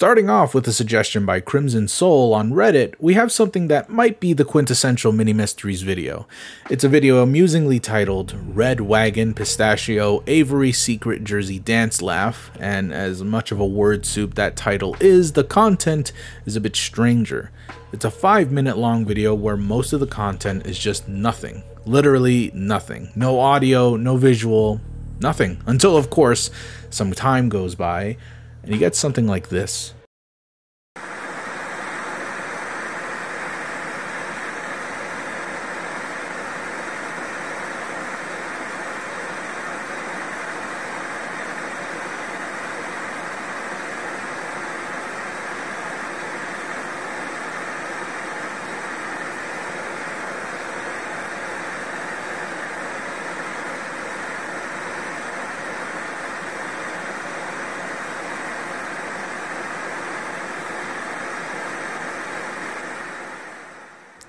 Starting off with a suggestion by Crimson Soul on Reddit, we have something that might be the quintessential Mini Mysteries video. It's a video amusingly titled Red Wagon Pistachio Avery Secret Jersey Dance Laugh, and as much of a word soup that title is, the content is a bit stranger. It's a 5 minute long video where most of the content is just nothing. Literally nothing. No audio, no visual, nothing. Until, of course, some time goes by and you get something like this.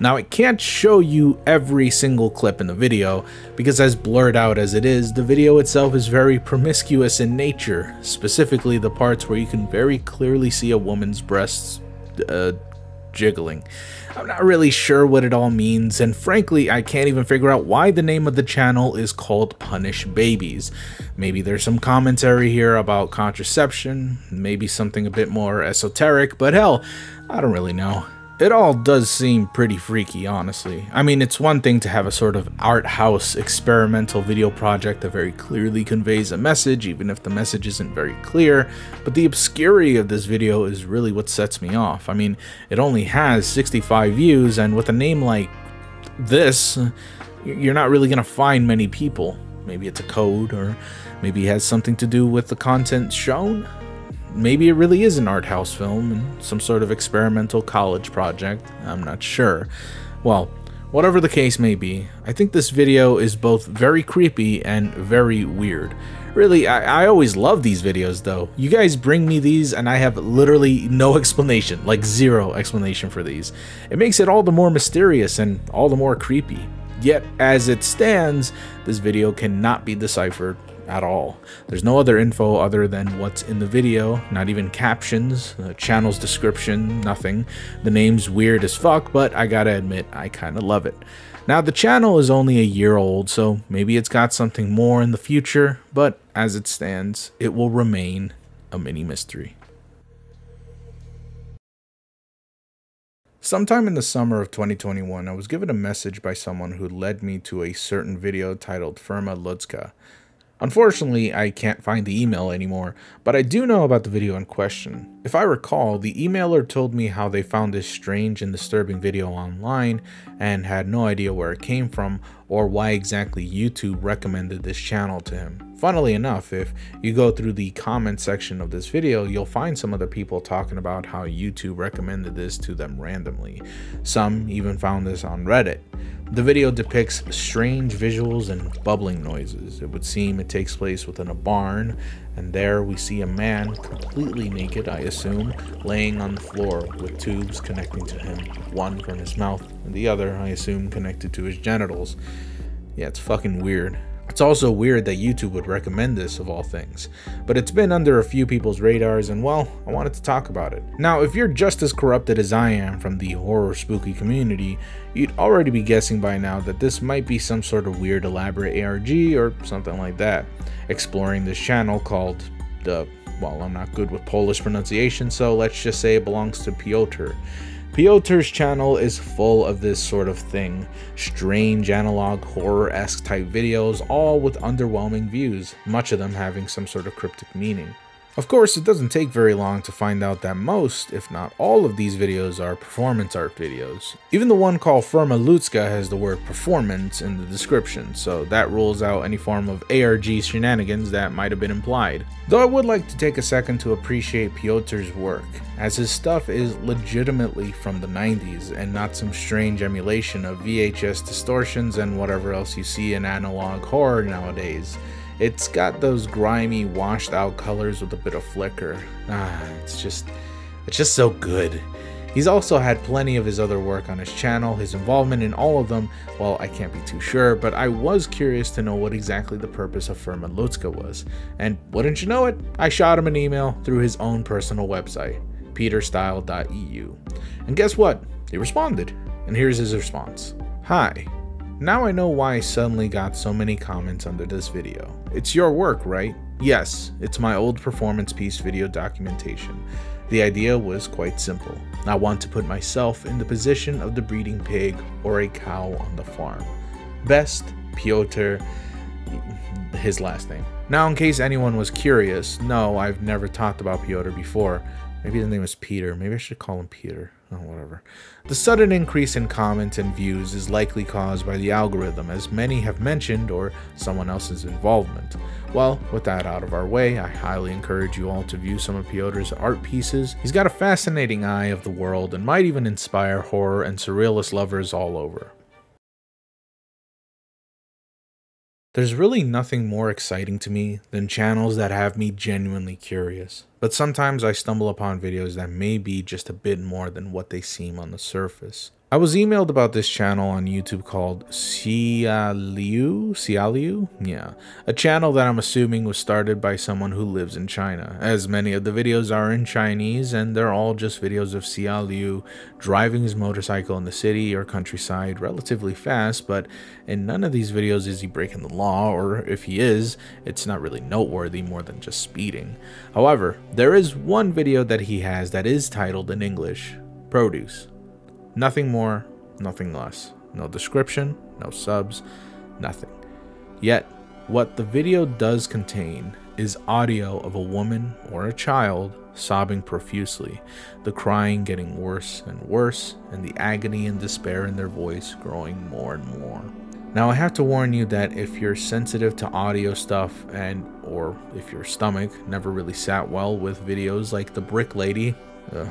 Now it can't show you every single clip in the video, because as blurred out as it is, the video itself is very promiscuous in nature, specifically the parts where you can very clearly see a woman's breasts uh, jiggling. I'm not really sure what it all means, and frankly, I can't even figure out why the name of the channel is called Punish Babies. Maybe there's some commentary here about contraception, maybe something a bit more esoteric, but hell, I don't really know. It all does seem pretty freaky, honestly. I mean, it's one thing to have a sort of art house experimental video project that very clearly conveys a message, even if the message isn't very clear, but the obscurity of this video is really what sets me off. I mean, it only has 65 views, and with a name like this, you're not really gonna find many people. Maybe it's a code, or maybe it has something to do with the content shown? Maybe it really is an art house film and some sort of experimental college project. I'm not sure. Well, whatever the case may be, I think this video is both very creepy and very weird. Really, I, I, always love these videos though. You guys bring me these and I have literally no explanation, like zero explanation for these. It makes it all the more mysterious and all the more creepy. Yet, as it stands, this video cannot be deciphered at all. There's no other info other than what's in the video, not even captions, the channel's description, nothing. The name's weird as fuck, but I gotta admit, I kinda love it. Now, the channel is only a year old, so maybe it's got something more in the future, but as it stands, it will remain a mini mystery. Sometime in the summer of 2021, I was given a message by someone who led me to a certain video titled Firma Ludzka. Unfortunately, I can't find the email anymore, but I do know about the video in question. If I recall, the emailer told me how they found this strange and disturbing video online and had no idea where it came from or why exactly YouTube recommended this channel to him. Funnily enough, if you go through the comment section of this video, you'll find some other people talking about how YouTube recommended this to them randomly. Some even found this on Reddit. The video depicts strange visuals and bubbling noises. It would seem it takes place within a barn, and there we see a man, completely naked, I assume, laying on the floor with tubes connecting to him, one from his mouth, and the other, I assume, connected to his genitals. Yeah, it's fucking weird. It's also weird that YouTube would recommend this of all things, but it's been under a few people's radars and well, I wanted to talk about it. Now, if you're just as corrupted as I am from the horror spooky community, you'd already be guessing by now that this might be some sort of weird elaborate ARG or something like that, exploring this channel called the, well, I'm not good with Polish pronunciation, so let's just say it belongs to Piotr. Piotr's channel is full of this sort of thing strange analog horror esque type videos, all with underwhelming views, much of them having some sort of cryptic meaning. Of course, it doesn't take very long to find out that most, if not all of these videos are performance art videos. Even the one called Firma Ludzka has the word performance in the description, so that rules out any form of ARG shenanigans that might have been implied. Though I would like to take a second to appreciate Piotr's work, as his stuff is legitimately from the 90s and not some strange emulation of VHS distortions and whatever else you see in analog horror nowadays. It's got those grimy, washed out colors with a bit of flicker. Ah, it's just, it's just so good. He's also had plenty of his other work on his channel, his involvement in all of them, well, I can't be too sure, but I was curious to know what exactly the purpose of Firma Ludzka was. And wouldn't you know it, I shot him an email through his own personal website. peterstyle.eu. And guess what? He responded. And here's his response Hi. Now I know why I suddenly got so many comments under this video. It's your work, right? Yes, it's my old performance piece video documentation. The idea was quite simple. I want to put myself in the position of the breeding pig or a cow on the farm. Best, Piotr, his last name. Now, in case anyone was curious, no, I've never talked about Piotr before. Maybe his name was Peter. Maybe I should call him Peter. Oh, whatever. The sudden increase in comments and views is likely caused by the algorithm, as many have mentioned, or someone else's involvement. Well, with that out of our way, I highly encourage you all to view some of Piotr's art pieces. He's got a fascinating eye of the world and might even inspire horror and surrealist lovers all over. There's really nothing more exciting to me than channels that have me genuinely curious, but sometimes I stumble upon videos that may be just a bit more than what they seem on the surface. I was emailed about this channel on YouTube called Xialiu, Xialiu? Yeah, a channel that I'm assuming was started by someone who lives in China, as many of the videos are in Chinese and they're all just videos of Xialiu driving his motorcycle in the city or countryside relatively fast, but in none of these videos is he breaking the law, or if he is, it's not really noteworthy more than just speeding. However, there is one video that he has that is titled in English, Produce. Nothing more, nothing less. No description, no subs, nothing. Yet, what the video does contain is audio of a woman or a child sobbing profusely, the crying getting worse and worse, and the agony and despair in their voice growing more and more. Now I have to warn you that if you're sensitive to audio stuff and or if your stomach never really sat well with videos like the Brick Lady, ugh,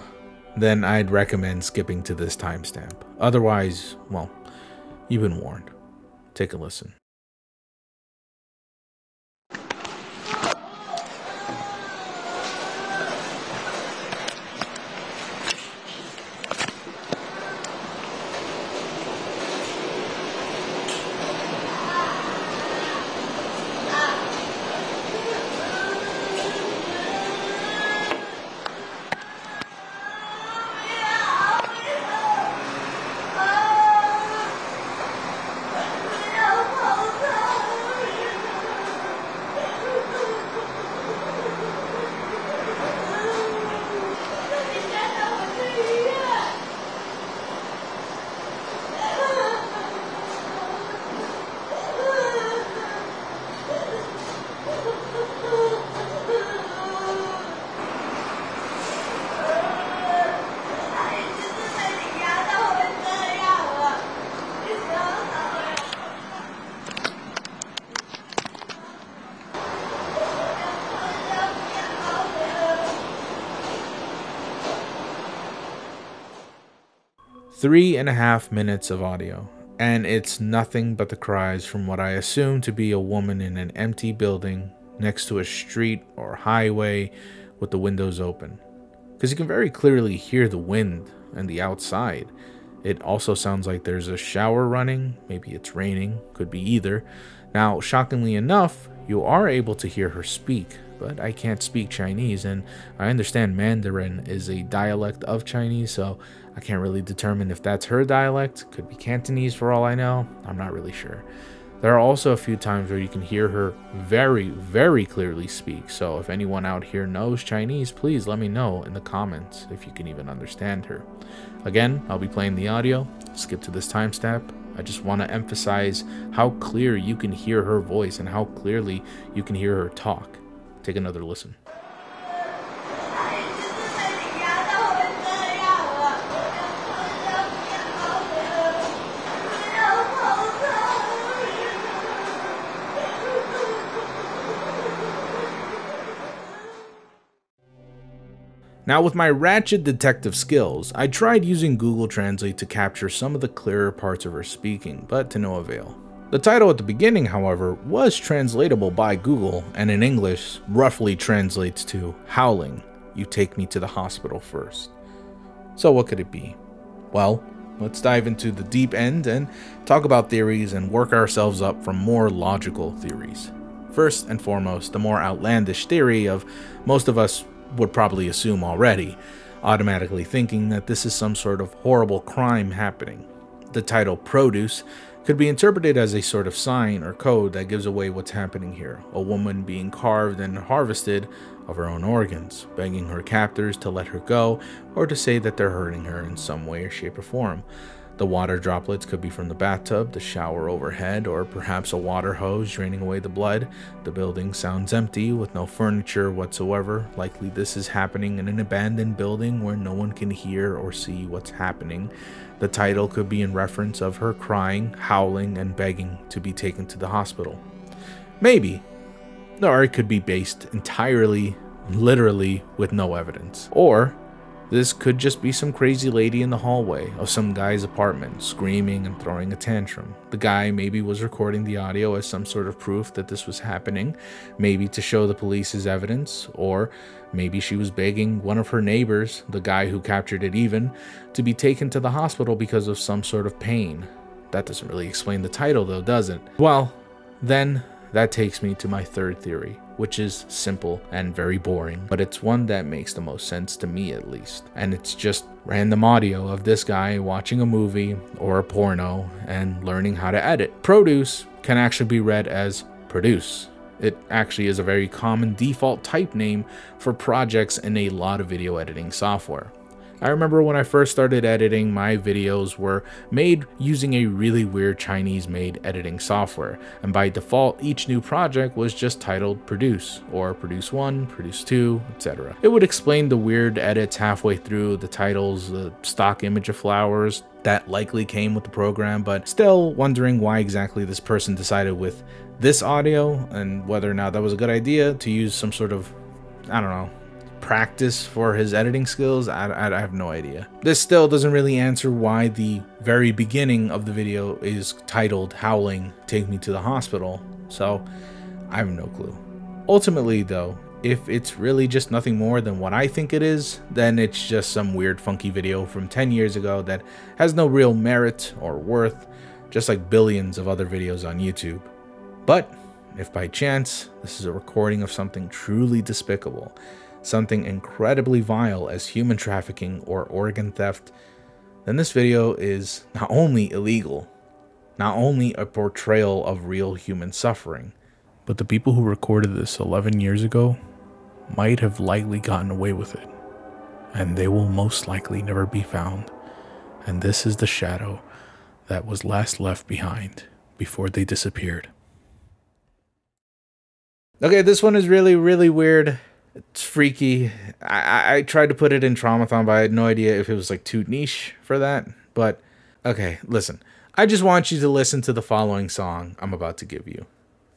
then I'd recommend skipping to this timestamp. Otherwise, well, you've been warned. Take a listen. Three and a half minutes of audio, and it's nothing but the cries from what I assume to be a woman in an empty building next to a street or highway with the windows open. Because you can very clearly hear the wind and the outside. It also sounds like there's a shower running, maybe it's raining, could be either. Now, shockingly enough, you are able to hear her speak, but I can't speak Chinese, and I understand Mandarin is a dialect of Chinese, so I can't really determine if that's her dialect. Could be Cantonese for all I know. I'm not really sure. There are also a few times where you can hear her very, very clearly speak. So if anyone out here knows Chinese, please let me know in the comments if you can even understand her. Again, I'll be playing the audio. Skip to this time timestamp. I just want to emphasize how clear you can hear her voice and how clearly you can hear her talk. Take another listen. Now with my ratchet detective skills, I tried using Google Translate to capture some of the clearer parts of her speaking, but to no avail. The title at the beginning, however, was translatable by Google and in English roughly translates to Howling, you take me to the hospital first. So what could it be? Well, let's dive into the deep end and talk about theories and work ourselves up from more logical theories. First and foremost, the more outlandish theory of most of us would probably assume already. automatically thinking that this is some sort of horrible crime happening. The title Produce could be interpreted as a sort of sign or code that gives away what's happening here a woman being carved and harvested of her own organs, begging her captors to let her go or to say that they're hurting her in some way or shape or form. The water droplets could be from the bathtub, the shower overhead, or perhaps a water hose draining away the blood. The building sounds empty with no furniture whatsoever. Likely, this is happening in an abandoned building where no one can hear or see what's happening. The title could be in reference of her crying, howling, and begging to be taken to the hospital. Maybe. Or it could be based entirely, literally, with no evidence. Or this could just be some crazy lady in the hallway of some guy's apartment screaming and throwing a tantrum. The guy maybe was recording the audio as some sort of proof that this was happening, maybe to show the police his evidence, or maybe she was begging one of her neighbors, the guy who captured it even, to be taken to the hospital because of some sort of pain. That doesn't really explain the title though, does it? Well, then that takes me to my third theory which is simple and very boring, but it's one that makes the most sense to me at least. And it's just random audio of this guy watching a movie or a porno and learning how to edit. Produce can actually be read as produce. It actually is a very common default type name for projects in a lot of video editing software. I remember when I first started editing, my videos were made using a really weird Chinese made editing software, and by default, each new project was just titled Produce, or Produce 1, Produce 2, etc. It would explain the weird edits halfway through, the titles, the stock image of flowers, that likely came with the program, but still wondering why exactly this person decided with this audio and whether or not that was a good idea to use some sort of, I don't know, practice for his editing skills, I, I, I, have no idea. This still doesn't really answer why the very beginning of the video is titled Howling, Take Me to the Hospital, so I have no clue. Ultimately, though, if it's really just nothing more than what I think it is, then it's just some weird funky video from 10 years ago that has no real merit or worth, just like billions of other videos on YouTube. But if by chance this is a recording of something truly despicable, something incredibly vile as human trafficking or organ theft, then this video is not only illegal, not only a portrayal of real human suffering, but the people who recorded this 11 years ago might have likely gotten away with it, and they will most likely never be found. And this is the shadow that was last left behind before they disappeared. Okay, this one is really, really weird. It's freaky. I, I tried to put it in Traumathon, but I had no idea if it was like too niche for that. But okay, listen. I just want you to listen to the following song I'm about to give you.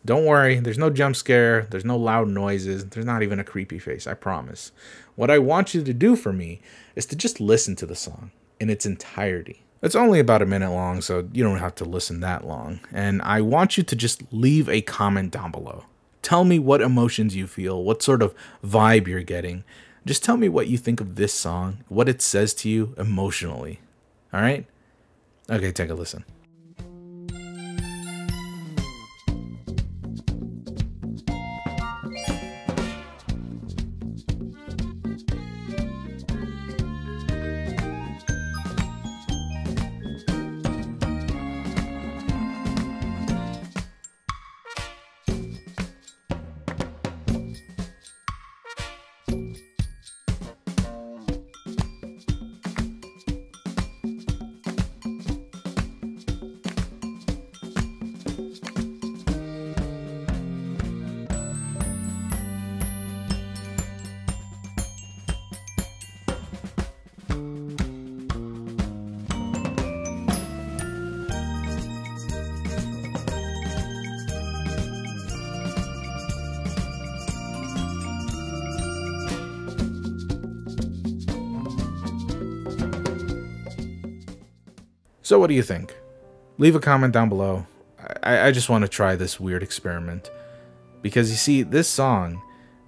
Don't worry, there's no jump scare, there's no loud noises, there's not even a creepy face, I promise. What I want you to do for me is to just listen to the song in its entirety. It's only about a minute long, so you don't have to listen that long. And I want you to just leave a comment down below. Tell me what emotions you feel, what sort of vibe you're getting. Just tell me what you think of this song, what it says to you emotionally. All right? Okay, take a listen. So, what do you think? Leave a comment down below. I, I just want to try this weird experiment. Because you see, this song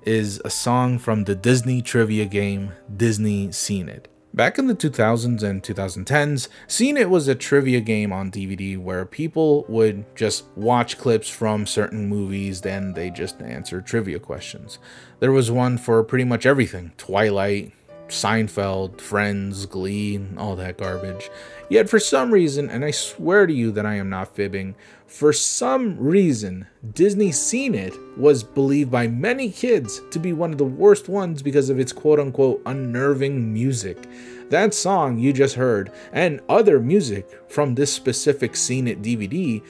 is a song from the Disney trivia game Disney Scene It. Back in the 2000s and 2010s, Scene It was a trivia game on DVD where people would just watch clips from certain movies, then they just answer trivia questions. There was one for pretty much everything Twilight, Seinfeld, Friends, Glee, all that garbage. Yet for some reason, and I swear to you that I am not fibbing, for some reason, Disney Scene It was believed by many kids to be one of the worst ones because of its quote unquote unnerving music. That song you just heard, and other music from this specific Scene It DVD,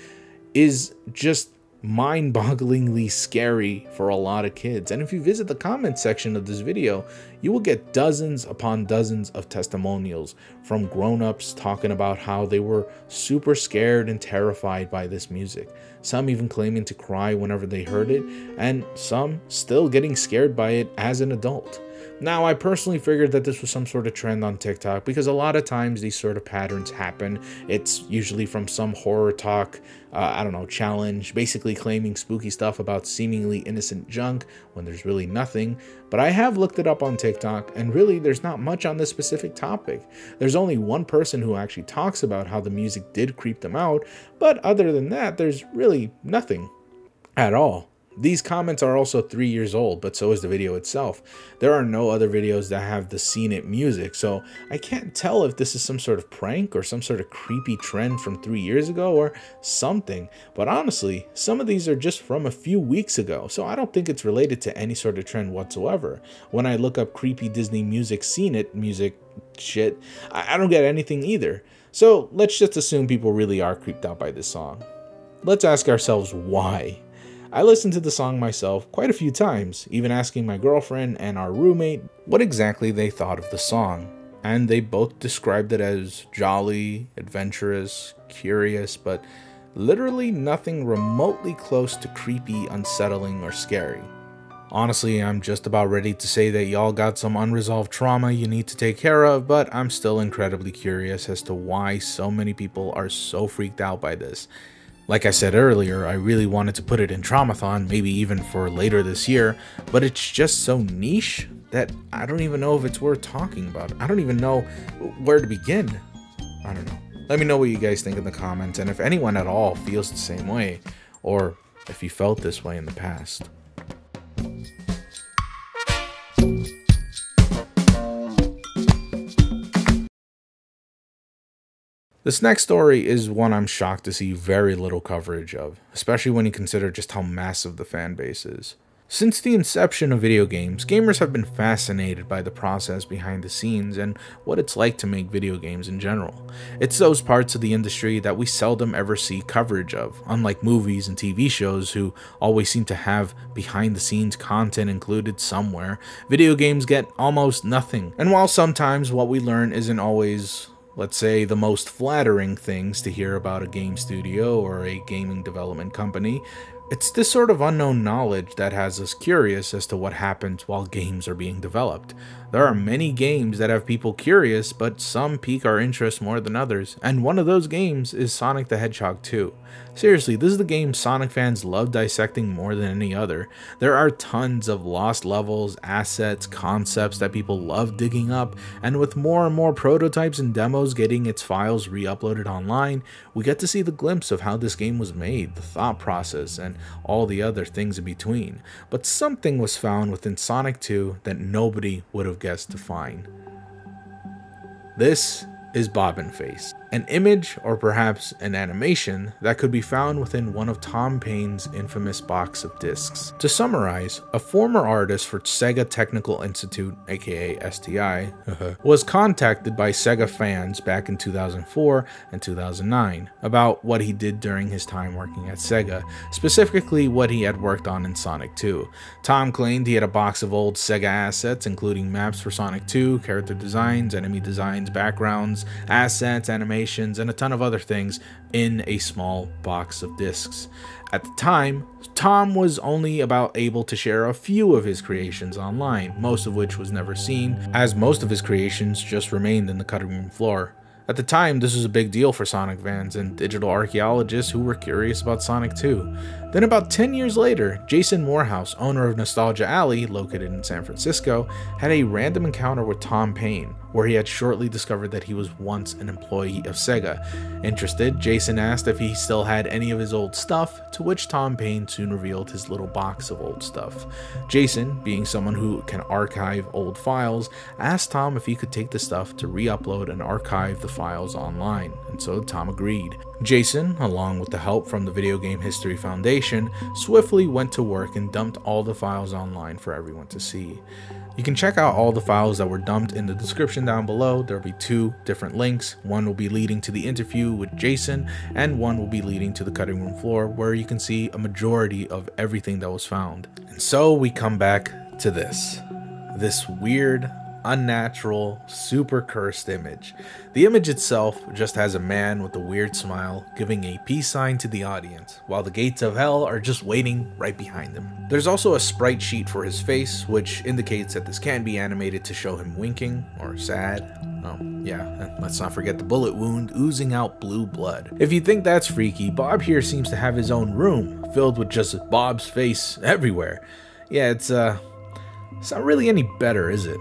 is just mind bogglingly scary for a lot of kids. And if you visit the comment section of this video, you will get dozens upon dozens of testimonials from grown ups talking about how they were super scared and terrified by this music. Some even claiming to cry whenever they heard it, and some still getting scared by it as an adult. Now, I personally figured that this was some sort of trend on TikTok because a lot of times these sort of patterns happen. It's usually from some horror talk, uh, I don't know, challenge, basically claiming spooky stuff about seemingly innocent junk when there's really nothing. But I have looked it up on TikTok, and really, there's not much on this specific topic. There's only one person who actually talks about how the music did creep them out, but other than that, there's really nothing at all. These comments are also three years old, but so is the video itself. There are no other videos that have the Scene It music, so I can't tell if this is some sort of prank or some sort of creepy trend from three years ago or something. But honestly, some of these are just from a few weeks ago, so I don't think it's related to any sort of trend whatsoever. When I look up creepy Disney music, Scene It music shit, I don't get anything either. So let's just assume people really are creeped out by this song. Let's ask ourselves why. I listened to the song myself quite a few times, even asking my girlfriend and our roommate what exactly they thought of the song. And they both described it as jolly, adventurous, curious, but literally nothing remotely close to creepy, unsettling, or scary. Honestly, I'm just about ready to say that y'all got some unresolved trauma you need to take care of, but I'm still incredibly curious as to why so many people are so freaked out by this. Like I said earlier, I really wanted to put it in Traumathon, maybe even for later this year, but it's just so niche that I don't even know if it's worth talking about. I don't even know where to begin. I don't know. Let me know what you guys think in the comments, and if anyone at all feels the same way, or if you felt this way in the past. This next story is one I'm shocked to see very little coverage of, especially when you consider just how massive the fan base is. Since the inception of video games, gamers have been fascinated by the process behind the scenes and what it's like to make video games in general. It's those parts of the industry that we seldom ever see coverage of, unlike movies and TV shows who always seem to have behind the scenes content included somewhere. Video games get almost nothing. And while sometimes what we learn isn't always let's say, the most flattering things to hear about a game studio or a gaming development company, it's this sort of unknown knowledge that has us curious as to what happens while games are being developed. There are many games that have people curious, but some pique our interest more than others, and one of those games is Sonic the Hedgehog 2. Seriously, this is the game Sonic fans love dissecting more than any other. There are tons of lost levels, assets, concepts that people love digging up, and with more and more prototypes and demos getting its files re-uploaded online, we get to see the glimpse of how this game was made, the thought process, and all the other things in between. But something was found within Sonic 2 that nobody would have guessed to find. This is Bobbin Face an image or perhaps an animation that could be found within one of Tom Payne's infamous box of discs. To summarize, a former artist for Sega Technical Institute, aka STI, was contacted by Sega fans back in 2004 and 2009 about what he did during his time working at Sega, specifically what he had worked on in Sonic 2. Tom claimed he had a box of old Sega assets, including maps for Sonic 2, character designs, enemy designs, backgrounds, assets, animations animations, and a ton of other things in a small box of discs. At the time, Tom was only about able to share a few of his creations online, most of which was never seen, as most of his creations just remained in the cutting room floor. At the time, this was a big deal for Sonic fans and digital archaeologists who were curious about Sonic 2. Then, about 10 years later, Jason Morehouse, owner of Nostalgia Alley, located in San Francisco, had a random encounter with Tom Payne, where he had shortly discovered that he was once an employee of Sega. Interested, Jason asked if he still had any of his old stuff, to which Tom Payne soon revealed his little box of old stuff. Jason, being someone who can archive old files, asked Tom if he could take the stuff to re upload and archive the files online, and so Tom agreed. Jason, along with the help from the Video Game History Foundation, swiftly went to work and dumped all the files online for everyone to see. You can check out all the files that were dumped in the description down below. There'll be two different links. One will be leading to the interview with Jason, and one will be leading to the cutting room floor, where you can see a majority of everything that was found. And so we come back to this. This weird, unnatural, super cursed image. The image itself just has a man with a weird smile giving a peace sign to the audience, while the gates of hell are just waiting right behind him. There's also a sprite sheet for his face, which indicates that this can be animated to show him winking or sad. Oh, yeah, let's not forget the bullet wound oozing out blue blood. If you think that's freaky, Bob here seems to have his own room, filled with just Bob's face everywhere. Yeah, it's, uh, it's not really any better, is it?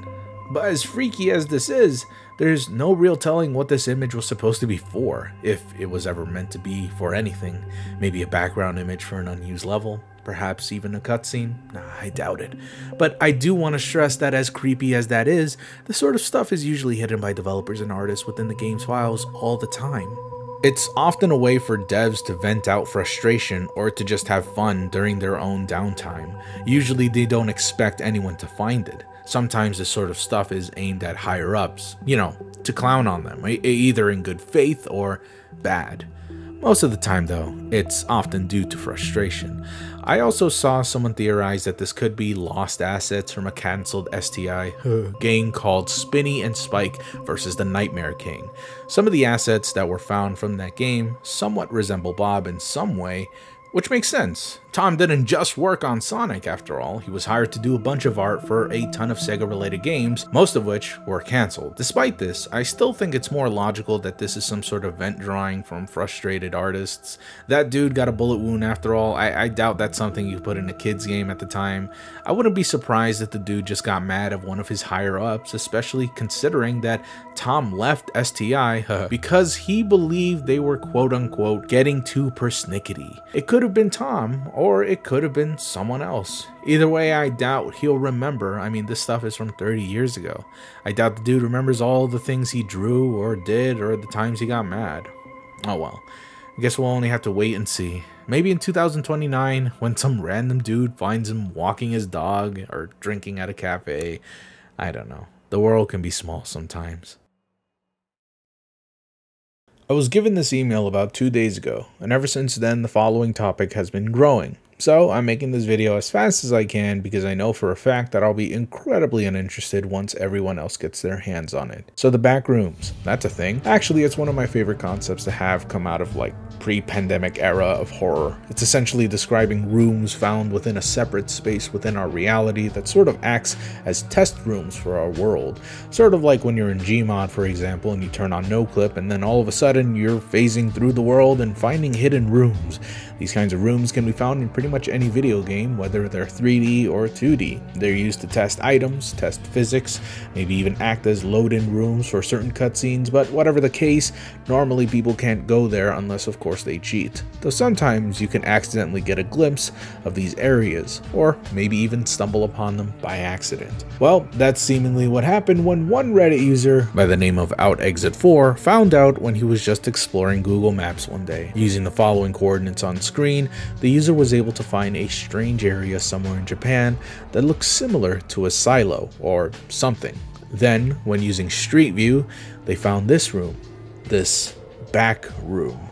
But as freaky as this is, there's no real telling what this image was supposed to be for, if it was ever meant to be for anything. Maybe a background image for an unused level, perhaps even a cutscene? Nah, I doubt it. But I do want to stress that as creepy as that is, the sort of stuff is usually hidden by developers and artists within the game's files all the time. It's often a way for devs to vent out frustration or to just have fun during their own downtime. Usually they don't expect anyone to find it sometimes this sort of stuff is aimed at higher ups, you know, to clown on them, either in good faith or bad. Most of the time, though, it's often due to frustration. I also saw someone theorize that this could be lost assets from a cancelled STI game called Spinny and Spike versus the Nightmare King. Some of the assets that were found from that game somewhat resemble Bob in some way, which makes sense. Tom didn't just work on Sonic after all, he was hired to do a bunch of art for a ton of Sega related games, most of which were cancelled. Despite this, I still think it's more logical that this is some sort of vent drawing from frustrated artists. That dude got a bullet wound after all, I, I doubt that's something you put in a kid's game at the time. I wouldn't be surprised if the dude just got mad at one of his higher ups, especially considering that Tom left STI because he believed they were quote unquote getting too persnickety. It could have been Tom, or it could have been someone else. Either way, I doubt he'll remember. I mean, this stuff is from 30 years ago. I doubt the dude remembers all the things he drew or did or the times he got mad. Oh well. I guess we'll only have to wait and see. Maybe in 2029, when some random dude finds him walking his dog or drinking at a cafe. I don't know. The world can be small sometimes. I was given this email about two days ago, and ever since then the following topic has been growing. So I'm making this video as fast as I can because I know for a fact that I'll be incredibly uninterested once everyone else gets their hands on it. So the back rooms, that's a thing. Actually, it's one of my favorite concepts to have come out of like pre-pandemic era of horror. It's essentially describing rooms found within a separate space within our reality that sort of acts as test rooms for our world. Sort of like when you're in Gmod, for example, and you turn on NoClip, and then all of a sudden you're phasing through the world and finding hidden rooms. These kinds of rooms can be found in pretty much any video game, whether they're 3D or 2D. They're used to test items, test physics, maybe even act as load-in rooms for certain cutscenes, but whatever the case, normally people can't go there unless of course they cheat. Though sometimes you can accidentally get a glimpse of these areas, or maybe even stumble upon them by accident. Well, that's seemingly what happened when one Reddit user by the name of OutExit4 found out when he was just exploring Google Maps one day. Using the following coordinates on screen, the user was able to find a strange area somewhere in Japan that looks similar to a silo or something. Then, when using Street View, they found this room, this back room.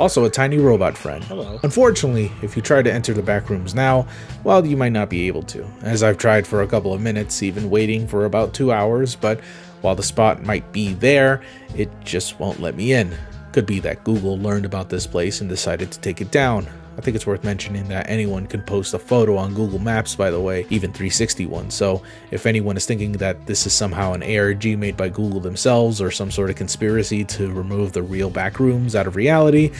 Also, a tiny robot friend. Hello. Unfortunately, if you try to enter the back rooms now, well, you might not be able to, as I've tried for a couple of minutes, even waiting for about two hours, but while the spot might be there, it just won't let me in. Could be that Google learned about this place and decided to take it down. I think it's worth mentioning that anyone can post a photo on Google Maps, by the way, even 361. So if anyone is thinking that this is somehow an ARG made by Google themselves or some sort of conspiracy to remove the real backrooms out of reality,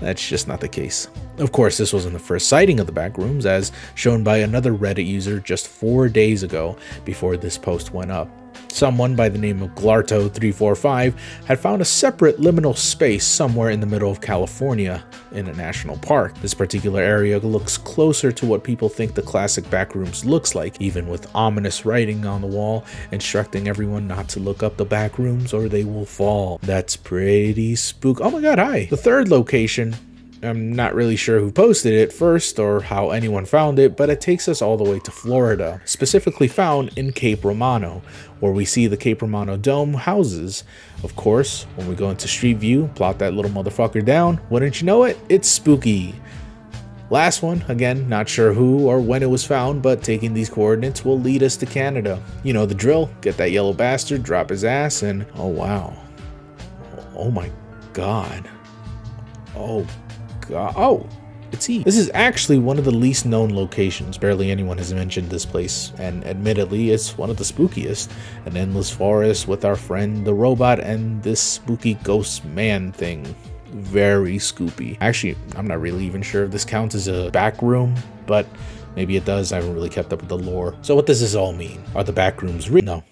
that's just not the case. Of course, this wasn't the first sighting of the backrooms, as shown by another Reddit user just four days ago before this post went up. Someone by the name of Glarto345 had found a separate liminal space somewhere in the middle of California in a national park. This particular area looks closer to what people think the classic backrooms looks like, even with ominous writing on the wall instructing everyone not to look up the backrooms or they will fall. That's pretty spook. Oh my god, hi! The third location I'm not really sure who posted it first or how anyone found it, but it takes us all the way to Florida, specifically found in Cape Romano, where we see the Cape Romano Dome houses. Of course, when we go into Street View, plot that little motherfucker down, wouldn't you know it, it's spooky. Last one, again, not sure who or when it was found, but taking these coordinates will lead us to Canada. You know the drill, get that yellow bastard, drop his ass, and oh wow. Oh my god. Oh god. Oh, it's he. This is actually one of the least known locations. Barely anyone has mentioned this place, and admittedly, it's one of the spookiest. An endless forest with our friend the robot and this spooky ghost man thing. Very scoopy. Actually, I'm not really even sure if this counts as a back room, but maybe it does. I haven't really kept up with the lore. So what does this all mean? Are the back rooms real? No.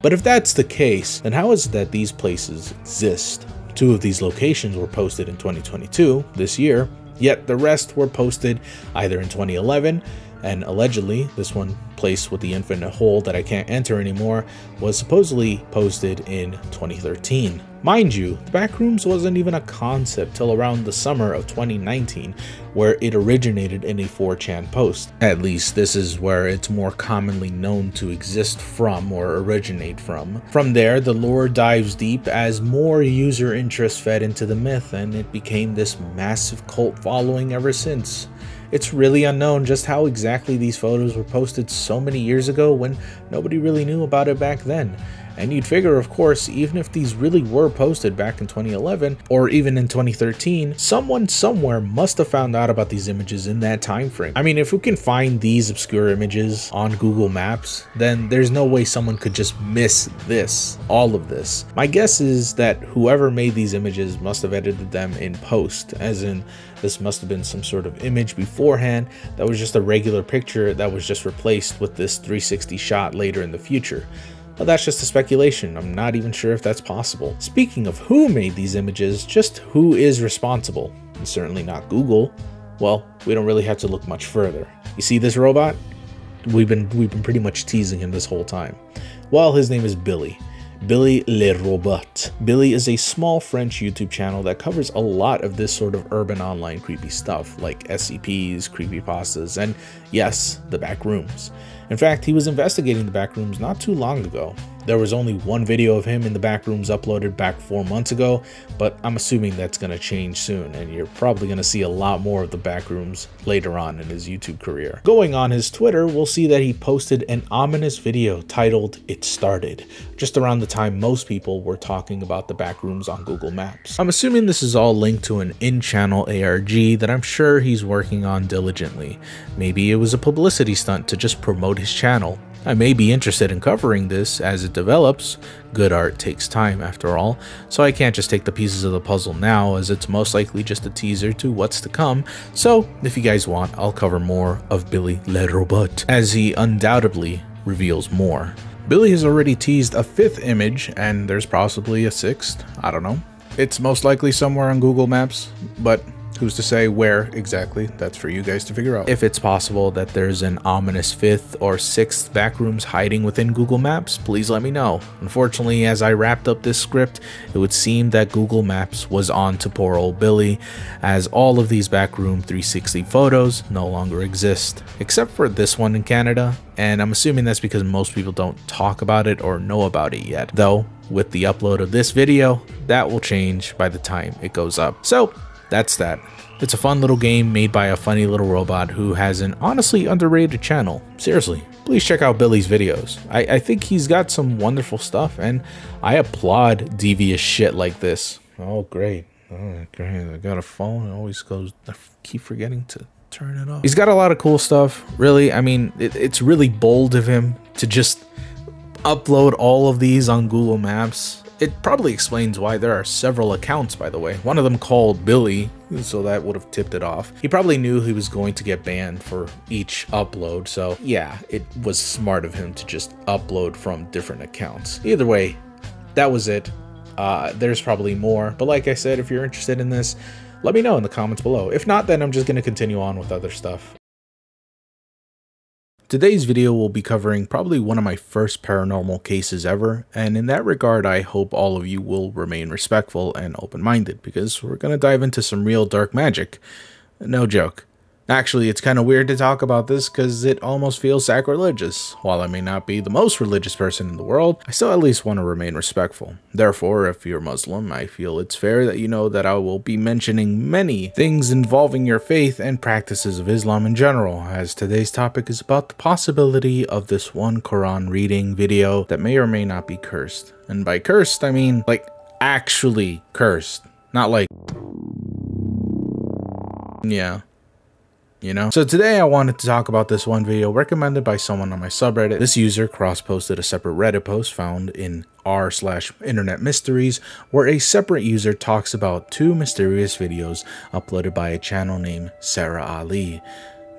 But if that's the case, then how is it that these places exist? Two of these locations were posted in 2022, this year, yet the rest were posted either in 2011 and allegedly this one place with the infinite hole that I can't enter anymore was supposedly posted in 2013. Mind you, the Backrooms wasn't even a concept till around the summer of 2019, where it originated in a 4chan post. At least this is where it's more commonly known to exist from or originate from. From there, the lore dives deep as more user interest fed into the myth and it became this massive cult following ever since. It's really unknown just how exactly these photos were posted so many years ago when nobody really knew about it back then. And you'd figure, of course, even if these really were posted back in 2011 or even in 2013, someone somewhere must have found out about these images in that time frame. I mean, if we can find these obscure images on Google Maps, then there's no way someone could just miss this, all of this. My guess is that whoever made these images must have edited them in post, as in this must have been some sort of image beforehand that was just a regular picture that was just replaced with this 360 shot later in the future. But that's just a speculation, I'm not even sure if that's possible. Speaking of who made these images, just who is responsible? And certainly not Google. Well, we don't really have to look much further. You see this robot? We've been we've been pretty much teasing him this whole time. Well, his name is Billy. Billy Le Robot. Billy is a small French YouTube channel that covers a lot of this sort of urban online creepy stuff, like SCPs, creepypastas, and yes, the back rooms. In fact, he was investigating the backrooms not too long ago. There was only one video of him in the backrooms uploaded back four months ago, but I'm assuming that's going to change soon, and you're probably going to see a lot more of the backrooms later on in his YouTube career. Going on his Twitter, we'll see that he posted an ominous video titled It Started, just around the time most people were talking about the backrooms on Google Maps. I'm assuming this is all linked to an in-channel ARG that I'm sure he's working on diligently. Maybe it was a publicity stunt to just promote his channel. I may be interested in covering this as it develops. Good art takes time after all, so I can't just take the pieces of the puzzle now as it's most likely just a teaser to what's to come. So if you guys want, I'll cover more of Billy Le Robot as he undoubtedly reveals more. Billy has already teased a fifth image and there's possibly a sixth, I don't know. It's most likely somewhere on Google Maps, but Who's to say where exactly? That's for you guys to figure out. If it's possible that there's an ominous fifth or sixth backrooms hiding within Google Maps, please let me know. Unfortunately, as I wrapped up this script, it would seem that Google Maps was on to poor old Billy, as all of these backroom 360 photos no longer exist, except for this one in Canada, and I'm assuming that's because most people don't talk about it or know about it yet. Though, with the upload of this video, that will change by the time it goes up. So, that's that. It's a fun little game made by a funny little robot who has an honestly underrated channel. Seriously, please check out Billy's videos. I, I think he's got some wonderful stuff and I applaud devious shit like this. Oh, great. Oh, great. I got a phone. It always goes, I keep forgetting to turn it off. He's got a lot of cool stuff. Really, I mean, it, it's really bold of him to just upload all of these on Google Maps It probably explains why there are several accounts, by the way. One of them called Billy, so that would have tipped it off. He probably knew he was going to get banned for each upload, so yeah, it was smart of him to just upload from different accounts. Either way, that was it. Uh, there's probably more, but like I said, if you're interested in this, let me know in the comments below. If not, then I'm just going to continue on with other stuff. Today's video will be covering probably one of my first paranormal cases ever, and in that regard I hope all of you will remain respectful and open-minded, because we're going to dive into some real dark magic. No joke. Actually, it's kind of weird to talk about this because it almost feels sacrilegious. While I may not be the most religious person in the world, I still at least want to remain respectful. Therefore, if you're Muslim, I feel it's fair that you know that I will be mentioning many things involving your faith and practices of Islam in general, as today's topic is about the possibility of this one Quran reading video that may or may not be cursed. And by cursed, I mean like actually cursed, not like yeah you know? So today I wanted to talk about this one video recommended by someone on my subreddit. This user cross-posted a separate Reddit post found in r slash internet mysteries where a separate user talks about two mysterious videos uploaded by a channel named Sarah Ali.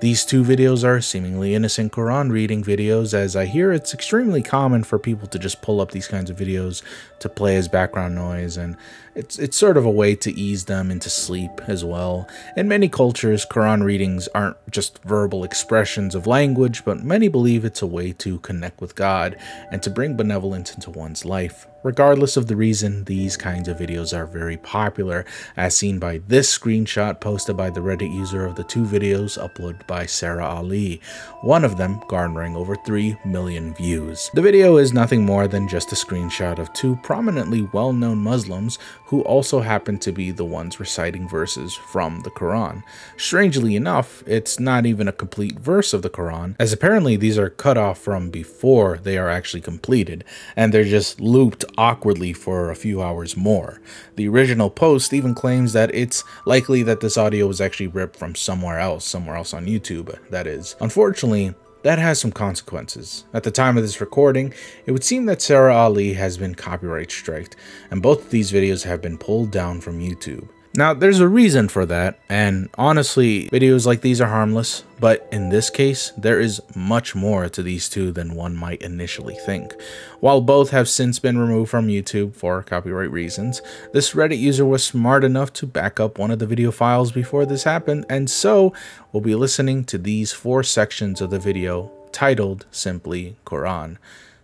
These two videos are seemingly innocent Quran reading videos as I hear it's extremely common for people to just pull up these kinds of videos to play as background noise and it's, it's sort of a way to ease them into sleep as well. In many cultures, Quran readings aren't just verbal expressions of language, but many believe it's a way to connect with God and to bring benevolence into one's life. Regardless of the reason, these kinds of videos are very popular, as seen by this screenshot posted by the Reddit user of the two videos uploaded by Sarah Ali, one of them garnering over 3 million views. The video is nothing more than just a screenshot of two prominently well-known Muslims who also happen to be the ones reciting verses from the Quran. Strangely enough, it's not even a complete verse of the Quran, as apparently these are cut off from before they are actually completed, and they're just looped awkwardly for a few hours more. The original post even claims that it's likely that this audio was actually ripped from somewhere else, somewhere else on YouTube, that is. Unfortunately, that has some consequences. At the time of this recording, it would seem that Sarah Ali has been copyright striked, and both of these videos have been pulled down from YouTube. Now, there's a reason for that, and honestly, videos like these are harmless, but in this case, there is much more to these two than one might initially think. While both have since been removed from YouTube for copyright reasons, this Reddit user was smart enough to back up one of the video files before this happened, and so we'll be listening to these four sections of the video titled simply Quran.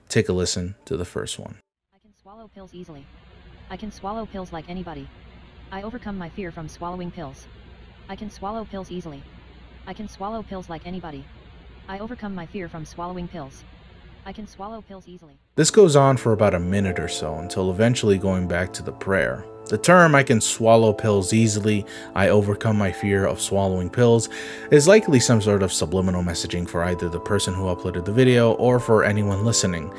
Take a listen to the first one. I can swallow pills easily. I can swallow pills like anybody. I overcome my fear from swallowing pills. I can swallow pills easily. I can swallow pills like anybody. I overcome my fear from swallowing pills. I can swallow pills easily. This goes on for about a minute or so until eventually going back to the prayer. The term I can swallow pills easily, I overcome my fear of swallowing pills, is likely some sort of subliminal messaging for either the person who uploaded the video or for anyone listening.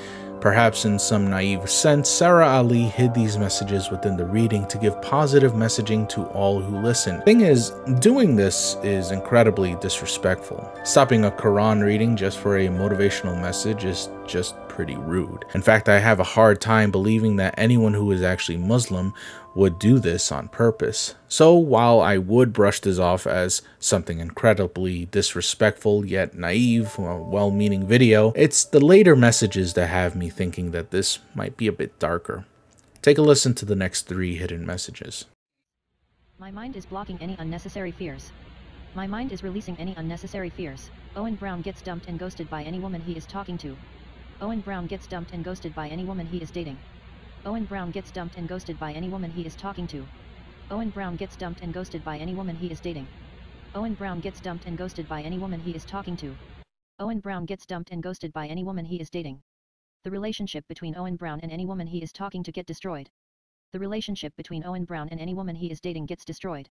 Perhaps in some naive sense, Sarah Ali hid these messages within the reading to give positive messaging to all who listen. Thing is, doing this is incredibly disrespectful. Stopping a Quran reading just for a motivational message is just pretty rude. In fact, I have a hard time believing that anyone who is actually Muslim would do this on purpose. So while I would brush this off as something incredibly disrespectful yet naive, well-meaning video, it's the later messages that have me thinking that this might be a bit darker. Take a listen to the next three hidden messages. My mind is blocking any unnecessary fears. My mind is releasing any unnecessary fears. Owen Brown gets dumped and ghosted by any woman he is talking to. Owen Brown gets dumped and ghosted by any woman he is dating. Owen Brown gets dumped and ghosted by any woman he is talking to. Owen Brown gets dumped and ghosted by any woman he is dating. Owen Brown gets dumped and ghosted by any woman he is talking to. Owen Brown gets dumped and ghosted by any woman he is dating. The relationship between Owen Brown and any woman he is talking to get destroyed. The relationship between Owen Brown and any woman he is dating gets destroyed.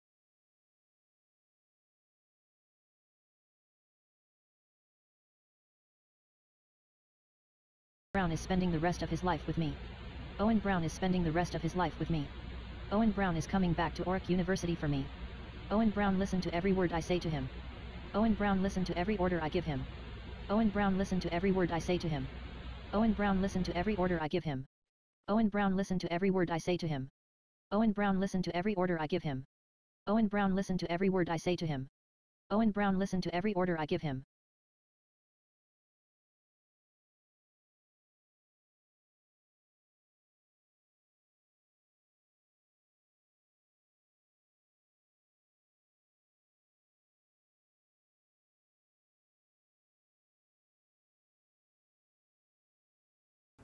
Brown is spending the rest of his life with me. Owen Brown is spending the rest of his life with me. Owen Brown is coming back to York University for me. Owen Brown listen to every word I say to him. Owen Brown listen to every order I give him. Owen Brown listen to every word I say to him. Owen Brown listen to every order I give him. Owen Brown listen to every word I say to him. Owen Brown listen to every order I give him. Owen Brown listen to every word I say to him. Owen Brown listen to every order I give him.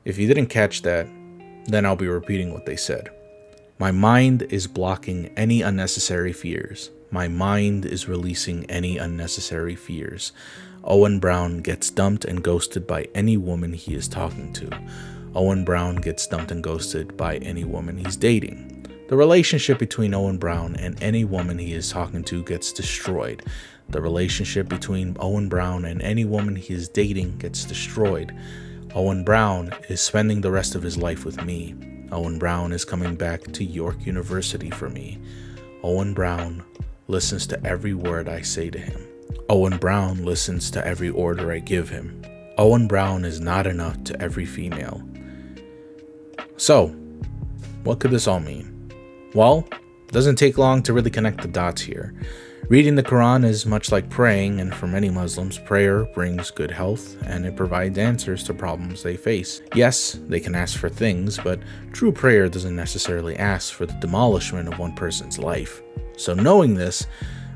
If you didn't catch that, then I'll be repeating what they said. My mind is blocking any unnecessary fears. My mind is releasing any unnecessary fears. Owen Brown gets dumped and ghosted by any woman he is talking to. Owen Brown gets dumped and ghosted by any woman he's dating. The relationship between Owen Brown and any woman he is talking to gets destroyed. The relationship between Owen Brown and any woman he is dating gets destroyed. Owen Brown is spending the rest of his life with me. Owen Brown is coming back to York University for me. Owen Brown listens to every word I say to him. Owen Brown listens to every order I give him. Owen Brown is not enough to every female. So, what could this all mean? Well, it doesn't take long to really connect the dots here. Reading the Quran is much like praying, and for many Muslims, prayer brings good health and it provides answers to problems they face. Yes, they can ask for things, but true prayer doesn't necessarily ask for the demolishment of one person's life. So, knowing this,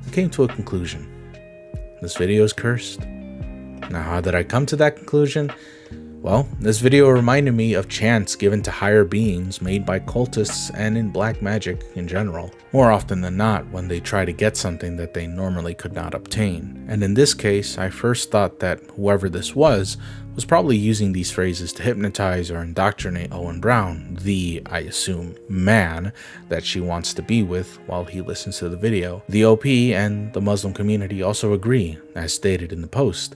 I came to a conclusion. This video is cursed. Now, how did I come to that conclusion? Well, this video reminded me of chants given to higher beings made by cultists and in black magic in general, more often than not when they try to get something that they normally could not obtain. And in this case, I first thought that whoever this was was probably using these phrases to hypnotize or indoctrinate Owen Brown, the, I assume, man that she wants to be with while he listens to the video. The OP and the Muslim community also agree, as stated in the post.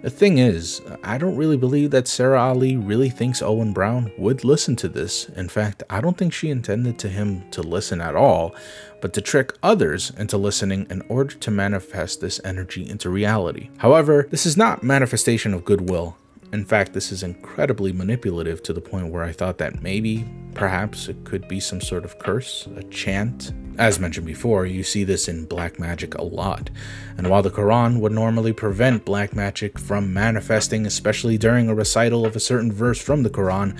The thing is, I don't really believe that Sarah Ali really thinks Owen Brown would listen to this. In fact, I don't think she intended to him to listen at all, but to trick others into listening in order to manifest this energy into reality. However, this is not manifestation of goodwill. In fact, this is incredibly manipulative to the point where I thought that maybe, perhaps, it could be some sort of curse, a chant. As mentioned before, you see this in black magic a lot. And while the Quran would normally prevent black magic from manifesting, especially during a recital of a certain verse from the Quran,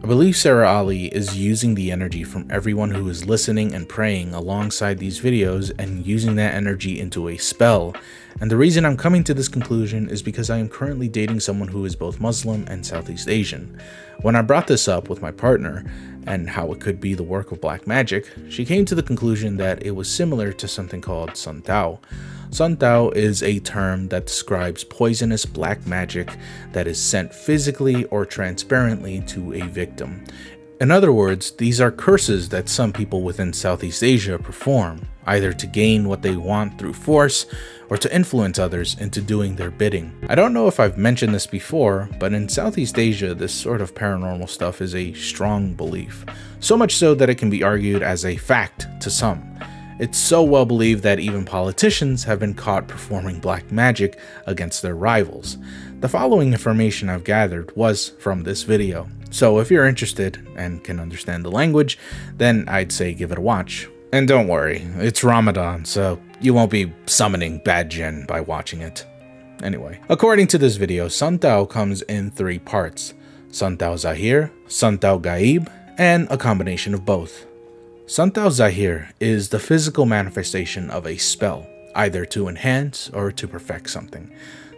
I believe Sarah Ali is using the energy from everyone who is listening and praying alongside these videos and using that energy into a spell. And the reason I'm coming to this conclusion is because I am currently dating someone who is both Muslim and Southeast Asian. When I brought this up with my partner and how it could be the work of black magic, she came to the conclusion that it was similar to something called Santau. Sun Tao is a term that describes poisonous black magic that is sent physically or transparently to a victim. In other words, these are curses that some people within Southeast Asia perform, either to gain what they want through force or to influence others into doing their bidding. I don't know if I've mentioned this before, but in Southeast Asia, this sort of paranormal stuff is a strong belief, so much so that it can be argued as a fact to some. It's so well believed that even politicians have been caught performing black magic against their rivals. The following information I've gathered was from this video, so if you're interested and can understand the language, then I'd say give it a watch. And don't worry, it's Ramadan, so you won't be summoning bad jinn by watching it. Anyway, according to this video, Santau comes in three parts. Santau Zahir, Santau Gaib, and a combination of both. Santau Zahir is the physical manifestation of a spell, either to enhance or to perfect something.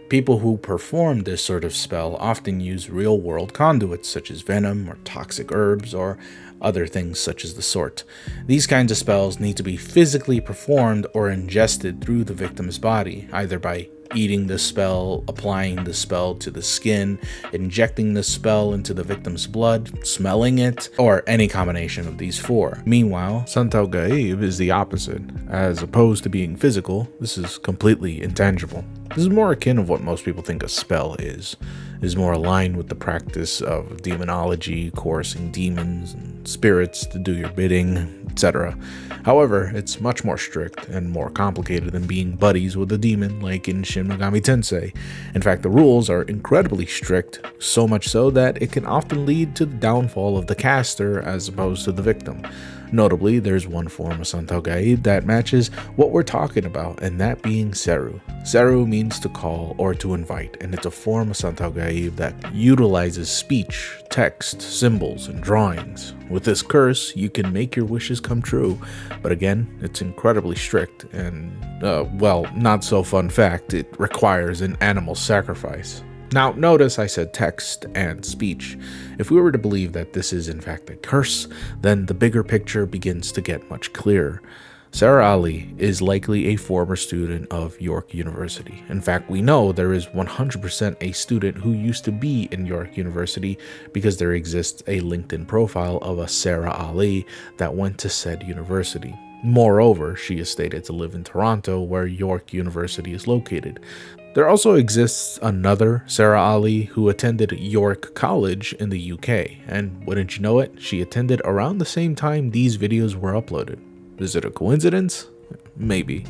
People who perform this sort of spell often use real world conduits such as venom or toxic herbs or other things such as the sort. These kinds of spells need to be physically performed or ingested through the victim's body, either by eating the spell, applying the spell to the skin, injecting the spell into the victim's blood, smelling it, or any combination of these four. Meanwhile, Santau Gaib is the opposite. As opposed to being physical, this is completely intangible. This is more akin of what most people think a spell is. It is more aligned with the practice of demonology, coercing demons and spirits to do your bidding, etc. However, it's much more strict and more complicated than being buddies with a demon like in Shin Megami Tensei. In fact, the rules are incredibly strict, so much so that it can often lead to the downfall of the caster as opposed to the victim. Notably, there's one form of Santau Gaib that matches what we're talking about, and that being Seru. Seru means to call or to invite, and it's a form of Santau Gaib that utilizes speech, text, symbols, and drawings. With this curse, you can make your wishes come true, but again, it's incredibly strict, and, uh, well, not so fun fact, it requires an animal sacrifice. Now, notice I said text and speech. If we were to believe that this is in fact a curse, then the bigger picture begins to get much clearer. Sarah Ali is likely a former student of York University. In fact, we know there is 100% a student who used to be in York University because there exists a LinkedIn profile of a Sarah Ali that went to said university. Moreover, she is stated to live in Toronto, where York University is located. There also exists another Sarah Ali who attended York College in the UK, and wouldn't you know it, she attended around the same time these videos were uploaded. Is it a coincidence? Maybe.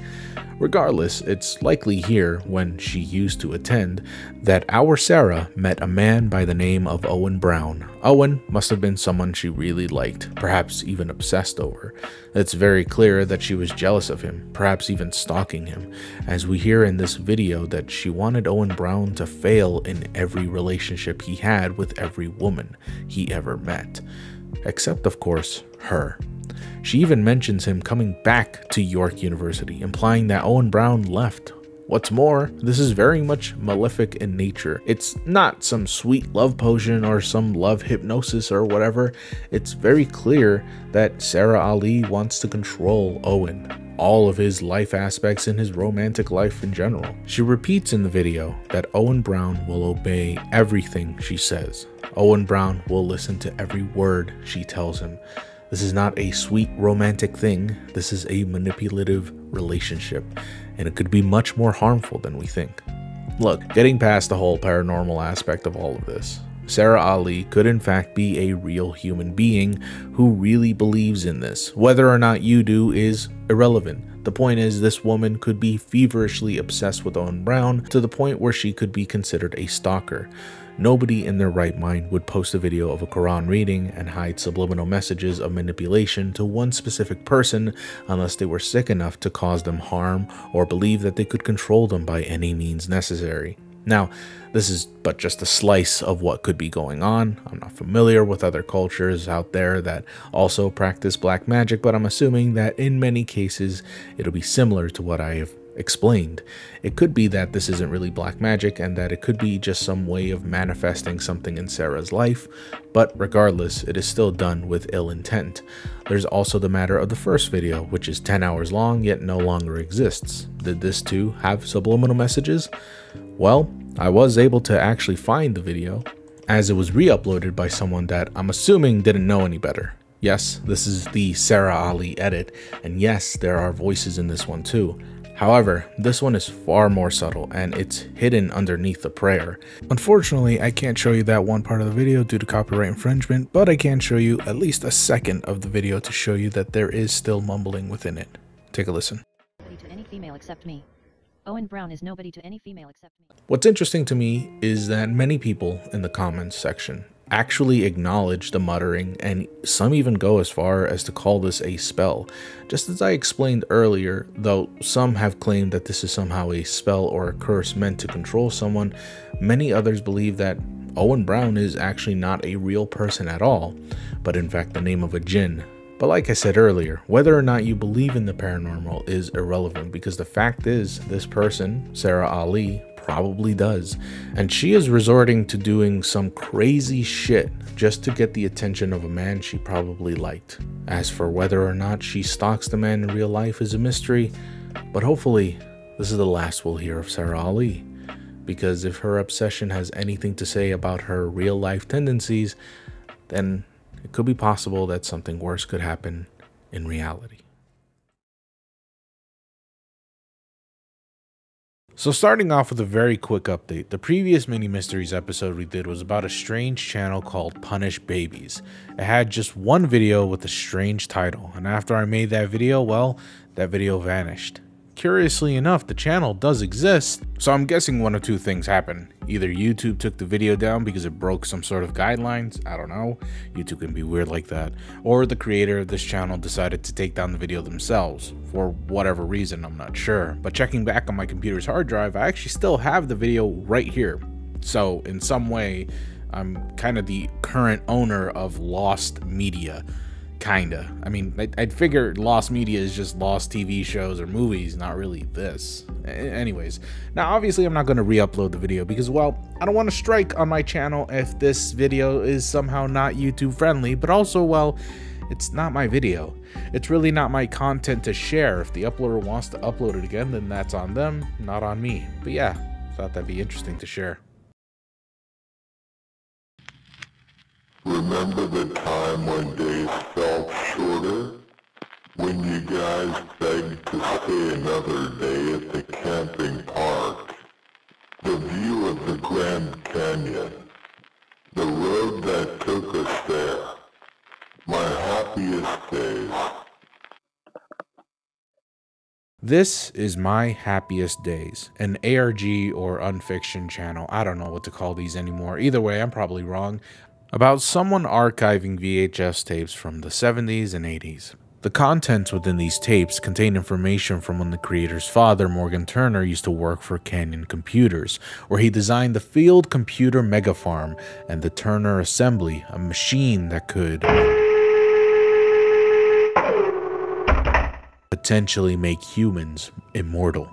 Regardless, it's likely here, when she used to attend, that our Sarah met a man by the name of Owen Brown. Owen must have been someone she really liked, perhaps even obsessed over. It's very clear that she was jealous of him, perhaps even stalking him, as we hear in this video that she wanted Owen Brown to fail in every relationship he had with every woman he ever met. Except, of course, her. She even mentions him coming back to York University, implying that Owen Brown left. What's more, this is very much malefic in nature. It's not some sweet love potion or some love hypnosis or whatever. It's very clear that Sarah Ali wants to control Owen, all of his life aspects and his romantic life in general. She repeats in the video that Owen Brown will obey everything she says. Owen Brown will listen to every word she tells him. This is not a sweet romantic thing, this is a manipulative relationship, and it could be much more harmful than we think. Look, getting past the whole paranormal aspect of all of this, Sarah Ali could in fact be a real human being who really believes in this. Whether or not you do is irrelevant. The point is, this woman could be feverishly obsessed with Owen Brown to the point where she could be considered a stalker. Nobody in their right mind would post a video of a Quran reading and hide subliminal messages of manipulation to one specific person unless they were sick enough to cause them harm or believe that they could control them by any means necessary. Now, this is but just a slice of what could be going on. I'm not familiar with other cultures out there that also practice black magic, but I'm assuming that in many cases it'll be similar to what I have explained. It could be that this isn't really black magic and that it could be just some way of manifesting something in Sarah's life, but regardless, it is still done with ill intent. There's also the matter of the first video, which is 10 hours long yet no longer exists. Did this too have subliminal messages? Well, I was able to actually find the video, as it was re-uploaded by someone that I'm assuming didn't know any better. Yes, this is the Sarah Ali edit, and yes, there are voices in this one too. However, this one is far more subtle and it's hidden underneath the prayer. Unfortunately, I can't show you that one part of the video due to copyright infringement, but I can show you at least a second of the video to show you that there is still mumbling within it. Take a listen. To any female except me. Owen Brown is nobody to any female except me. What's interesting to me is that many people in the comments section actually acknowledge the muttering, and some even go as far as to call this a spell. Just as I explained earlier, though some have claimed that this is somehow a spell or a curse meant to control someone, many others believe that Owen Brown is actually not a real person at all, but in fact the name of a jinn. But like I said earlier, whether or not you believe in the paranormal is irrelevant because the fact is, this person, Sarah Ali, probably does. And she is resorting to doing some crazy shit just to get the attention of a man she probably liked. As for whether or not she stalks the man in real life is a mystery, but hopefully this is the last we'll hear of Sarah Ali. Because if her obsession has anything to say about her real life tendencies, then it could be possible that something worse could happen in reality. So starting off with a very quick update, the previous mini mysteries episode we did was about a strange channel called Punish Babies. It had just one video with a strange title, and after I made that video, well, that video vanished. Curiously enough, the channel does exist, so I'm guessing one of two things happened. Either YouTube took the video down because it broke some sort of guidelines, I don't know, YouTube can be weird like that, or the creator of this channel decided to take down the video themselves, for whatever reason, I'm not sure. But checking back on my computer's hard drive, I actually still have the video right here. So in some way, I'm kind of the current owner of Lost Media kinda. I mean, I'd, I'd figure lost media is just lost TV shows or movies, not really this. anyways, now obviously I'm not going to re-upload the video because, well, I don't want to strike on my channel if this video is somehow not YouTube friendly, but also, well, it's not my video. It's really not my content to share. If the uploader wants to upload it again, then that's on them, not on me. But yeah, thought that'd be interesting to share. Remember the time when days felt shorter? When you guys begged to stay another day at the camping park? The view of the Grand Canyon? The road that took us there? My happiest days. This is my happiest days, an ARG or unfiction channel. I don't know what to call these anymore. Either way, I'm probably wrong about someone archiving VHS tapes from the 70s and 80s. The contents within these tapes contain information from when the creator's father, Morgan Turner, used to work for Canyon Computers, where he designed the Field Computer Mega Farm and the Turner Assembly, a machine that could potentially make humans immortal.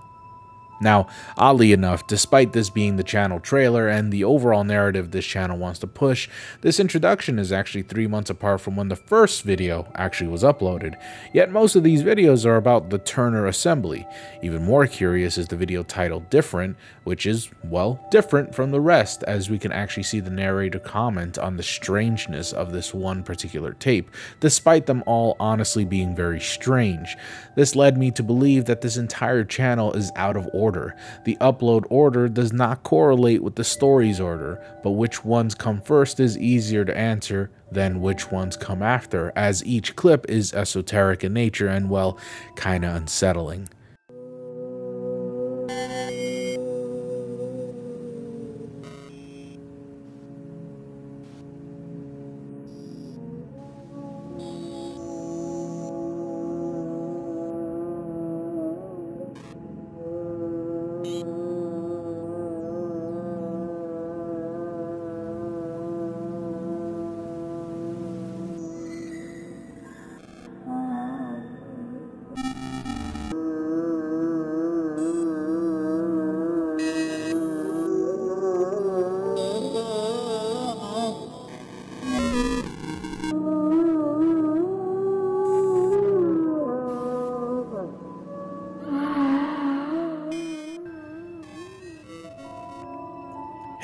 Now, oddly enough, despite this being the channel trailer and the overall narrative this channel wants to push, this introduction is actually three months apart from when the first video actually was uploaded. Yet most of these videos are about the Turner assembly. Even more curious is the video titled Different, which is, well, different from the rest, as we can actually see the narrator comment on the strangeness of this one particular tape, despite them all honestly being very strange. This led me to believe that this entire channel is out of order. The upload order does not correlate with the story's order, but which ones come first is easier to answer than which ones come after, as each clip is esoteric in nature and, well, kinda unsettling.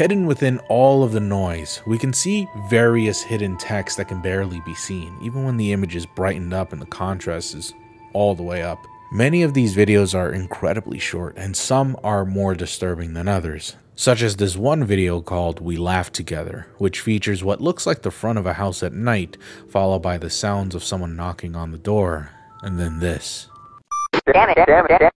Hidden within all of the noise, we can see various hidden text that can barely be seen, even when the image is brightened up and the contrast is all the way up. Many of these videos are incredibly short, and some are more disturbing than others, such as this one video called We Laugh Together, which features what looks like the front of a house at night, followed by the sounds of someone knocking on the door, and then this. Damn it, damn it,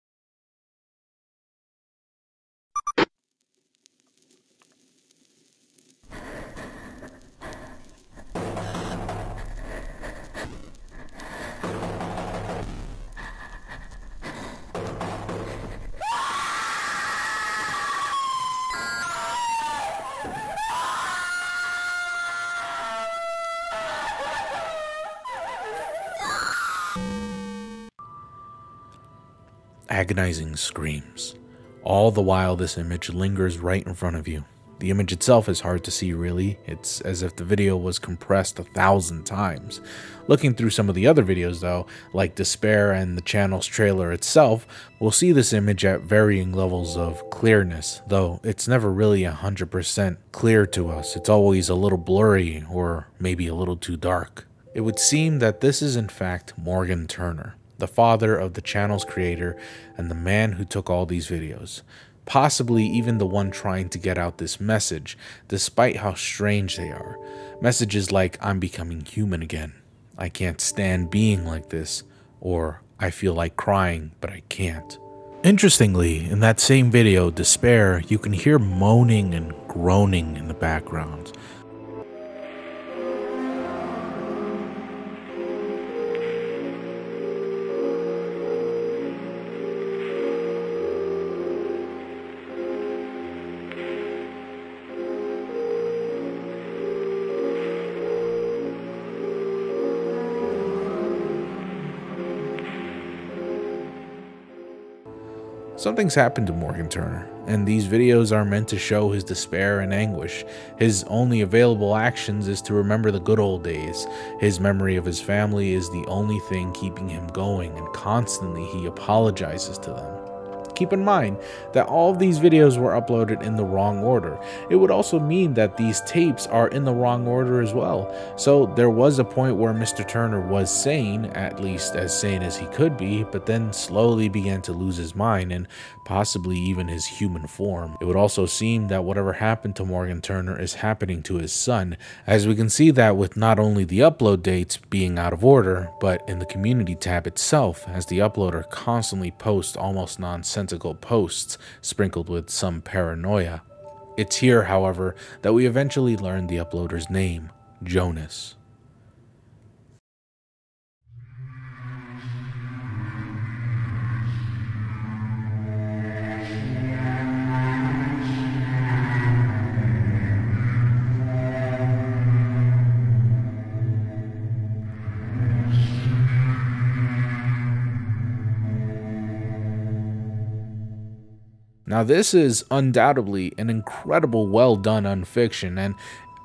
agonizing screams. All the while, this image lingers right in front of you. The image itself is hard to see really, it's as if the video was compressed a thousand times. Looking through some of the other videos though, like Despair and the channel's trailer itself, we'll see this image at varying levels of clearness, though it's never really 100% clear to us, it's always a little blurry or maybe a little too dark. It would seem that this is in fact Morgan Turner the father of the channel's creator and the man who took all these videos. possibly even the one trying to get out this message, despite how strange they are. Messages like, I'm becoming human again. I can't stand being like this. Or, I feel like crying, but I can't. Interestingly, in that same video, Despair, you can hear moaning and groaning in the background. Something's happened to Morgan Turner, and these videos are meant to show his despair and anguish. His only available actions is to remember the good old days. His memory of his family is the only thing keeping him going, and constantly he apologizes to them. Keep in mind that all of these videos were uploaded in the wrong order. It would also mean that these tapes are in the wrong order as well. So there was a point where Mr. Turner was sane, at least as sane as he could be, but then slowly began to lose his mind and possibly even his human form. It would also seem that whatever happened to Morgan Turner is happening to his son, as we can see that with not only the upload dates being out of order, but in the community tab itself, as the uploader constantly posts almost nonsense nonsensical posts sprinkled with some paranoia. It's here, however, that we eventually learn the uploader's name, Jonas. Now, this is undoubtedly an incredible well done unfiction, and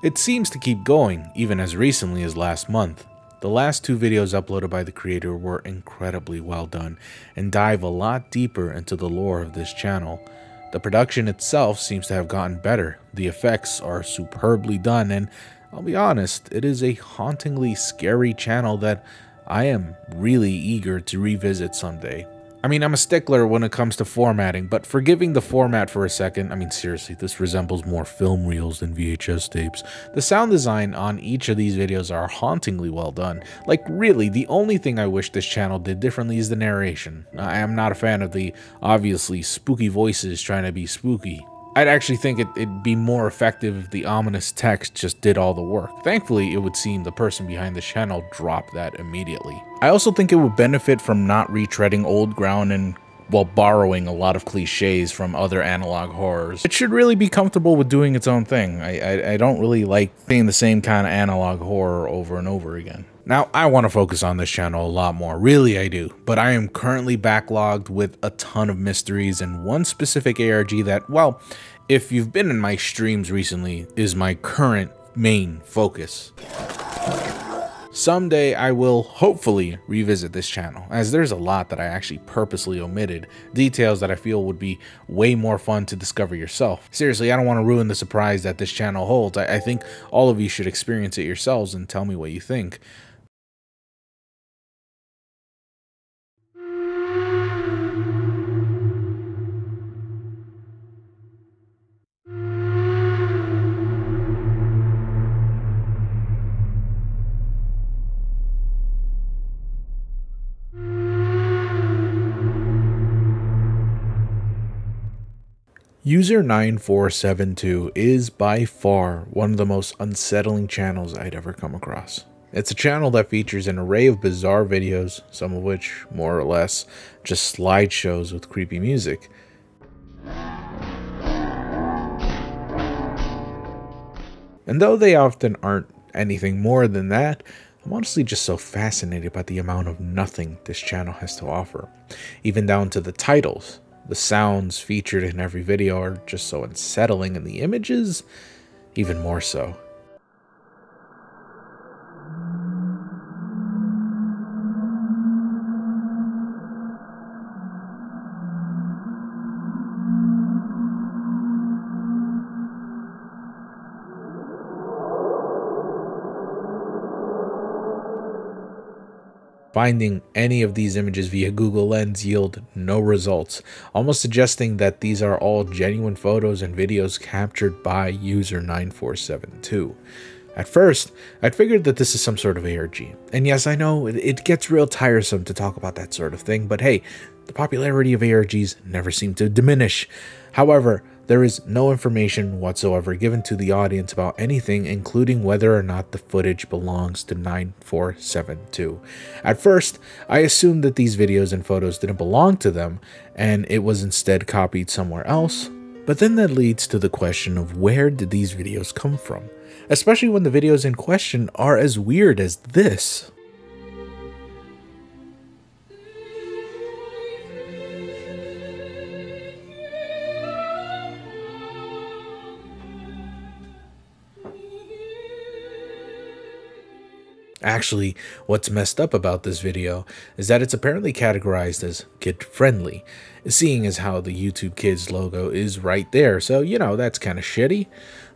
it seems to keep going, even as recently as last month. The last two videos uploaded by the creator were incredibly well done and dive a lot deeper into the lore of this channel. The production itself seems to have gotten better, the effects are superbly done, and I'll be honest, it is a hauntingly scary channel that I am really eager to revisit someday. I mean, I'm a stickler when it comes to formatting, but forgiving the format for a second, I mean, seriously, this resembles more film reels than VHS tapes. The sound design on each of these videos are hauntingly well done. Like, really, the only thing I wish this channel did differently is the narration. I am not a fan of the obviously spooky voices trying to be spooky. I'd actually think it, would be more effective if the ominous text just did all the work. Thankfully, it would seem the person behind the channel dropped that immediately. I also think it would benefit from not retreading old ground and while borrowing a lot of cliches from other analog horrors. It should really be comfortable with doing its own thing. I, I, I don't really like seeing the same kind of analog horror over and over again. Now, I want to focus on this channel a lot more, really I do, but I am currently backlogged with a ton of mysteries and one specific ARG that, well, if you've been in my streams recently, is my current main focus. Someday I will hopefully revisit this channel, as there's a lot that I actually purposely omitted, details that I feel would be way more fun to discover yourself. Seriously, I don't want to ruin the surprise that this channel holds. I, I think all of you should experience it yourselves and tell me what you think. User9472 is by far one of the most unsettling channels I'd ever come across. It's a channel that features an array of bizarre videos, some of which, more or less, just slideshows with creepy music. And though they often aren't anything more than that, I'm honestly just so fascinated by the amount of nothing this channel has to offer, even down to the titles. The sounds featured in every video are just so unsettling, and the images, even more so. Finding any of these images via Google Lens yield no results, almost suggesting that these are all genuine photos and videos captured by user 9472. At first, I'd figured that this is some sort of ARG. And yes, I know it, gets real tiresome to talk about that sort of thing, but hey, the popularity of ARGs never seemed to diminish. However, there is no information whatsoever given to the audience about anything, including whether or not the footage belongs to 9472. At first, I assumed that these videos and photos didn't belong to them, and it was instead copied somewhere else. But then that leads to the question of where did these videos come from? Especially when the videos in question are as weird as this. Actually, what's messed up about this video is that it's apparently categorized as kid friendly, seeing as how the YouTube Kids logo is right there, so you know, that's kind of shitty.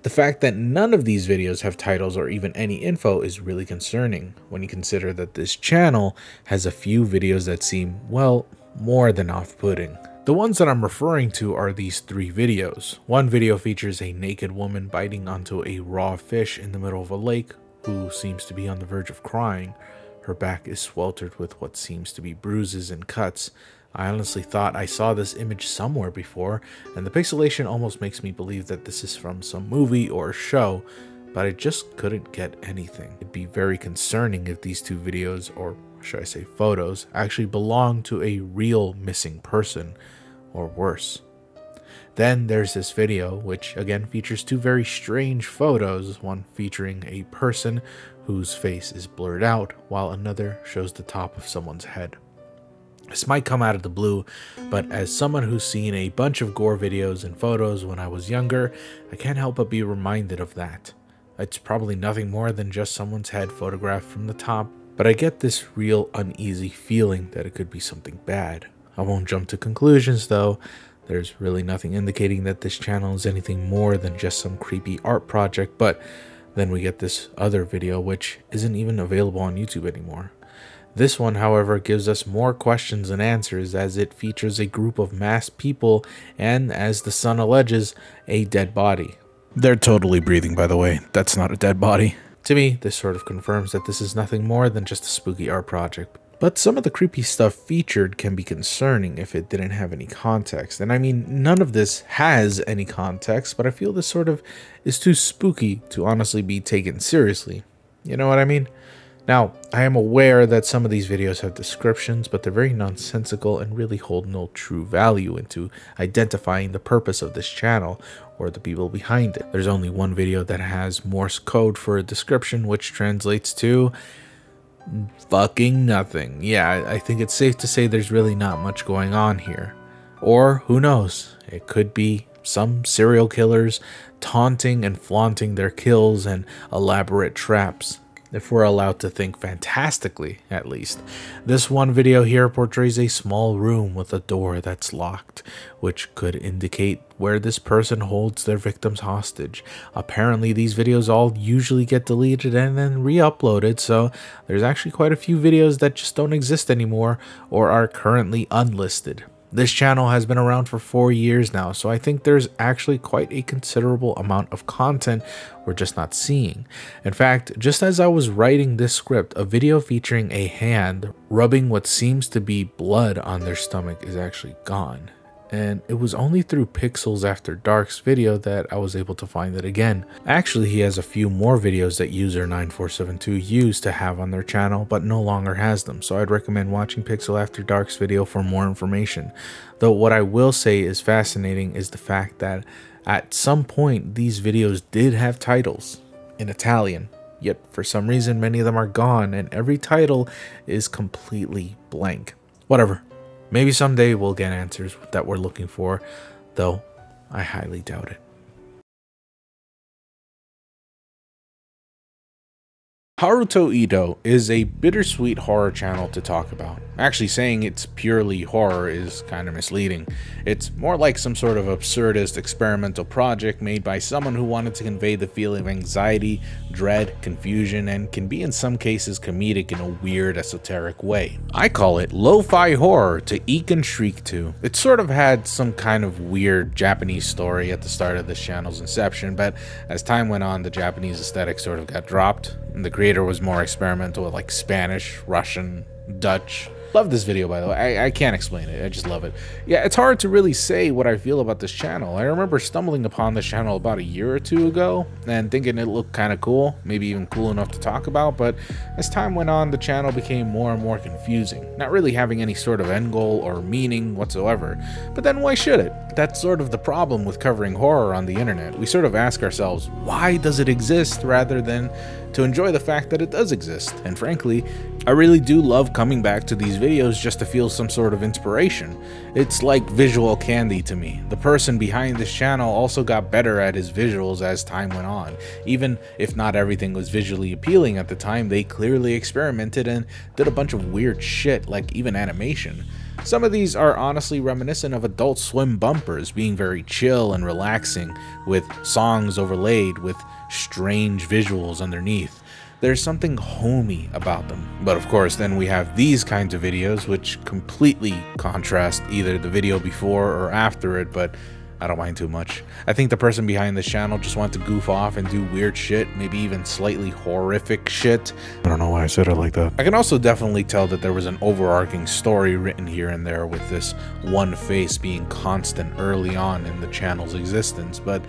The fact that none of these videos have titles or even any info is really concerning when you consider that this channel has a few videos that seem, well, more than off-putting. The ones that I'm referring to are these three videos. One video features a naked woman biting onto a raw fish in the middle of a lake who seems to be on the verge of crying. Her back is sweltered with what seems to be bruises and cuts. I honestly thought I saw this image somewhere before, and the pixelation almost makes me believe that this is from some movie or show, but I just couldn't get anything. It'd be very concerning if these two videos, or should I say photos, actually belong to a real missing person, or worse. Then there's this video, which again features two very strange photos, one featuring a person whose face is blurred out, while another shows the top of someone's head. This might come out of the blue, but as someone who's seen a bunch of gore videos and photos when I was younger, I can't help but be reminded of that. It's probably nothing more than just someone's head photographed from the top, but I get this real uneasy feeling that it could be something bad. I won't jump to conclusions though, there's really nothing indicating that this channel is anything more than just some creepy art project, but then we get this other video which isn't even available on YouTube anymore. This one, however, gives us more questions than answers as it features a group of masked people and, as the son alleges, a dead body. They're totally breathing, by the way. That's not a dead body. To me, this sort of confirms that this is nothing more than just a spooky art project. But some of the creepy stuff featured can be concerning if it didn't have any context. And I mean, none of this has any context, but I feel this sort of is too spooky to honestly be taken seriously. You know what I mean? Now, I am aware that some of these videos have descriptions, but they're very nonsensical and really hold no true value into identifying the purpose of this channel or the people behind it. There's only one video that has Morse code for a description, which translates to fucking nothing. Yeah, I think it's safe to say there's really not much going on here. Or who knows, it could be some serial killers taunting and flaunting their kills and elaborate traps if we're allowed to think fantastically, at least. This one video here portrays a small room with a door that's locked, which could indicate where this person holds their victims hostage. Apparently, these videos all usually get deleted and then re-uploaded, so there's actually quite a few videos that just don't exist anymore or are currently unlisted. This channel has been around for four years now, so I think there's actually quite a considerable amount of content we're just not seeing. In fact, just as I was writing this script, a video featuring a hand rubbing what seems to be blood on their stomach is actually gone and it was only through Pixels After Dark's video that I was able to find it again. Actually, he has a few more videos that user 9472 used to have on their channel, but no longer has them, so I'd recommend watching Pixel After Dark's video for more information. Though what I will say is fascinating is the fact that at some point these videos did have titles in Italian, yet for some reason many of them are gone and every title is completely blank. Whatever, Maybe someday we'll get answers that we're looking for, though I highly doubt it. Haruto Ito is a bittersweet horror channel to talk about. Actually, saying it's purely horror is kind of misleading. It's more like some sort of absurdist experimental project made by someone who wanted to convey the feeling of anxiety, dread, confusion, and can be in some cases comedic in a weird, esoteric way. I call it lo-fi horror to eek and shriek to. It sort of had some kind of weird Japanese story at the start of this channel's inception, but as time went on, the Japanese aesthetic sort of got dropped, and the creator was more experimental with like Spanish, Russian, Dutch, Love this video, by the way. I, I can't explain it. I just love it. Yeah, it's hard to really say what I feel about this channel. I remember stumbling upon this channel about a year or two ago and thinking it looked kind of cool, maybe even cool enough to talk about, but as time went on, the channel became more and more confusing, not really having any sort of end goal or meaning whatsoever. But then why should it? That's sort of the problem with covering horror on the internet. We sort of ask ourselves, why does it exist rather than to enjoy the fact that it does exist. And frankly, I really do love coming back to these videos just to feel some sort of inspiration. It's like visual candy to me. The person behind this channel also got better at his visuals as time went on. Even if not everything was visually appealing at the time, they clearly experimented and did a bunch of weird shit, like even animation. Some of these are honestly reminiscent of Adult Swim bumpers, being very chill and relaxing, with songs overlaid with strange visuals underneath. There's something homey about them. But of course, then we have these kinds of videos which completely contrast either the video before or after it, but I don't mind too much. I think the person behind this channel just wanted to goof off and do weird shit, maybe even slightly horrific shit. I don't know why I said it like that. I can also definitely tell that there was an overarching story written here and there with this one face being constant early on in the channel's existence, but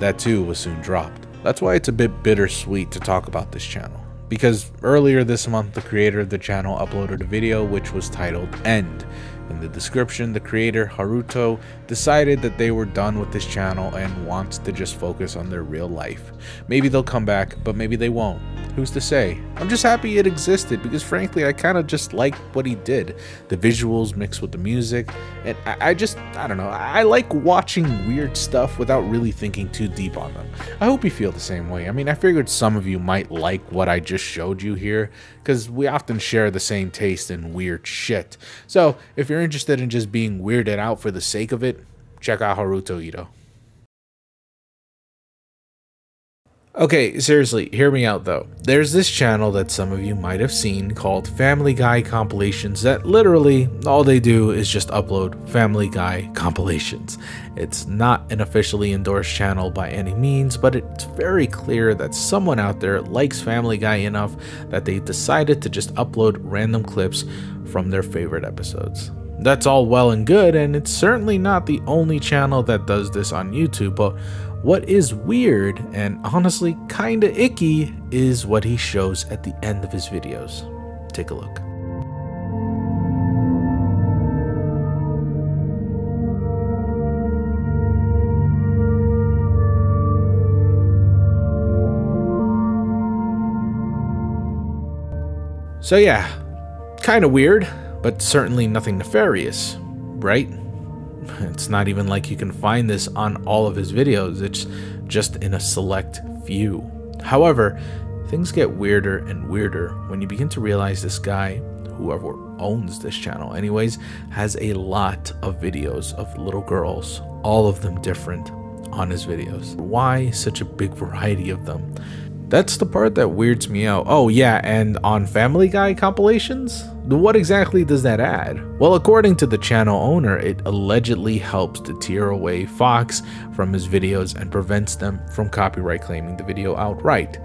that too was soon dropped. That's why it's a bit bittersweet to talk about this channel. Because earlier this month, the creator of the channel uploaded a video which was titled End, in the description, the creator, Haruto, decided that they were done with this channel and wants to just focus on their real life. Maybe they'll come back, but maybe they won't. Who's to say? I'm just happy it existed because frankly, I kind of just like what he did. The visuals mixed with the music, and I, I just, I don't know, I like watching weird stuff without really thinking too deep on them. I hope you feel the same way. I mean, I figured some of you might like what I just showed you here because we often share the same taste in weird shit. So if you're interested in just being weirded out for the sake of it, check out Haruto Ito. Okay, seriously, hear me out though. There's this channel that some of you might have seen called Family Guy Compilations that literally all they do is just upload Family Guy compilations. It's not an officially endorsed channel by any means, but it's very clear that someone out there likes Family Guy enough that they decided to just upload random clips from their favorite episodes. That's all well and good, and it's certainly not the only channel that does this on YouTube, but what is weird and honestly kinda icky is what he shows at the end of his videos. Take a look. So yeah, kinda weird but certainly nothing nefarious, right? It's not even like you can find this on all of his videos, it's just in a select few. However, things get weirder and weirder when you begin to realize this guy, whoever owns this channel anyways, has a lot of videos of little girls, all of them different, on his videos. Why such a big variety of them? That's the part that weirds me out. Oh yeah, and on Family Guy compilations? What exactly does that add? Well, according to the channel owner, it allegedly helps to tear away Fox from his videos and prevents them from copyright claiming the video outright.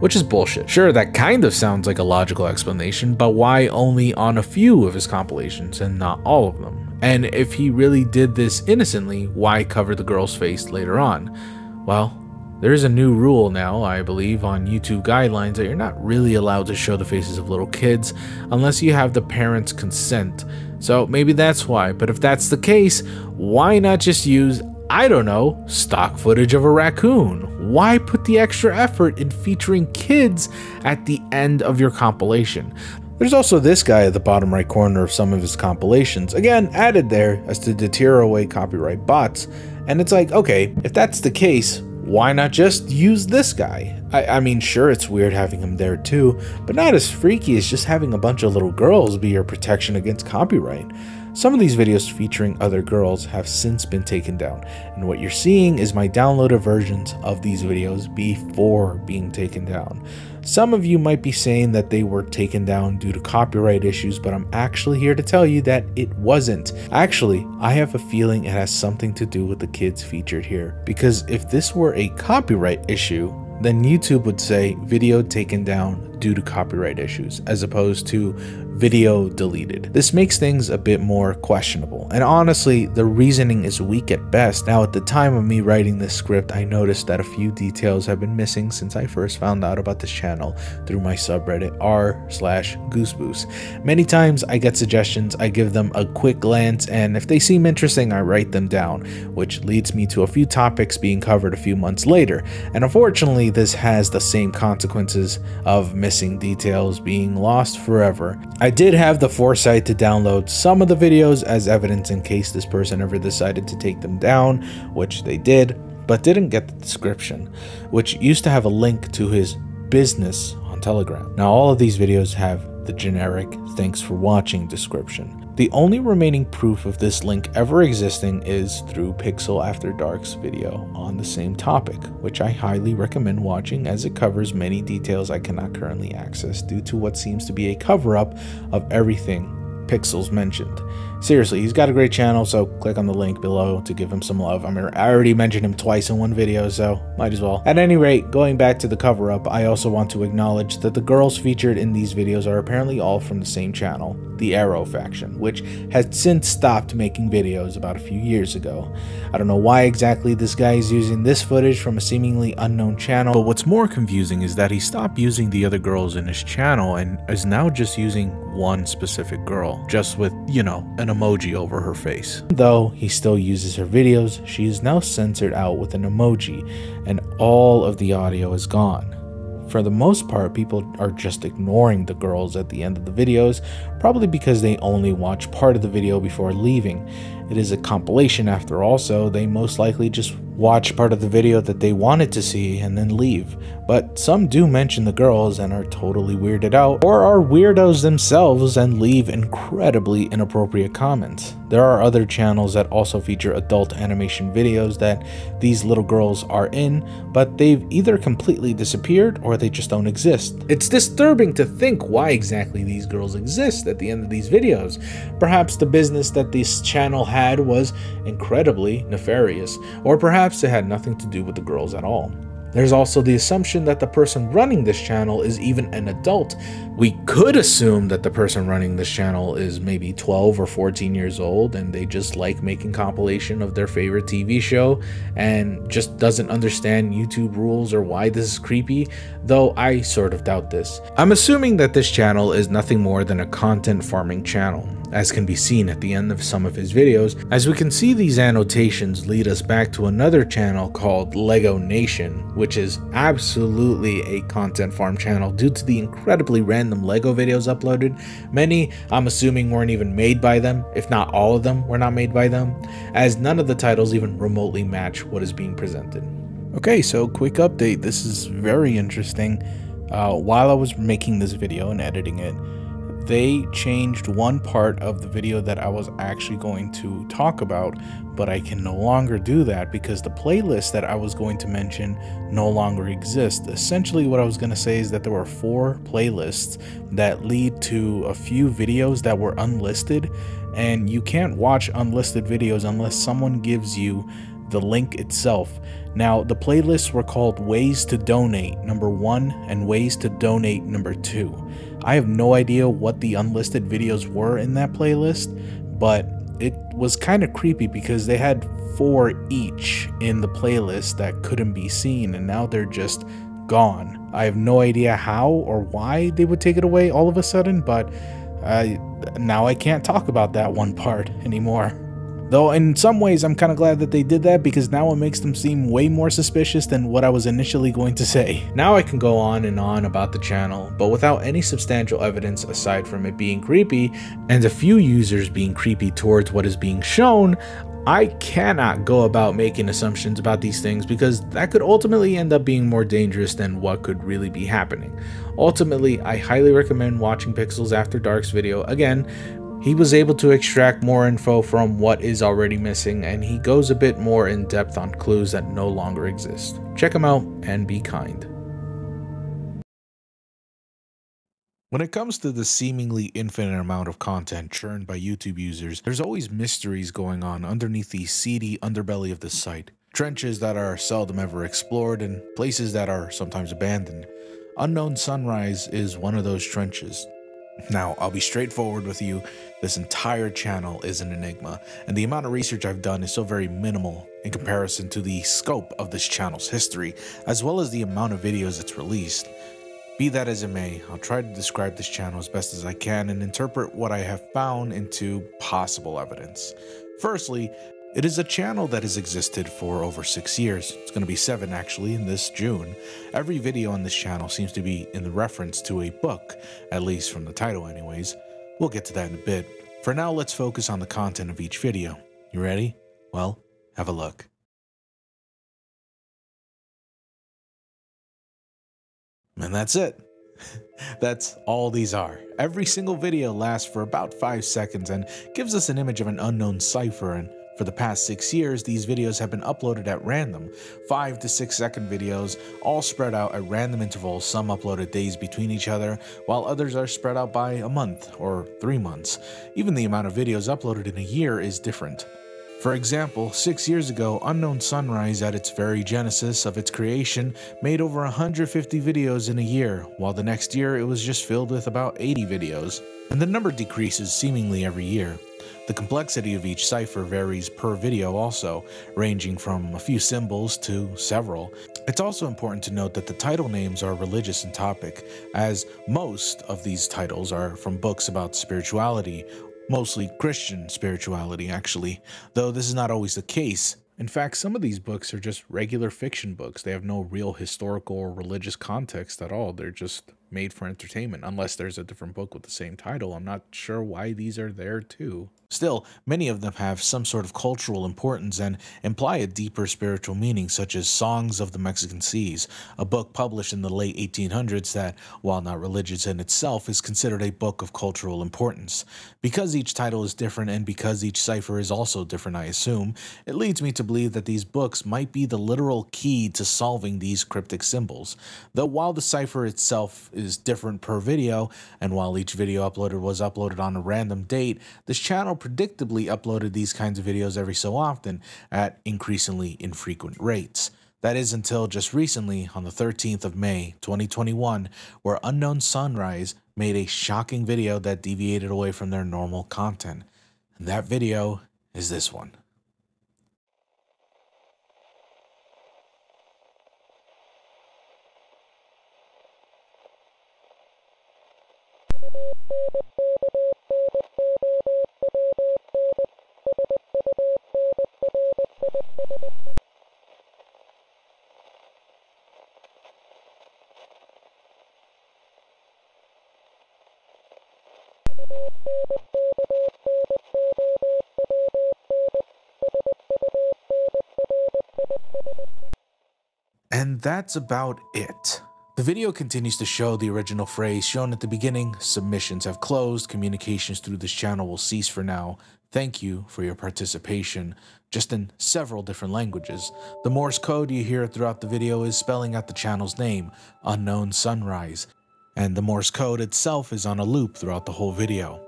Which is bullshit. Sure, that kind of sounds like a logical explanation, but why only on a few of his compilations and not all of them? And if he really did this innocently, why cover the girl's face later on? Well, there is a new rule now, I believe, on YouTube guidelines that you're not really allowed to show the faces of little kids unless you have the parents' consent. So maybe that's why, but if that's the case, why not just use, I don't know, stock footage of a raccoon? Why put the extra effort in featuring kids at the end of your compilation? There's also this guy at the bottom right corner of some of his compilations, again added there as to deter away copyright bots. And it's like, okay, if that's the case, why not just use this guy? I, I mean, sure, it's weird having him there too, but not as freaky as just having a bunch of little girls be your protection against copyright. Some of these videos featuring other girls have since been taken down, and what you're seeing is my downloaded versions of these videos before being taken down. Some of you might be saying that they were taken down due to copyright issues, but I'm actually here to tell you that it wasn't. Actually, I have a feeling it has something to do with the kids featured here, because if this were a copyright issue, then YouTube would say video taken down due to copyright issues, as opposed to video deleted. This makes things a bit more questionable, and honestly, the reasoning is weak at best. Now, at the time of me writing this script, I noticed that a few details have been missing since I first found out about this channel through my subreddit r slash Gooseboose. Many times I get suggestions, I give them a quick glance, and if they seem interesting, I write them down, which leads me to a few topics being covered a few months later, and unfortunately, this has the same consequences of missing details being lost forever. Did have the foresight to download some of the videos as evidence in case this person ever decided to take them down, which they did, but didn't get the description, which used to have a link to his business on Telegram. Now all of these videos have the generic thanks for watching description. The only remaining proof of this link ever existing is through Pixel After Dark's video on the same topic, which I highly recommend watching as it covers many details I cannot currently access due to what seems to be a cover up of everything Pixels mentioned. Seriously, he's got a great channel, so click on the link below to give him some love. I mean, I already mentioned him twice in one video, so might as well. At any rate, going back to the cover up, I also want to acknowledge that the girls featured in these videos are apparently all from the same channel, the Arrow faction, which has since stopped making videos about a few years ago. I don't know why exactly this guy is using this footage from a seemingly unknown channel, but what's more confusing is that he stopped using the other girls in his channel and is now just using one specific girl, just with, you know, an emoji over her face. Though he still uses her videos, she is now censored out with an emoji, and all of the audio is gone. For the most part, people are just ignoring the girls at the end of the videos, probably because they only watch part of the video before leaving. It is a compilation after all, so they most likely just watch part of the video that they wanted to see and then leave. But some do mention the girls and are totally weirded out, or are weirdos themselves and leave incredibly inappropriate comments. There are other channels that also feature adult animation videos that these little girls are in, but they've either completely disappeared or they just don't exist. It's disturbing to think why exactly these girls exist at the end of these videos. Perhaps the business that this channel had was incredibly nefarious, or perhaps it had nothing to do with the girls at all. There's also the assumption that the person running this channel is even an adult. We could assume that the person running this channel is maybe 12 or 14 years old and they just like making compilation of their favorite TV show and just doesn't understand YouTube rules or why this is creepy, though I sort of doubt this. I'm assuming that this channel is nothing more than a content farming channel as can be seen at the end of some of his videos, as we can see these annotations lead us back to another channel called LEGO Nation, which is absolutely a content farm channel due to the incredibly random LEGO videos uploaded. Many, I'm assuming, weren't even made by them, if not all of them were not made by them, as none of the titles even remotely match what is being presented. Okay, so quick update. This is very interesting. Uh, while I was making this video and editing it, they changed one part of the video that I was actually going to talk about, but I can no longer do that because the playlist that I was going to mention no longer exists. Essentially, what I was going to say is that there were four playlists that lead to a few videos that were unlisted, and you can't watch unlisted videos unless someone gives you the link itself. Now, the playlists were called Ways to Donate number one and Ways to Donate number two. I have no idea what the unlisted videos were in that playlist, but it was kind of creepy because they had four each in the playlist that couldn't be seen, and now they're just gone. I have no idea how or why they would take it away all of a sudden, but I, now I can't talk about that one part anymore. Though in some ways I'm kind of glad that they did that because now it makes them seem way more suspicious than what I was initially going to say. Now I can go on and on about the channel, but without any substantial evidence aside from it being creepy and a few users being creepy towards what is being shown, I cannot go about making assumptions about these things because that could ultimately end up being more dangerous than what could really be happening. Ultimately, I highly recommend watching Pixels After Dark's video. Again, he was able to extract more info from what is already missing, and he goes a bit more in depth on clues that no longer exist. Check him out and be kind. When it comes to the seemingly infinite amount of content churned by YouTube users, there's always mysteries going on underneath the seedy underbelly of the site. Trenches that are seldom ever explored and places that are sometimes abandoned. Unknown Sunrise is one of those trenches. Now, I'll be straightforward with you. This entire channel is an enigma, and the amount of research I've done is so very minimal in comparison to the scope of this channel's history, as well as the amount of videos it's released. Be that as it may, I'll try to describe this channel as best as I can and interpret what I have found into possible evidence. Firstly, it is a channel that has existed for over six years. It's going to be seven actually in this June. Every video on this channel seems to be in reference to a book, at least from the title anyways. We'll get to that in a bit. For now, let's focus on the content of each video. You ready? Well, have a look. And that's it. That's all these are. Every single video lasts for about 5 seconds and gives us an image of an unknown cipher and for the past 6 years these videos have been uploaded at random, 5 to 6 second videos all spread out at random intervals, some uploaded days between each other, while others are spread out by a month or 3 months. Even the amount of videos uploaded in a year is different. For example, six years ago, Unknown Sunrise, at its very genesis of its creation, made over 150 videos in a year, while the next year it was just filled with about 80 videos. And the number decreases seemingly every year. The complexity of each cipher varies per video also, ranging from a few symbols to several. It's also important to note that the title names are religious in topic, as most of these titles are from books about spirituality mostly Christian spirituality, actually, though this is not always the case. In fact, some of these books are just regular fiction books. They have no real historical or religious context at all. They're just made for entertainment, unless there's a different book with the same title. I'm not sure why these are there too. Still, many of them have some sort of cultural importance and imply a deeper spiritual meaning, such as Songs of the Mexican Seas, a book published in the late 1800s that, while not religious in itself, is considered a book of cultural importance. Because each title is different and because each cipher is also different, I assume, it leads me to believe that these books might be the literal key to solving these cryptic symbols. Though while the cipher itself is different per video, and while each video uploaded was uploaded on a random date, this channel predictably uploaded these kinds of videos every so often at increasingly infrequent rates. That is until just recently, on the 13th of May 2021, where Unknown Sunrise made a shocking video that deviated away from their normal content. And that video is this one. And that's about it. The video continues to show the original phrase shown at the beginning, submissions have closed, communications through this channel will cease for now. Thank you for your participation, just in several different languages. The Morse code you hear throughout the video is spelling out the channel's name, Unknown Sunrise, and the Morse code itself is on a loop throughout the whole video.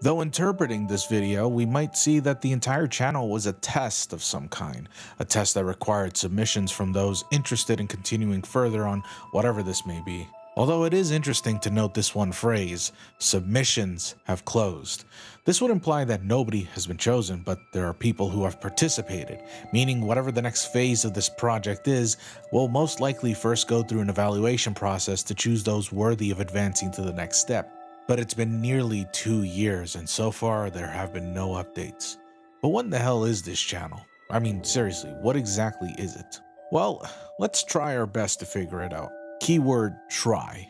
Though interpreting this video, we might see that the entire channel was a test of some kind, a test that required submissions from those interested in continuing further on whatever this may be. Although it is interesting to note this one phrase, submissions have closed. This would imply that nobody has been chosen, but there are people who have participated, meaning whatever the next phase of this project is, will most likely first go through an evaluation process to choose those worthy of advancing to the next step. But it's been nearly two years, and so far there have been no updates. But what in the hell is this channel? I mean, seriously, what exactly is it? Well, let's try our best to figure it out. Keyword try.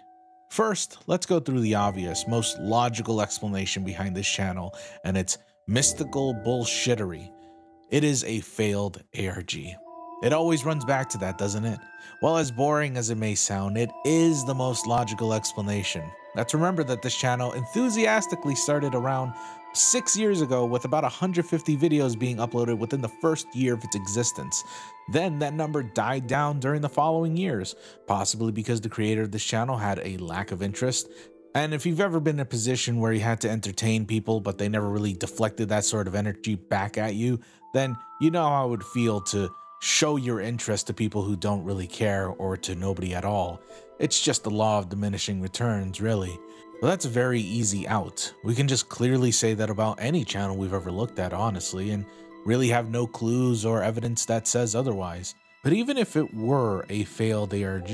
First, let's go through the obvious, most logical explanation behind this channel, and it's mystical bullshittery. it is a failed ARG. It always runs back to that, doesn't it? Well, as boring as it may sound, it is the most logical explanation. Let's remember that this channel enthusiastically started around six years ago with about 150 videos being uploaded within the first year of its existence. Then that number died down during the following years, possibly because the creator of this channel had a lack of interest. And if you've ever been in a position where you had to entertain people, but they never really deflected that sort of energy back at you, then you know how it would feel to show your interest to people who don't really care or to nobody at all. It's just the law of diminishing returns, really. Well, that's a very easy out. We can just clearly say that about any channel we've ever looked at, honestly, and really have no clues or evidence that says otherwise. But even if it were a failed ARG,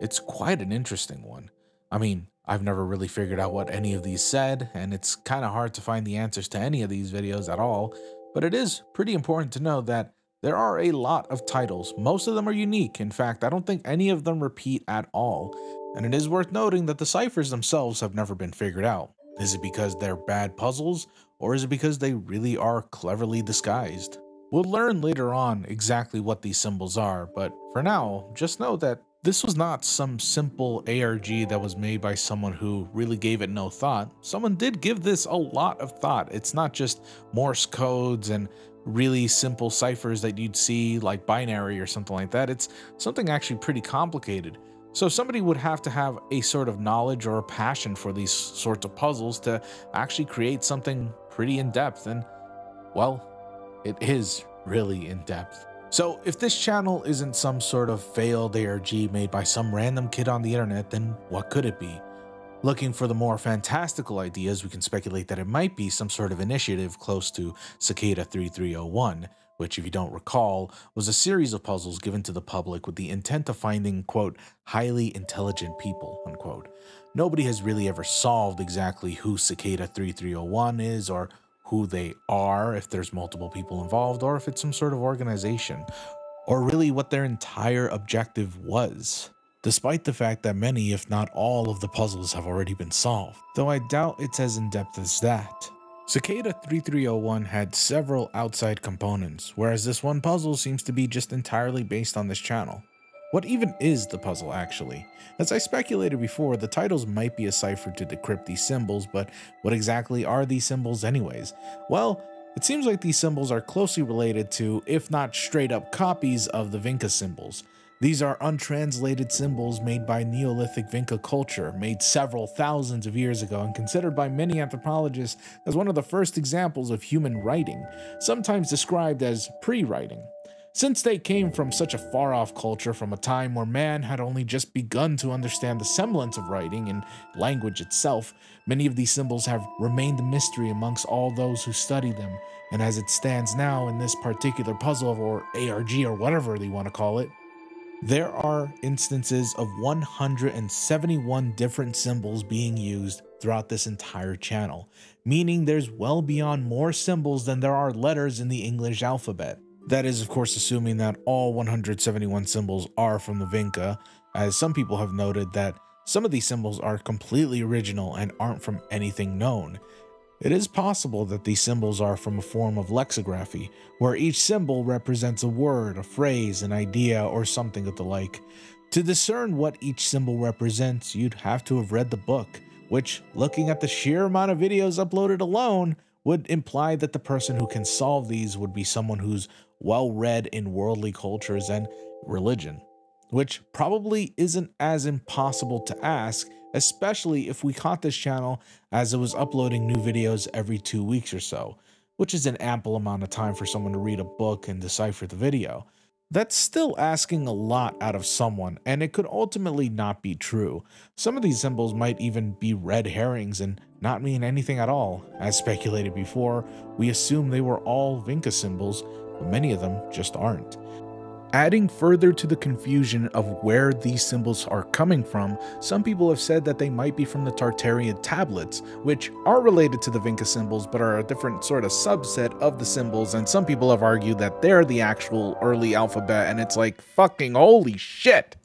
it's quite an interesting one. I mean, I've never really figured out what any of these said, and it's kind of hard to find the answers to any of these videos at all, but it is pretty important to know that there are a lot of titles. Most of them are unique. In fact, I don't think any of them repeat at all, and it is worth noting that the ciphers themselves have never been figured out. Is it because they're bad puzzles, or is it because they really are cleverly disguised? We'll learn later on exactly what these symbols are, but for now, just know that this was not some simple ARG that was made by someone who really gave it no thought. Someone did give this a lot of thought. It's not just Morse codes and really simple ciphers that you'd see like binary or something like that. It's something actually pretty complicated. So somebody would have to have a sort of knowledge or a passion for these sorts of puzzles to actually create something pretty in depth. And well, it is really in depth. So if this channel isn't some sort of failed ARG made by some random kid on the internet, then what could it be? Looking for the more fantastical ideas, we can speculate that it might be some sort of initiative close to Cicada 3301, which, if you don't recall, was a series of puzzles given to the public with the intent of finding, quote, highly intelligent people, unquote. Nobody has really ever solved exactly who Cicada 3301 is or who they are, if there's multiple people involved, or if it's some sort of organization, or really what their entire objective was. Despite the fact that many, if not all, of the puzzles have already been solved, though I doubt it's as in depth as that. Cicada 3301 had several outside components, whereas this one puzzle seems to be just entirely based on this channel. What even is the puzzle actually? As I speculated before, the titles might be a cipher to decrypt these symbols, but what exactly are these symbols anyways? Well, it seems like these symbols are closely related to, if not straight up copies of the Vinca symbols. These are untranslated symbols made by Neolithic Vinca culture, made several thousands of years ago and considered by many anthropologists as one of the first examples of human writing, sometimes described as pre-writing. Since they came from such a far off culture from a time where man had only just begun to understand the semblance of writing and language itself, many of these symbols have remained a mystery amongst all those who study them, and as it stands now in this particular puzzle or ARG or whatever they want to call it, there are instances of 171 different symbols being used throughout this entire channel, meaning there's well beyond more symbols than there are letters in the English alphabet. That is, of course, assuming that all 171 symbols are from the Vinca, as some people have noted that some of these symbols are completely original and aren't from anything known, it is possible that these symbols are from a form of lexicography, where each symbol represents a word, a phrase, an idea, or something of the like. To discern what each symbol represents, you'd have to have read the book, which, looking at the sheer amount of videos uploaded alone, would imply that the person who can solve these would be someone who's well read in worldly cultures and religion, which probably isn't as impossible to ask especially if we caught this channel as it was uploading new videos every two weeks or so, which is an ample amount of time for someone to read a book and decipher the video. That's still asking a lot out of someone, and it could ultimately not be true. Some of these symbols might even be red herrings and not mean anything at all. As speculated before, we assume they were all Vinca symbols, but many of them just aren't. Adding further to the confusion of where these symbols are coming from, some people have said that they might be from the Tartarian tablets, which are related to the Vinca symbols but are a different sort of subset of the symbols, and some people have argued that they're the actual early alphabet, and it's like, fucking holy shit!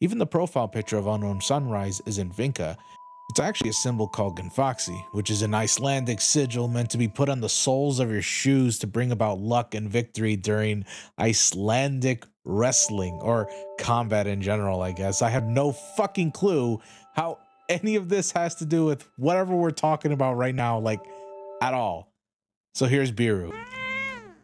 Even the profile picture of Unknown Sunrise is in Vinca. It It's actually a symbol called Ginfaxi, which is an Icelandic sigil meant to be put on the soles of your shoes to bring about luck and victory during Icelandic wrestling or combat in general, I guess. I have no fucking clue how any of this has to do with whatever we're talking about right now, like at all. So here's Biru.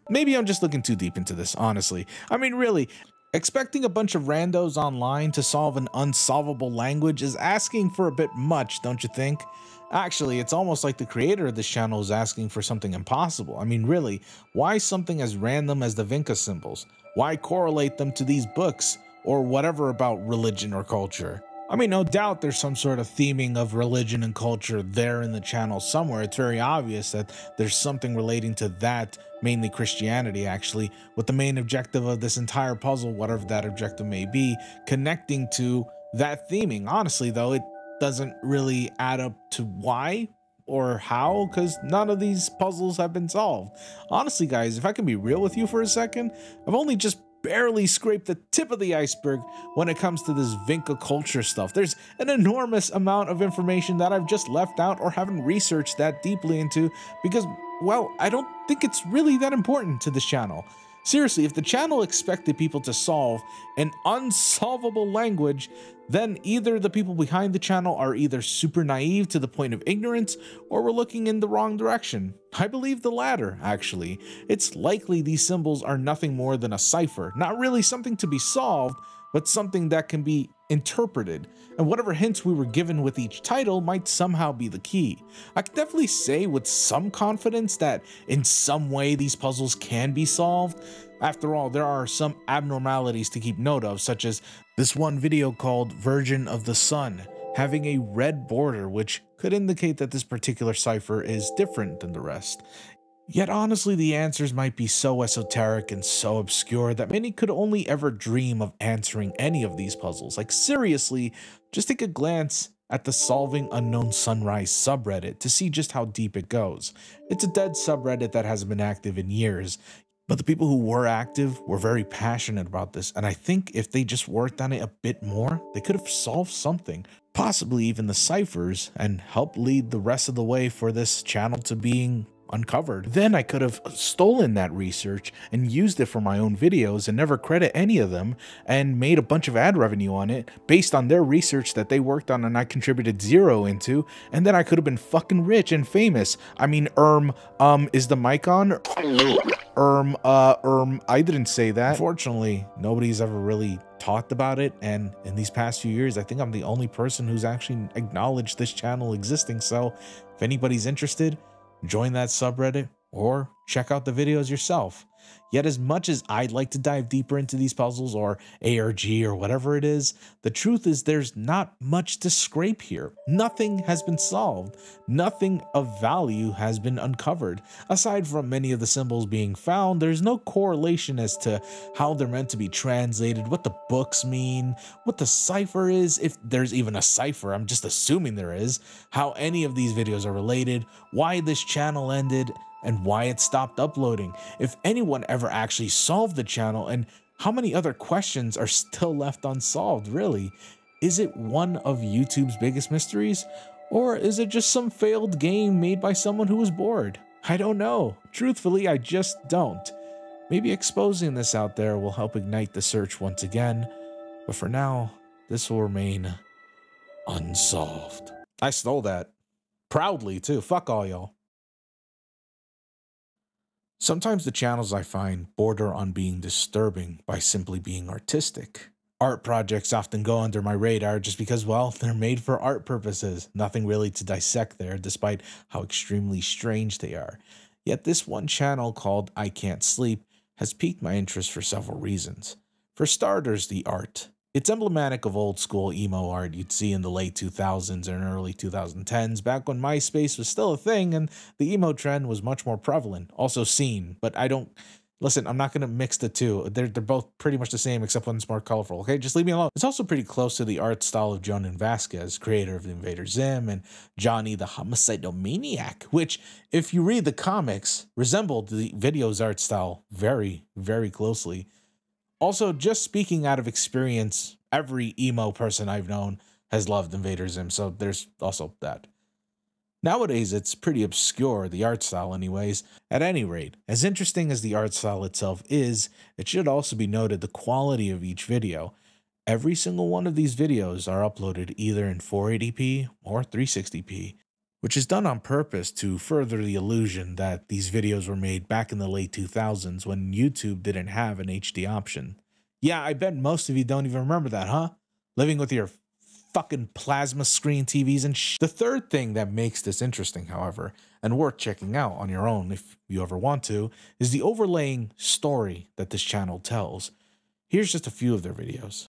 Maybe I'm just looking too deep into this, honestly. I mean, really, expecting a bunch of randos online to solve an unsolvable language is asking for a bit much, don't you think? Actually, it's almost like the creator of this channel is asking for something impossible. I mean, really, why something as random as the Vinca symbols? Why correlate them to these books or whatever about religion or culture? I mean, no doubt there's some sort of theming of religion and culture there in the channel somewhere. It's very obvious that there's something relating to that, mainly Christianity, actually, with the main objective of this entire puzzle, whatever that objective may be, connecting to that theming. Honestly, though, it doesn't really add up to why or how because none of these puzzles have been solved. Honestly, guys, if I can be real with you for a second, I've only just barely scraped the tip of the iceberg when it comes to this Vinca culture stuff. There's an enormous amount of information that I've just left out or haven't researched that deeply into because, well, I don't think it's really that important to this channel. Seriously, if the channel expected people to solve an unsolvable language, then either the people behind the channel are either super naive to the point of ignorance, or we're looking in the wrong direction. I believe the latter, actually. It's likely these symbols are nothing more than a cipher, not really something to be solved, but something that can be interpreted, and whatever hints we were given with each title might somehow be the key. I can definitely say with some confidence that in some way these puzzles can be solved. After all, there are some abnormalities to keep note of, such as this one video called Virgin of the Sun, having a red border, which could indicate that this particular cipher is different than the rest. Yet honestly, the answers might be so esoteric and so obscure that many could only ever dream of answering any of these puzzles. Like seriously, just take a glance at the Solving Unknown Sunrise subreddit to see just how deep it goes. It's a dead subreddit that hasn't been active in years, but the people who were active were very passionate about this, and I think if they just worked on it a bit more, they could have solved something, possibly even the ciphers, and helped lead the rest of the way for this channel to being uncovered. Then I could have stolen that research and used it for my own videos and never credit any of them and made a bunch of ad revenue on it based on their research that they worked on and I contributed zero into. And then I could have been fucking rich and famous. I mean, Erm, um, is the mic on? Erm, uh, Erm, I didn't say that. Unfortunately, nobody's ever really talked about it and in these past few years i think i'm the only person who's actually acknowledged this channel existing so if anybody's interested join that subreddit, or check out the videos yourself. Yet, as much as I'd like to dive deeper into these puzzles or ARG or whatever it is, the truth is there's not much to scrape here. Nothing has been solved. Nothing of value has been uncovered. Aside from many of the symbols being found, there's no correlation as to how they're meant to be translated, what the books mean, what the cipher is, if there's even a cipher, I'm just assuming there is, how any of these videos are related, why this channel ended, and why it stopped uploading, if anyone ever actually solved the channel, and how many other questions are still left unsolved, really? Is it one of YouTube's biggest mysteries? Or is it just some failed game made by someone who was bored? I don't know. Truthfully, I just don't. Maybe exposing this out there will help ignite the search once again, but for now, this will remain unsolved. I stole that. Proudly, too. Fuck all y'all. Sometimes the channels I find border on being disturbing by simply being artistic. Art projects often go under my radar just because, well, they're made for art purposes, nothing really to dissect there, despite how extremely strange they are. Yet this one channel called I Can't Sleep has piqued my interest for several reasons. For starters, the art. It's emblematic of old school emo art you'd see in the late 2000s and early 2010s, back when MySpace was still a thing and the emo trend was much more prevalent, also seen. But I don't listen, I'm not going to mix the two. They're, they're both pretty much the same, except one's more colorful. Okay, just leave me alone. It's also pretty close to the art style of Jhonen Vasquez, creator of Invader Zim, and Johnny the Homicidal Maniac, which, if you read the comics, resembled the video's art style very, very closely. Also, just speaking out of experience, every emo person I've known has loved Invader Zim, so there's also that. Nowadays, it's pretty obscure, the art style, anyways. At any rate, as interesting as the art style itself is, it should also be noted the quality of each video. Every single one of these videos are uploaded either in 480p or 360p, which is done on purpose to further the illusion that these videos were made back in the late 2000s when YouTube didn't have an HD option. Yeah, I bet most of you don't even remember that, huh? Living with your fucking plasma screen TVs and sh. The third thing that makes this interesting, however, and worth checking out on your own if you ever want to, is the overlaying story that this channel tells. Here's just a few of their videos.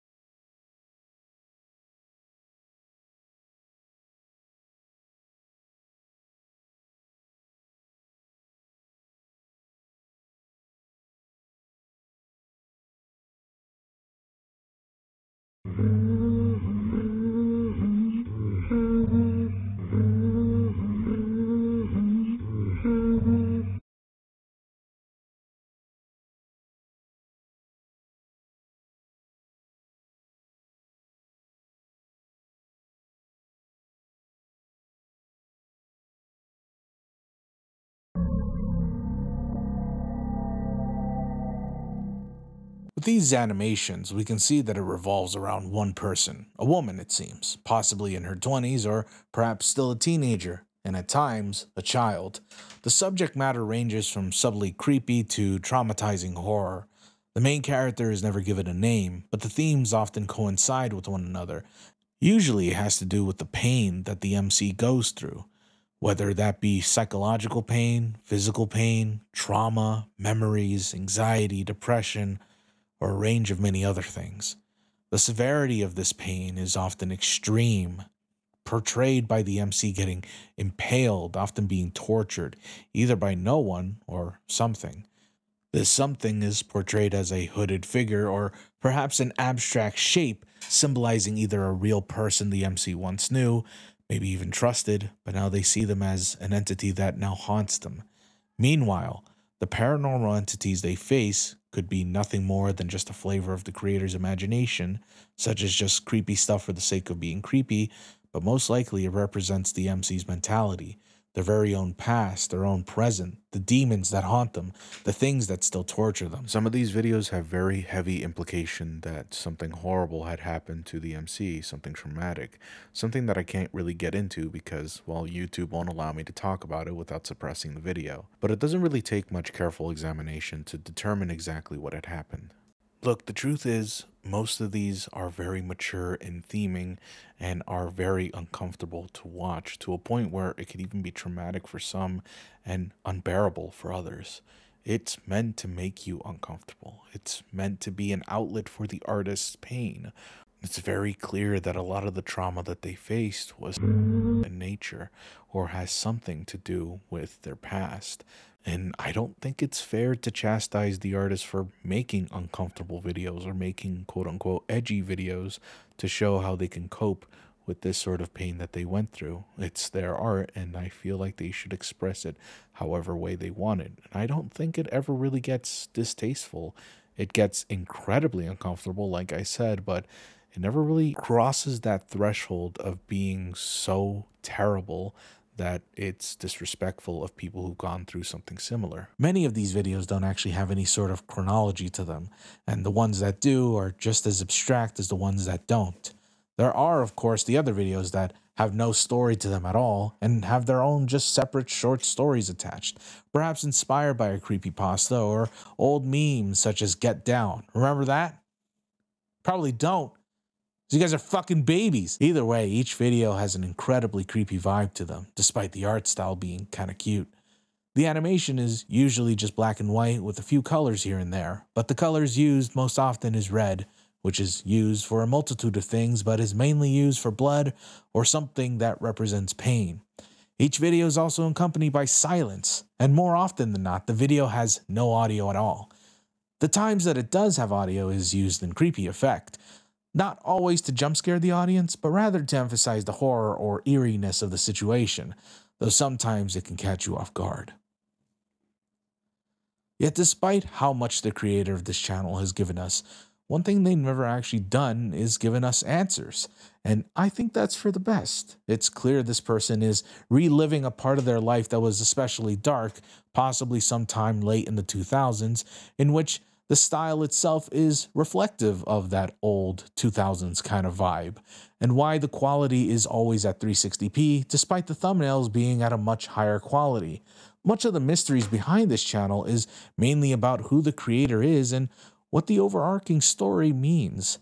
With these animations, we can see that it revolves around one person, a woman it seems, possibly in her 20s or perhaps still a teenager, and at times, a child. The subject matter ranges from subtly creepy to traumatizing horror. The main character is never given a name, but the themes often coincide with one another. Usually it has to do with the pain that the MC goes through, whether that be psychological pain, physical pain, trauma, memories, anxiety, depression, or a range of many other things. The severity of this pain is often extreme, portrayed by the MC getting impaled, often being tortured, either by no one or something. This something is portrayed as a hooded figure or perhaps an abstract shape symbolizing either a real person the MC once knew, maybe even trusted, but now they see them as an entity that now haunts them. Meanwhile, the paranormal entities they face could be nothing more than just a flavor of the creator's imagination, such as just creepy stuff for the sake of being creepy, but most likely it represents the MC's mentality, their very own past, their own present, the demons that haunt them, the things that still torture them. Some of these videos have very heavy implication that something horrible had happened to the MC, something traumatic, something that I can't really get into because, well, YouTube won't allow me to talk about it without suppressing the video. But it doesn't really take much careful examination to determine exactly what had happened. Look, the truth is, most of these are very mature in theming and are very uncomfortable to watch to a point where it could even be traumatic for some and unbearable for others. It's meant to make you uncomfortable. It's meant to be an outlet for the artist's pain. It's very clear that a lot of the trauma that they faced was in nature or has something to do with their past. And I don't think it's fair to chastise the artist for making uncomfortable videos or making quote unquote edgy videos to show how they can cope with this sort of pain that they went through. It's their art, and I feel like they should express it however way they want it. And I don't think it ever really gets distasteful. It gets incredibly uncomfortable, like I said, but it never really crosses that threshold of being so terrible that it's disrespectful of people who've gone through something similar. Many of these videos don't actually have any sort of chronology to them, and the ones that do are just as abstract as the ones that don't. There are, of course, the other videos that have no story to them at all and have their own just separate short stories attached, perhaps inspired by a creepy pasta or old memes such as Get Down. Remember that? Probably don't. You guys are fucking babies. Either way, each video has an incredibly creepy vibe to them, despite the art style being kind of cute. The animation is usually just black and white with a few colors here and there, but the colors used most often is red, which is used for a multitude of things but is mainly used for blood or something that represents pain. Each video is also accompanied by silence, and more often than not, the video has no audio at all. The times that it does have audio is used in creepy effect, not always to jump scare the audience, but rather to emphasize the horror or eeriness of the situation, though sometimes it can catch you off guard. Yet, despite how much the creator of this channel has given us, one thing they've never actually done is given us answers. And I think that's for the best. It's clear this person is reliving a part of their life that was especially dark, possibly sometime late in the 2000s, in which the style itself is reflective of that old 2000s kind of vibe, and why the quality is always at 360p despite the thumbnails being at a much higher quality. Much of the mysteries behind this channel is mainly about who the creator is and what the overarching story means.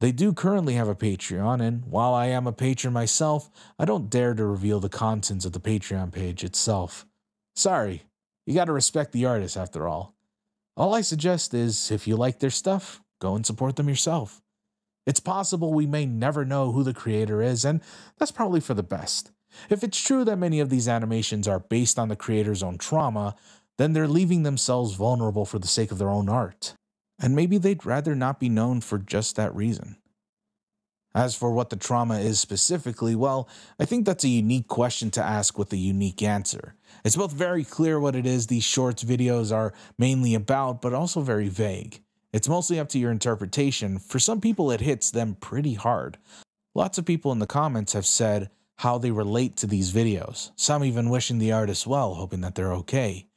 They do currently have a Patreon, and while I am a patron myself, I don't dare to reveal the contents of the Patreon page itself. Sorry, you gotta respect the artist after all. All I suggest is if you like their stuff, go and support them yourself. It's possible we may never know who the creator is, and that's probably for the best. If it's true that many of these animations are based on the creator's own trauma, then they're leaving themselves vulnerable for the sake of their own art. And maybe they'd rather not be known for just that reason. As for what the trauma is specifically, well, I think that's a unique question to ask with a unique answer. It's both very clear what it is these shorts videos are mainly about, but also very vague. It's mostly up to your interpretation. For some people, it hits them pretty hard. Lots of people in the comments have said how they relate to these videos, some even wishing the artist well, hoping that they're okay.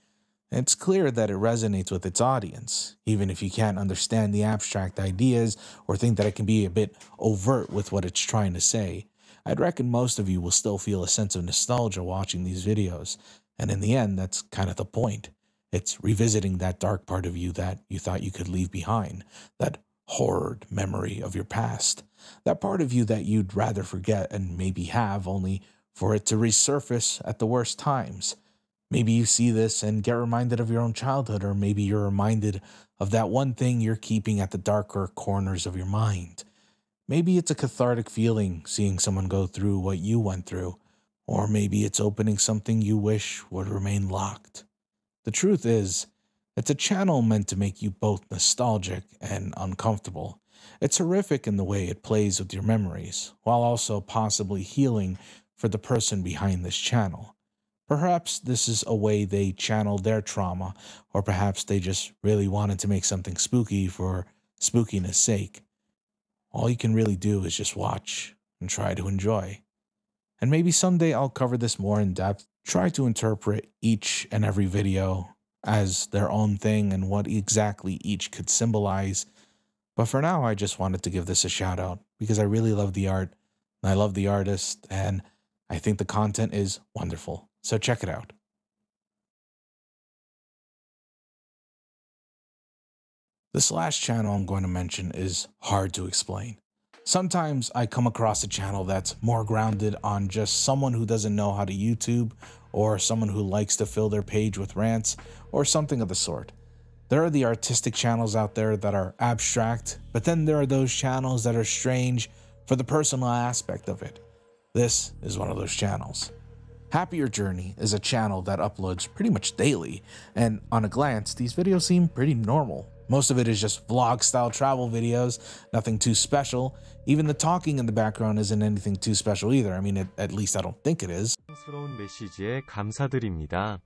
It's clear that it resonates with its audience, even if you can't understand the abstract ideas or think that it can be a bit overt with what it's trying to say. I'd reckon most of you will still feel a sense of nostalgia watching these videos, and in the end, that's kind of the point. It's revisiting that dark part of you that you thought you could leave behind, that horrid memory of your past, that part of you that you'd rather forget and maybe have only for it to resurface at the worst times. Maybe you see this and get reminded of your own childhood, or maybe you're reminded of that one thing you're keeping at the darker corners of your mind. Maybe it's a cathartic feeling seeing someone go through what you went through, or maybe it's opening something you wish would remain locked. The truth is, it's a channel meant to make you both nostalgic and uncomfortable. It's horrific in the way it plays with your memories, while also possibly healing for the person behind this channel. Perhaps this is a way they channel their trauma, or perhaps they just really wanted to make something spooky for spookiness sake. All you can really do is just watch and try to enjoy. And maybe someday I'll cover this more in depth, try to interpret each and every video as their own thing and what exactly each could symbolize. But for now, I just wanted to give this a shout out because I really love the art, and I love the artist, and I think the content is wonderful. So check it out. This last channel I'm going to mention is hard to explain. Sometimes I come across a channel that's more grounded on just someone who doesn't know how to YouTube or someone who likes to fill their page with rants or something of the sort. There are the artistic channels out there that are abstract, but then there are those channels that are strange for the personal aspect of it. This is one of those channels. Happier Journey is a channel that uploads pretty much daily, and on a glance, these videos seem pretty normal. Most of it is just vlog style travel videos, nothing too special. Even the talking in the background isn't anything too special either. I mean, it, at least I don't think it is. 스러운 메시지에 감사드립니다.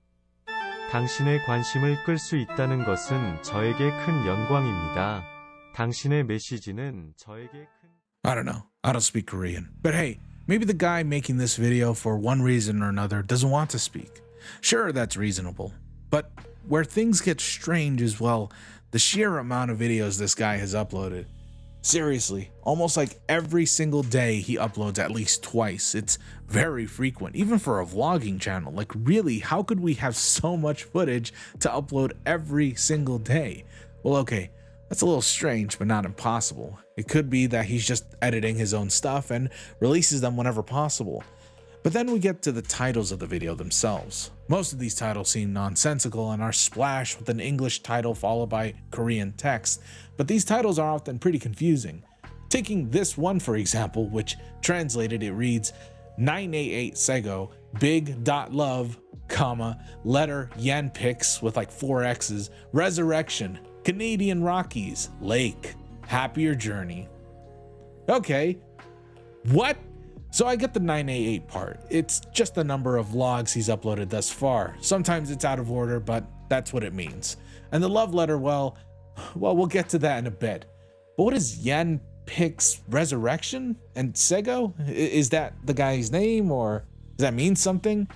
당신의 관심을 끌 수 있다는 것은 저에게 큰 영광입니다. 당신의 메시지는 저에게 큰 I don't know. I don't speak Korean. But hey, Maybe the guy making this video for one reason or another doesn't want to speak. Sure, that's reasonable. But where things get strange is, well, the sheer amount of videos this guy has uploaded. Seriously, almost like every single day he uploads at least twice. It's very frequent, even for a vlogging channel. Like, really, how could we have so much footage to upload every single day? Well, okay, that's a little strange, but not impossible. It could be that he's just editing his own stuff and releases them whenever possible. But then we get to the titles of the video themselves. Most of these titles seem nonsensical and are splashed with an English title followed by Korean text, but these titles are often pretty confusing. Taking this one for example, which translated it reads 988 Sego, big dot love, comma, letter yen pics with like four X's, resurrection, Canadian Rockies, Lake, Happier Journey. Okay, what? So I get the 988 part. It's just the number of logs he's uploaded thus far. Sometimes it's out of order, but that's what it means. And the love letter, well, well, we'll get to that in a bit. But what is Yan Pic's resurrection and Sego? Is that the guy's name or does that mean something?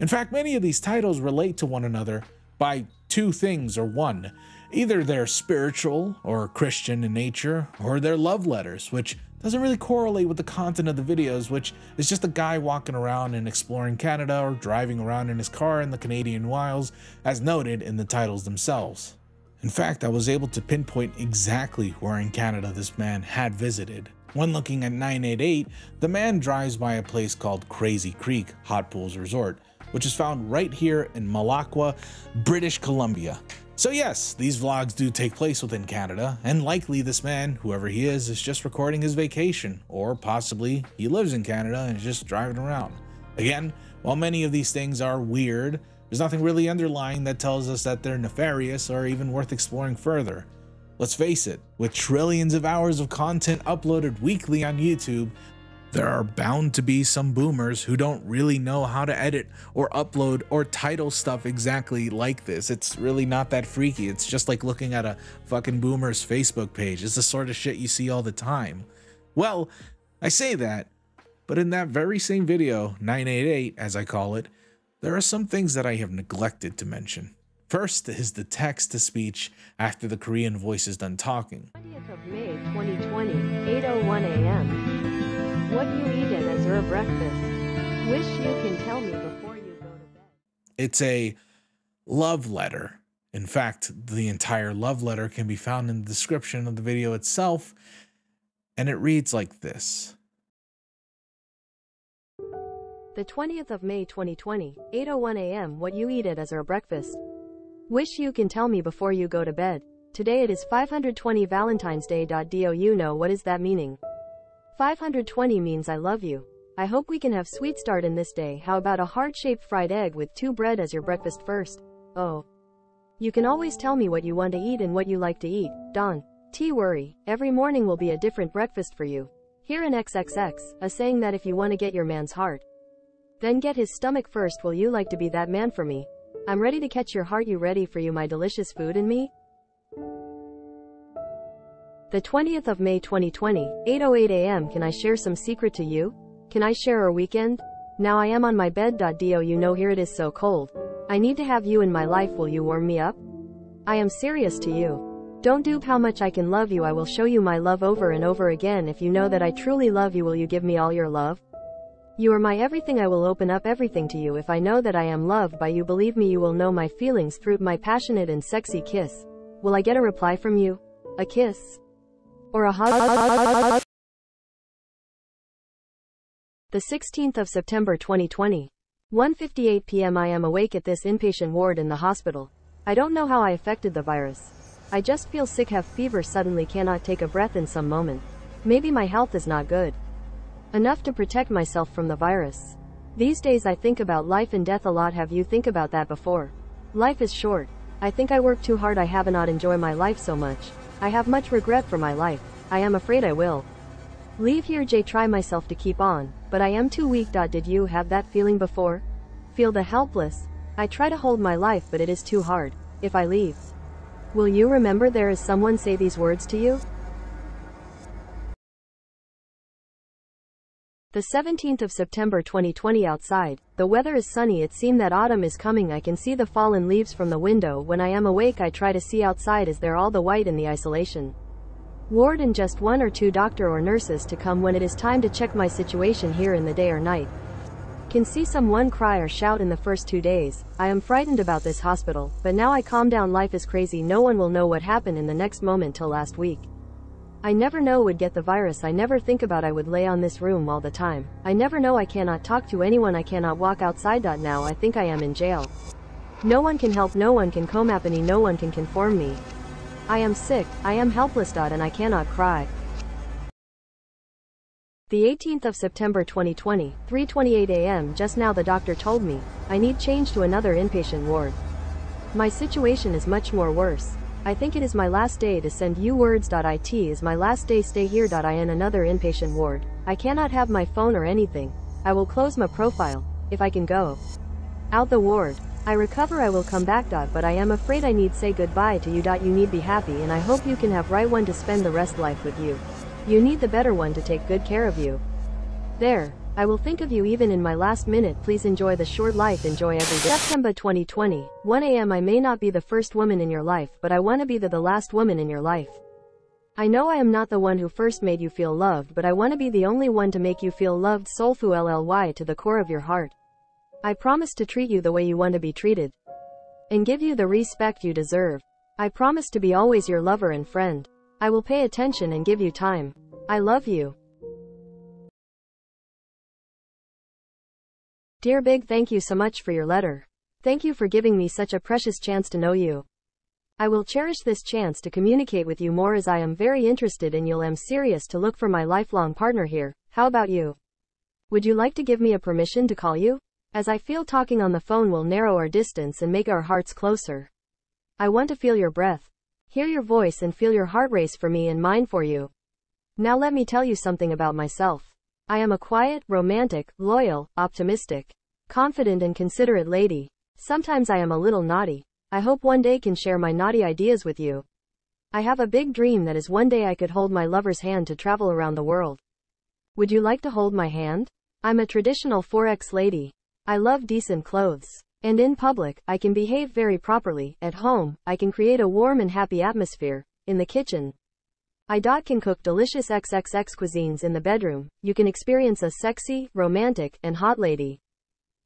In fact, many of these titles relate to one another by two things or one. Either they're spiritual or Christian in nature, or they're love letters, which doesn't really correlate with the content of the videos, which is just a guy walking around and exploring Canada or driving around in his car in the Canadian wilds, as noted in the titles themselves. In fact, I was able to pinpoint exactly where in Canada this man had visited. When looking at 988, the man drives by a place called Crazy Creek Hot Pools Resort, which is found right here in Malakwa, British Columbia. So yes, these vlogs do take place within Canada, and likely this man, whoever he is, is just recording his vacation, or possibly he lives in Canada and is just driving around. Again, while many of these things are weird, there's nothing really underlying that tells us that they're nefarious or even worth exploring further. Let's face it, with trillions of hours of content uploaded weekly on YouTube, there are bound to be some boomers who don't really know how to edit or upload or title stuff exactly like this. It's really not that freaky. It's just like looking at a fucking boomer's Facebook page. It's the sort of shit you see all the time. Well, I say that, but in that very same video, 988 as I call it, there are some things that I have neglected to mention. First is the text to speech after the Korean voice is done talking. 20th of May 2020, 8.01 a.m. What you eat at as your breakfast? Wish you can tell me before you go to bed. It's a love letter. In fact, the entire love letter can be found in the description of the video itself, and it reads like this. The 20th of May 2020, 8.01 a.m. What you eat at as your breakfast? Wish you can tell me before you go to bed. Today it is 520 Valentine's Day. Do you know what is that meaning? 520 means I love you. I hope we can have sweet start in this day. How about a heart-shaped fried egg with two bread as your breakfast first? Oh. You can always tell me what you want to eat and what you like to eat. Don. T worry. Every morning will be a different breakfast for you. Here in XXX, a saying that if you want to get your man's heart, then get his stomach first. Will you like to be that man for me? I'm ready to catch your heart. You ready for you, my delicious food and me? The 20th of May 2020, 8:08 a.m. Can I share some secret to you? Can I share our weekend? Now I am on my bed. Do you know here it is so cold. I need to have you in my life. Will you warm me up? I am serious to you. Don't dupe how much I can love you. I will show you my love over and over again. If you know that I truly love you, will you give me all your love? You are my everything. I will open up everything to you. If I know that I am loved by you, believe me, you will know my feelings through my passionate and sexy kiss. Will I get a reply from you? A kiss? Or a hug? The 16th of September 2020. 1:58 p.m. I am awake at this inpatient ward in the hospital. I don't know how I affected the virus. I just feel sick, have fever, suddenly cannot take a breath in some moment. Maybe my health is not good. Enough to protect myself from the virus. These days I think about life and death a lot. Have you think about that before? Life is short. I think I work too hard. I have not enjoy my life so much. I have much regret for my life. I am afraid I will. Leave here J try myself to keep on, but I am too weak. Did you have that feeling before? Feel the helpless? I try to hold my life but it is too hard. If I leave. Will you remember there is someone say these words to you? The 17th of September 2020 outside. The weather is sunny. It seemed that autumn is coming. I can see the fallen leaves from the window. When I am awake, I try to see outside. Is there all the white in the isolation? Ward and just one or two doctor or nurses to come when it is time to check my situation here in the day or night. Can see someone cry or shout in the first two days. I am frightened about this hospital, but now I calm down. Life is crazy. No one will know what happened in the next moment till last week. I never know would get the virus. I never think about I would lay on this room all the time. I never know I cannot talk to anyone. I cannot walk outside. Now I think I am in jail. No one can help. No one can come up me. No one can conform me. I am sick. I am helpless. And I cannot cry. The 18th of September 2020, 3:28 a.m. Just now the doctor told me I need change to another inpatient ward. My situation is much more worse. I think it is my last day to send you words. It is my last day stay here. I in another inpatient ward. I cannot have my phone or anything. I will close my profile, if I can go. Out the ward. I recover I will come back. But I am afraid I need say goodbye to you. You need be happy and I hope you can have right one to spend the rest life with you. You need the better one to take good care of you. There. I will think of you even in my last minute. Please enjoy the short life. Enjoy every day. September 2020. 1 a.m. I may not be the first woman in your life, but I want to be the, the last woman in your life. I know I am not the one who first made you feel loved, but I want to be the only one to make you feel loved soulful LLY to the core of your heart. I promise to treat you the way you want to be treated. And give you the respect you deserve. I promise to be always your lover and friend. I will pay attention and give you time. I love you. Dear Big thank you so much for your letter. Thank you for giving me such a precious chance to know you. I will cherish this chance to communicate with you more as I am very interested in you. I'm serious to look for my lifelong partner here. How about you? Would you like to give me a permission to call you? As I feel talking on the phone will narrow our distance and make our hearts closer. I want to feel your breath, hear your voice and feel your heart race for me and mine for you. Now let me tell you something about myself. I am a quiet, romantic, loyal, optimistic, confident and considerate lady. Sometimes I am a little naughty. I hope one day can share my naughty ideas with you. I have a big dream that is one day I could hold my lover's hand to travel around the world. Would you like to hold my hand? I'm a traditional 4X lady. I love decent clothes. And in public, I can behave very properly. At home, I can create a warm and happy atmosphere. In the kitchen, I. can cook delicious XXX cuisines in the bedroom. You can experience a sexy, romantic, and hot lady.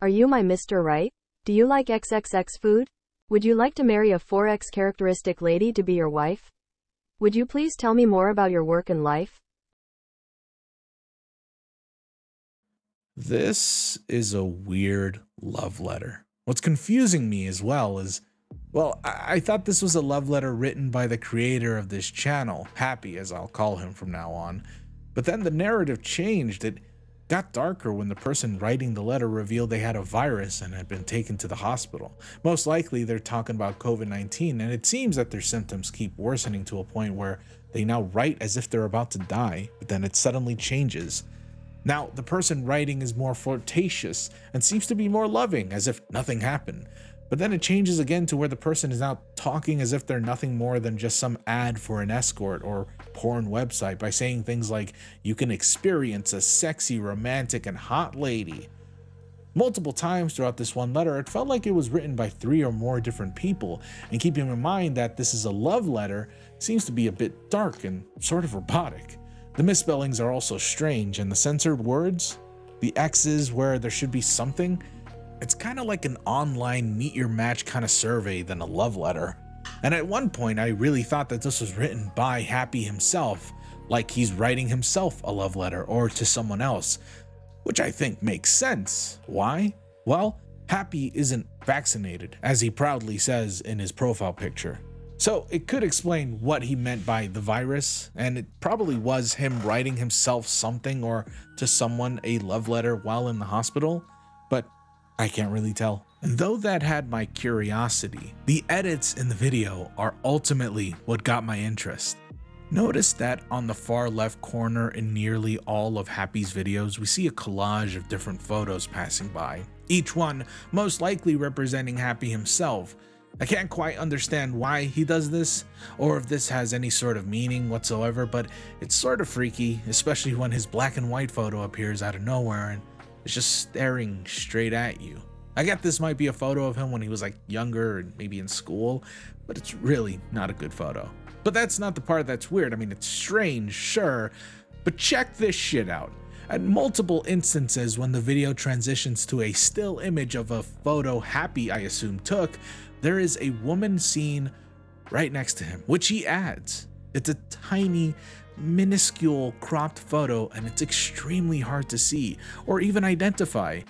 Are you my Mr. Right? Do you like XXX food? Would you like to marry a 4X characteristic lady to be your wife? Would you please tell me more about your work and life? This is a weird love letter. What's confusing me as well is well, I, I thought this was a love letter written by the creator of this channel, Happy as I'll call him from now on. But then the narrative changed. It got darker when the person writing the letter revealed they had a virus and had been taken to the hospital. Most likely they're talking about COVID-19 and it seems that their symptoms keep worsening to a point where they now write as if they're about to die, but then it suddenly changes. Now, the person writing is more flirtatious and seems to be more loving, as if nothing happened. But then it changes again to where the person is now talking as if they're nothing more than just some ad for an escort or porn website by saying things like, you can experience a sexy, romantic, and hot lady. Multiple times throughout this one letter, it felt like it was written by three or more different people, and keeping in mind that this is a love letter seems to be a bit dark and sort of robotic. The misspellings are also strange, and the censored words, the X's where there should be something, it's kind of like an online meet your match kind of survey than a love letter. And at one point, I really thought that this was written by Happy himself, like he's writing himself a love letter or to someone else, which I think makes sense. Why? Well, Happy isn't vaccinated, as he proudly says in his profile picture. So it could explain what he meant by the virus, and it probably was him writing himself something or to someone a love letter while in the hospital. But I can't really tell. And though that had my curiosity, the edits in the video are ultimately what got my interest. Notice that on the far left corner in nearly all of Happy's videos, we see a collage of different photos passing by, each one most likely representing Happy himself. I can't quite understand why he does this, or if this has any sort of meaning whatsoever, but it's sort of freaky, especially when his black and white photo appears out of nowhere and is just staring straight at you. I get this might be a photo of him when he was like younger and maybe in school, but it's really not a good photo. But that's not the part that's weird. I mean, it's strange, sure, but check this shit out. At multiple instances, when the video transitions to a still image of a photo Happy, I assume, took, there is a woman seen right next to him, which he adds. It's a tiny minuscule cropped photo and it's extremely hard to see or even identify,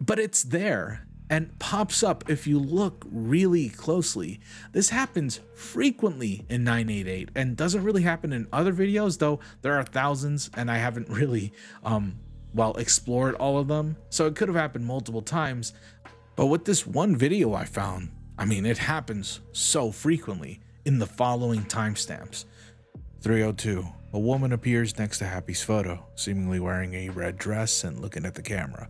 but it's there and pops up if you look really closely. This happens frequently in 988 and doesn't really happen in other videos, though there are thousands and I haven't really, um, well, explored all of them. So it could have happened multiple times. But with this one video I found, I mean, it happens so frequently in the following timestamps 302, a woman appears next to Happy's photo, seemingly wearing a red dress and looking at the camera.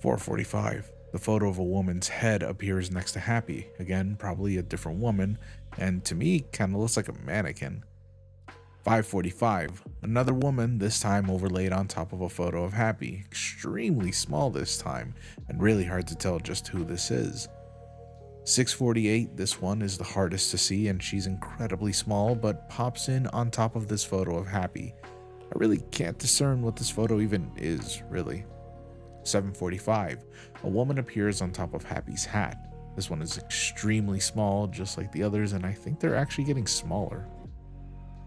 445. The photo of a woman's head appears next to Happy. Again, probably a different woman, and to me, kind of looks like a mannequin. 545. Another woman, this time overlaid on top of a photo of Happy. Extremely small this time, and really hard to tell just who this is. 648, this one is the hardest to see, and she's incredibly small, but pops in on top of this photo of Happy. I really can't discern what this photo even is, really. 745, a woman appears on top of Happy's hat. This one is extremely small, just like the others, and I think they're actually getting smaller.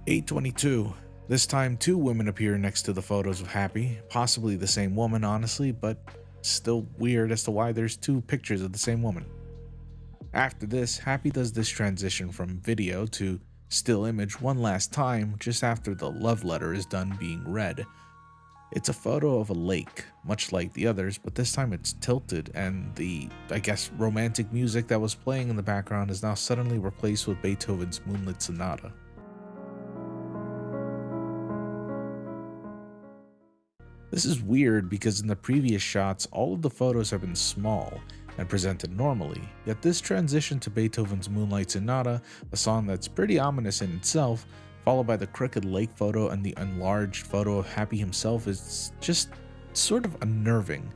822. This time, two women appear next to the photos of Happy. Possibly the same woman, honestly, but still weird as to why there's two pictures of the same woman. After this, Happy does this transition from video to still image one last time just after the love letter is done being read. It's a photo of a lake, much like the others, but this time it's tilted and the, I guess, romantic music that was playing in the background is now suddenly replaced with Beethoven's Moonlight Sonata. This is weird because in the previous shots, all of the photos have been small and presented normally, yet this transition to Beethoven's Moonlight Sonata, a song that's pretty ominous in itself, followed by the crooked lake photo and the enlarged photo of Happy himself is just sort of unnerving.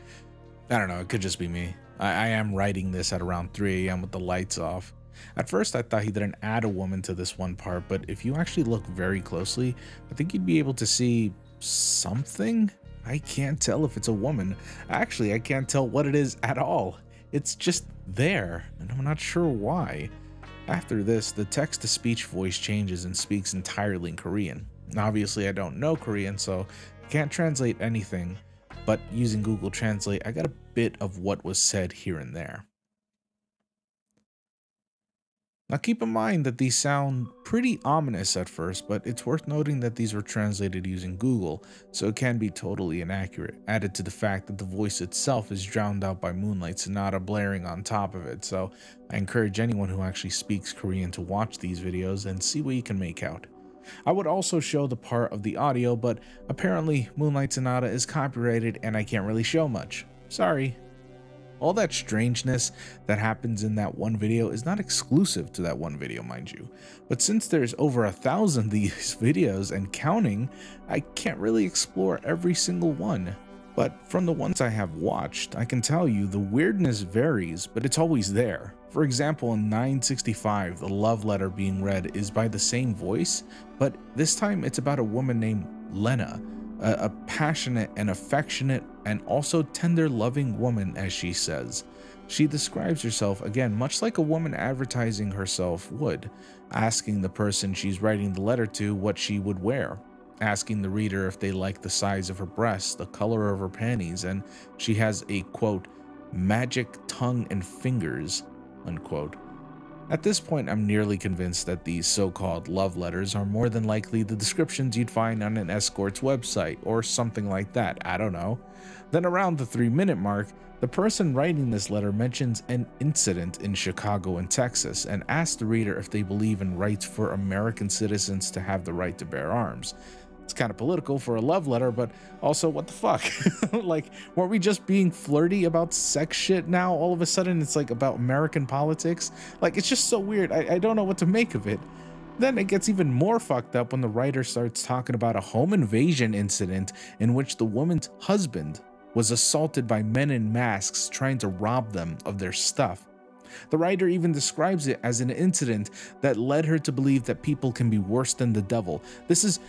I don't know, it could just be me. I, I am writing this at around 3 am with the lights off. At first, I thought he didn't add a woman to this one part, but if you actually look very closely, I think you'd be able to see something I can't tell if it's a woman. Actually, I can't tell what it is at all. It's just there, and I'm not sure why. After this, the text to speech voice changes and speaks entirely in Korean. Obviously, I don't know Korean, so I can't translate anything, but using Google Translate, I got a bit of what was said here and there. Now keep in mind that these sound pretty ominous at first, but it's worth noting that these were translated using Google, so it can be totally inaccurate, added to the fact that the voice itself is drowned out by Moonlight Sonata blaring on top of it, so I encourage anyone who actually speaks Korean to watch these videos and see what you can make out. I would also show the part of the audio, but apparently Moonlight Sonata is copyrighted and I can't really show much. Sorry. All that strangeness that happens in that one video is not exclusive to that one video, mind you. But since there's over a thousand these videos and counting, I can't really explore every single one. But from the ones I have watched, I can tell you the weirdness varies, but it's always there. For example, in 965, the love letter being read is by the same voice, but this time it's about a woman named Lena, a, a passionate and affectionate and also tender loving woman, as she says. She describes herself again much like a woman advertising herself would, asking the person she's writing the letter to what she would wear, asking the reader if they like the size of her breasts, the color of her panties, and she has a quote, magic tongue and fingers, unquote. At this point, I'm nearly convinced that these so-called love letters are more than likely the descriptions you'd find on an escort's website or something like that, I don't know. Then around the 3 minute mark, the person writing this letter mentions an incident in Chicago and Texas and asks the reader if they believe in rights for American citizens to have the right to bear arms. It's kind of political for a love letter, but also what the fuck? like, weren't we just being flirty about sex shit now? All of a sudden, it's like about American politics. Like, it's just so weird. I, I don't know what to make of it. Then it gets even more fucked up when the writer starts talking about a home invasion incident in which the woman's husband was assaulted by men in masks trying to rob them of their stuff. The writer even describes it as an incident that led her to believe that people can be worse than the devil. This is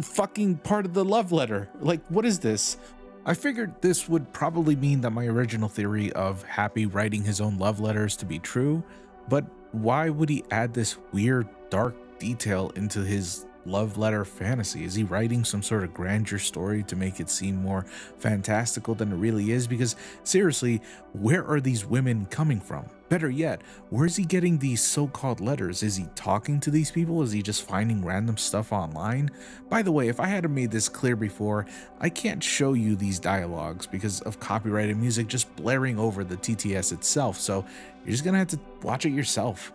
fucking part of the love letter. Like, what is this? I figured this would probably mean that my original theory of Happy writing his own love letters to be true, but why would he add this weird, dark detail into his love letter fantasy? Is he writing some sort of grandeur story to make it seem more fantastical than it really is? Because seriously, where are these women coming from? Better yet, where is he getting these so called letters? Is he talking to these people? Is he just finding random stuff online? By the way, if I hadn't made this clear before, I can't show you these dialogues because of copyrighted music just blaring over the TTS itself, so you're just gonna have to watch it yourself.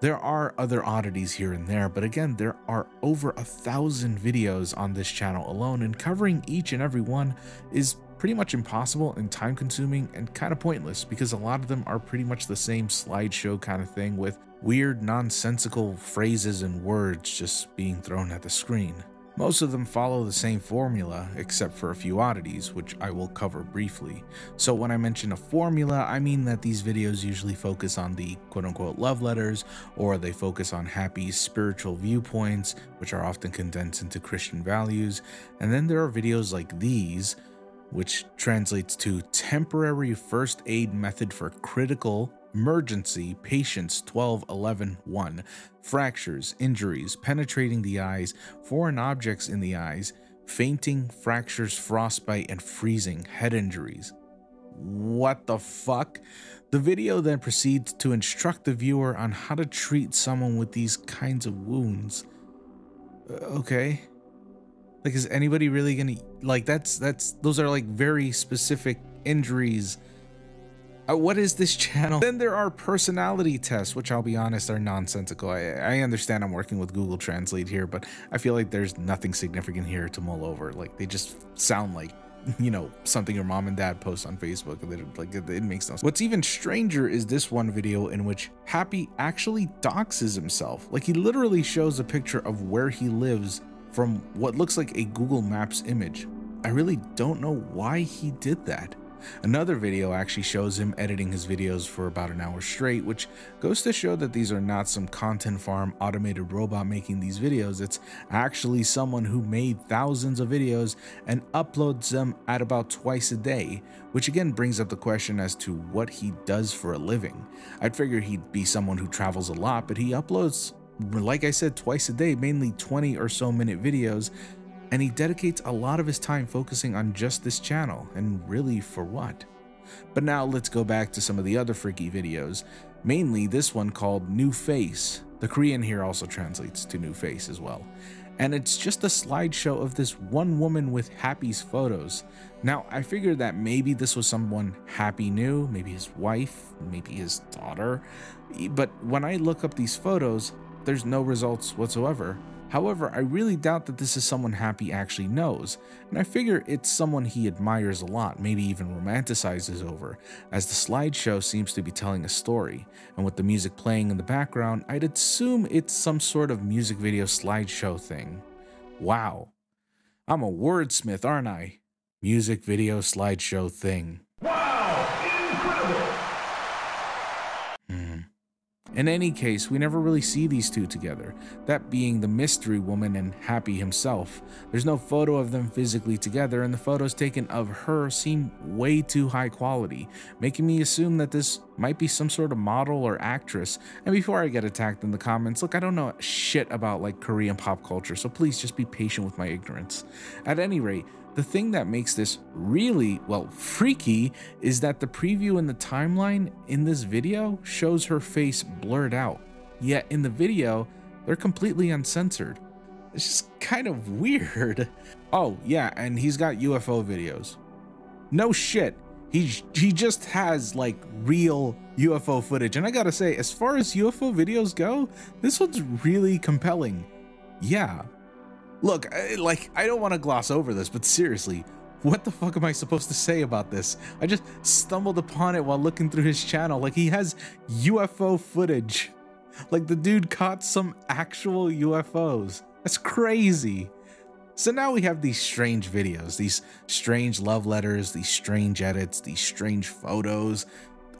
There are other oddities here and there, but again, there are over a thousand videos on this channel alone, and covering each and every one is pretty much impossible and time consuming and kind of pointless because a lot of them are pretty much the same slideshow kind of thing with weird nonsensical phrases and words just being thrown at the screen. Most of them follow the same formula, except for a few oddities, which I will cover briefly. So when I mention a formula, I mean that these videos usually focus on the quote-unquote love letters, or they focus on happy spiritual viewpoints, which are often condensed into Christian values, and then there are videos like these, which translates to temporary first aid method for critical emergency patients 12 11 1 fractures injuries penetrating the eyes foreign objects in the eyes fainting fractures frostbite and freezing head injuries. What the fuck? The video then proceeds to instruct the viewer on how to treat someone with these kinds of wounds. Uh, okay. Like is anybody really gonna like that's that's those are like very specific injuries uh, what is this channel? Then there are personality tests, which I'll be honest are nonsensical. I, I understand I'm working with Google Translate here, but I feel like there's nothing significant here to mull over. Like they just sound like you know something your mom and dad post on facebook and like it, makes no sense what's even stranger is this one video in which happy actually doxes himself like he literally shows a picture of where he lives from what looks like a google maps image i really don't know why he did that Another video actually shows him editing his videos for about an hour straight, which goes to show that these are not some content farm automated robot making these videos. It's actually someone who made thousands of videos and uploads them at about twice a day, which again brings up the question as to what he does for a living. I'd figure he'd be someone who travels a lot, but he uploads like I said, twice a day, mainly 20 or so minute videos, and he dedicates a lot of his time focusing on just this channel, and really for what? But now let's go back to some of the other freaky videos, mainly this one called New Face. The Korean here also translates to New Face as well. And it's just a slideshow of this one woman with Happy's photos. Now, I figured that maybe this was someone Happy knew, maybe his wife, maybe his daughter. But when I look up these photos, there's no results whatsoever. However, I really doubt that this is someone Happy actually knows, and I figure it's someone he admires a lot, maybe even romanticizes over, as the slideshow seems to be telling a story, and with the music playing in the background, I'd assume it's some sort of music video slideshow thing. Wow. I'm a wordsmith, aren't I? Music video slideshow thing. In any case, we never really see these two together, that being the mystery woman and Happy himself. There's no photo of them physically together, and the photos taken of her seem way too high quality, making me assume that this might be some sort of model or actress. And before I get attacked in the comments, look, I don't know shit about like Korean pop culture, so please just be patient with my ignorance. At any rate, the thing that makes this really, well, freaky is that the preview in the timeline in this video shows her face blurred out. Yet in the video, they're completely uncensored. It's just kind of weird. Oh, yeah, and he's got UFO videos. No shit. He, he just has like real UFO footage. And I gotta say, as far as UFO videos go, this one's really compelling. Yeah, Look, like, I don't want to gloss over this, but seriously, what the fuck am I supposed to say about this? I just stumbled upon it while looking through his channel. Like, he has UFO footage. Like, the dude caught some actual UFOs. That's crazy. So now we have these strange videos, these strange love letters, these strange edits, these strange photos,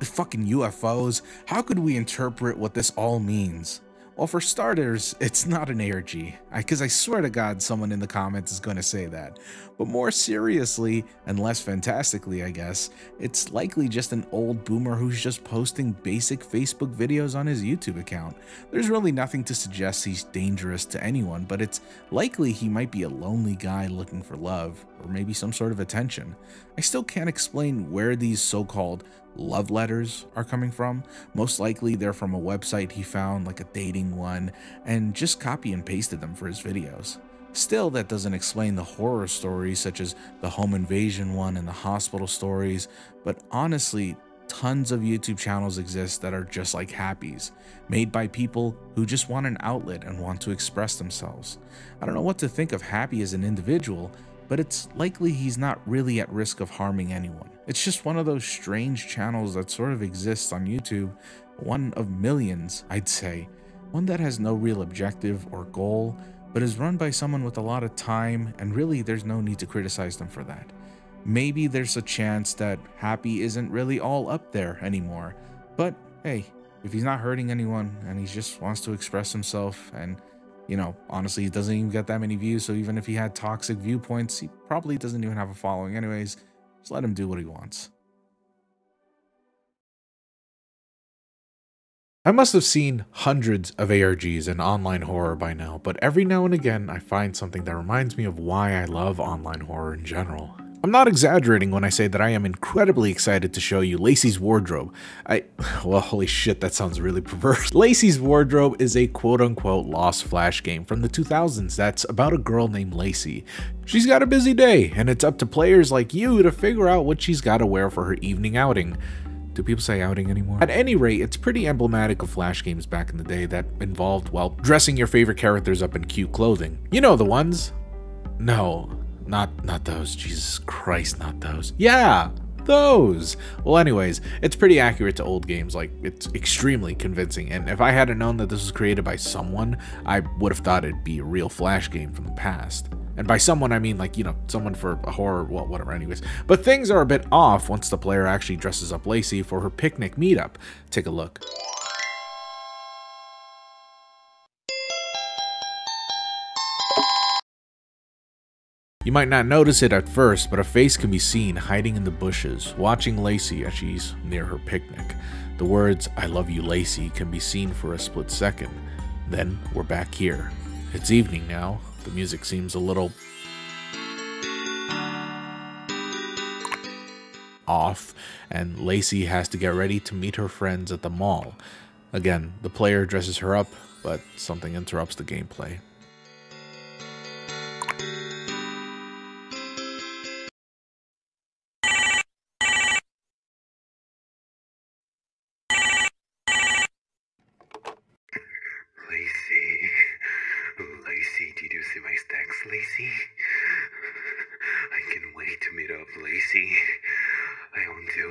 fucking UFOs. How could we interpret what this all means? Well, for starters, it's not an ARG, because I, I swear to God someone in the comments is going to say that. But more seriously, and less fantastically I guess, it's likely just an old boomer who's just posting basic Facebook videos on his YouTube account. There's really nothing to suggest he's dangerous to anyone, but it's likely he might be a lonely guy looking for love, or maybe some sort of attention. I still can't explain where these so-called love letters are coming from. Most likely they're from a website he found, like a dating one, and just copy and pasted them for his videos. Still, that doesn't explain the horror stories such as the home invasion one and the hospital stories, but honestly, tons of YouTube channels exist that are just like Happy's, made by people who just want an outlet and want to express themselves. I don't know what to think of Happy as an individual, but it's likely he's not really at risk of harming anyone. It's just one of those strange channels that sort of exists on YouTube, one of millions, I'd say, one that has no real objective or goal, but is run by someone with a lot of time, and really there's no need to criticize them for that. Maybe there's a chance that Happy isn't really all up there anymore, but hey, if he's not hurting anyone and he just wants to express himself and you know, honestly, he doesn't even get that many views. So even if he had toxic viewpoints, he probably doesn't even have a following anyways. Just let him do what he wants. I must have seen hundreds of ARGs in online horror by now, but every now and again I find something that reminds me of why I love online horror in general. I'm not exaggerating when I say that I am incredibly excited to show you Lacey's Wardrobe. I, well, holy shit, that sounds really perverse. Lacey's Wardrobe is a quote-unquote lost flash game from the 2000s that's about a girl named Lacey. She's got a busy day, and it's up to players like you to figure out what she's got to wear for her evening outing. Do people say outing anymore? At any rate, it's pretty emblematic of Flash games back in the day that involved, well, dressing your favorite characters up in cute clothing. You know the ones. No, not not those. Jesus Christ, not those. Yeah, those. Well, anyways, it's pretty accurate to old games. Like, it's extremely convincing. And if I hadn't known that this was created by someone, I would have thought it'd be a real Flash game from the past. And by someone, I mean like, you know, someone for a horror, well, whatever, anyways. But things are a bit off once the player actually dresses up Lacey for her picnic meetup. Take a look. You might not notice it at first, but a face can be seen hiding in the bushes, watching Lacey as she's near her picnic. The words, I love you Lacey, can be seen for a split second. Then we're back here. It's evening now. The music seems a little off, and Lacey has to get ready to meet her friends at the mall. Again, the player dresses her up, but something interrupts the gameplay. Lacey? I can wait to meet up, Lacey. I want to.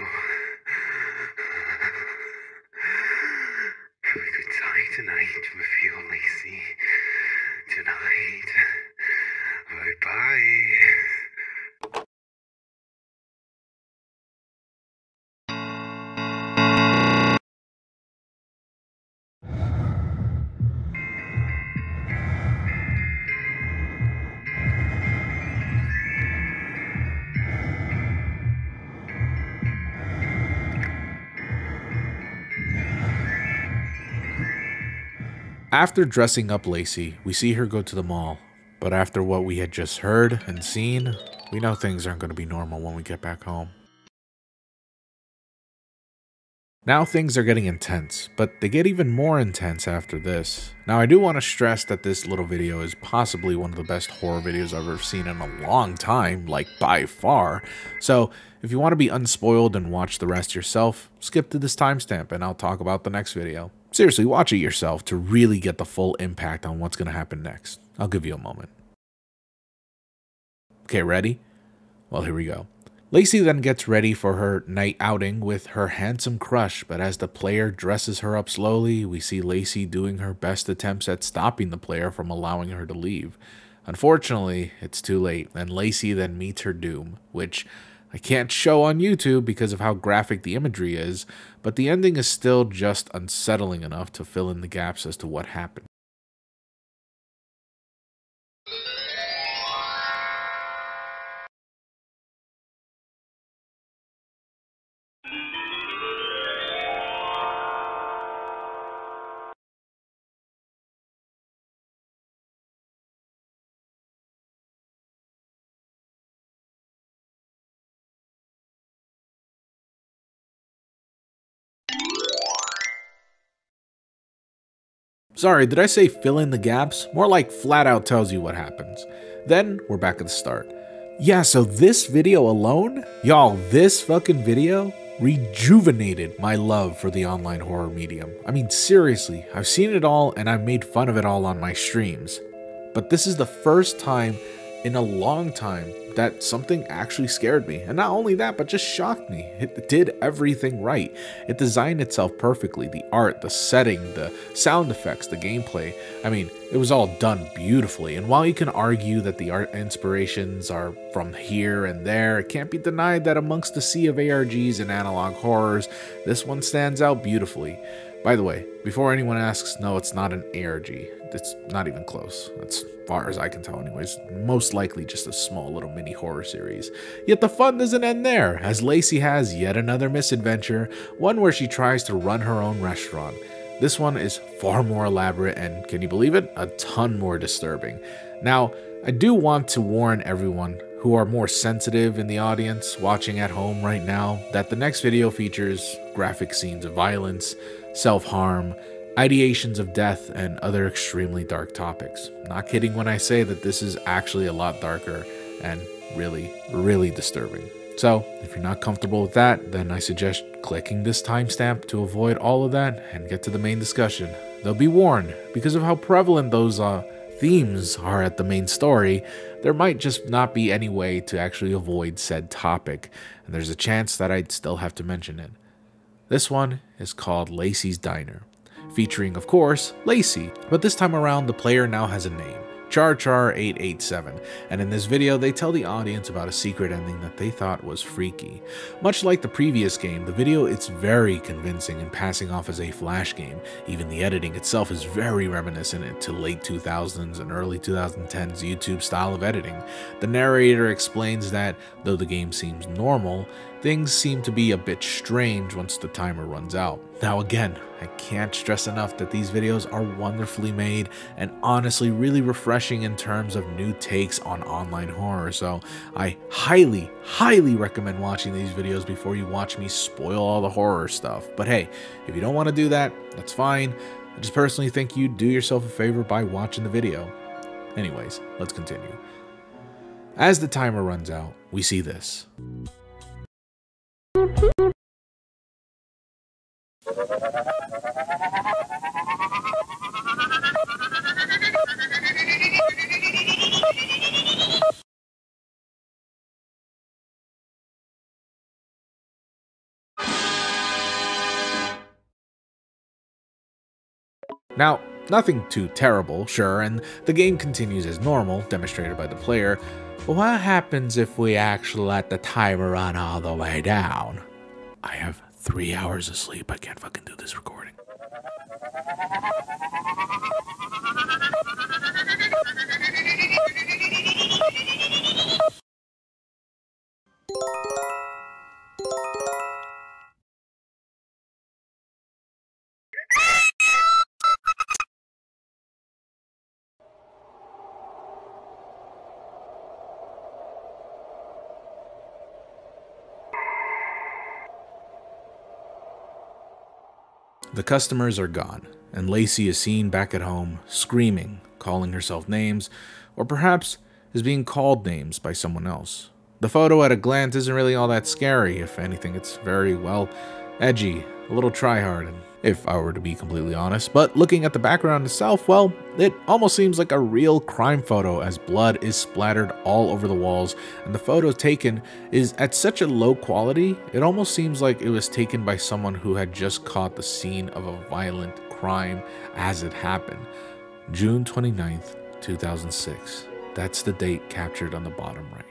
Have a good time tonight with you, Lacey. Tonight. Bye bye. After dressing up Lacey, we see her go to the mall. But after what we had just heard and seen, we know things aren't going to be normal when we get back home. Now things are getting intense, but they get even more intense after this. Now I do want to stress that this little video is possibly one of the best horror videos I've ever seen in a long time, like by far. So if you want to be unspoiled and watch the rest yourself, skip to this timestamp and I'll talk about the next video. Seriously, watch it yourself to really get the full impact on what's going to happen next. I'll give you a moment. Okay, ready? Well, here we go. Lacey then gets ready for her night outing with her handsome crush, but as the player dresses her up slowly, we see Lacey doing her best attempts at stopping the player from allowing her to leave. Unfortunately, it's too late, and Lacey then meets her doom, which I can't show on YouTube because of how graphic the imagery is, but the ending is still just unsettling enough to fill in the gaps as to what happened. Sorry, did I say fill in the gaps? More like flat out tells you what happens. Then we're back at the start. Yeah, so this video alone, y'all, this fucking video rejuvenated my love for the online horror medium. I mean, seriously, I've seen it all and I've made fun of it all on my streams. But this is the first time in a long time that something actually scared me. And not only that, but just shocked me. It did everything right. It designed itself perfectly the art, the setting, the sound effects, the gameplay. I mean, it was all done beautifully. And while you can argue that the art inspirations are from here and there, it can't be denied that amongst the sea of ARGs and analog horrors, this one stands out beautifully. By the way, before anyone asks, no, it's not an ARG. It's not even close, as far as I can tell, anyways. Most likely just a small little mini horror series. Yet the fun doesn't end there, as Lacey has yet another misadventure, one where she tries to run her own restaurant. This one is far more elaborate and, can you believe it, a ton more disturbing. Now, I do want to warn everyone who are more sensitive in the audience watching at home right now that the next video features graphic scenes of violence, self harm, ideations of death, and other extremely dark topics. Not kidding when I say that this is actually a lot darker and really, really disturbing. So, if you're not comfortable with that, then I suggest clicking this timestamp to avoid all of that and get to the main discussion. They'll be warned, because of how prevalent those uh, themes are at the main story, there might just not be any way to actually avoid said topic, and there's a chance that I'd still have to mention it. This one is called Lacey's Diner, featuring, of course, Lacey, but this time around the player now has a name. Char Char 887, and in this video they tell the audience about a secret ending that they thought was freaky. Much like the previous game, the video is very convincing in passing off as a flash game. Even the editing itself is very reminiscent to late 2000s and early 2010s YouTube style of editing. The narrator explains that, though the game seems normal, things seem to be a bit strange once the timer runs out. Now again, I can't stress enough that these videos are wonderfully made and honestly really refreshing in terms of new takes on online horror, so I highly, highly recommend watching these videos before you watch me spoil all the horror stuff. But hey, if you don't want to do that, that's fine. I just personally think you'd do yourself a favor by watching the video. Anyways, let's continue. As the timer runs out, we see this. Now, nothing too terrible, sure, and the game continues as normal, demonstrated by the player, what happens if we actually let the timer run all the way down? I have three hours of sleep, I can't fucking do this recording. The customers are gone, and Lacey is seen back at home, screaming, calling herself names, or perhaps is being called names by someone else. The photo at a glance isn't really all that scary, if anything, it's very, well, edgy, a little tryhard, if I were to be completely honest. But looking at the background itself, well, it almost seems like a real crime photo as blood is splattered all over the walls, and the photo taken is at such a low quality, it almost seems like it was taken by someone who had just caught the scene of a violent crime as it happened. June 29th, 2006. That's the date captured on the bottom right.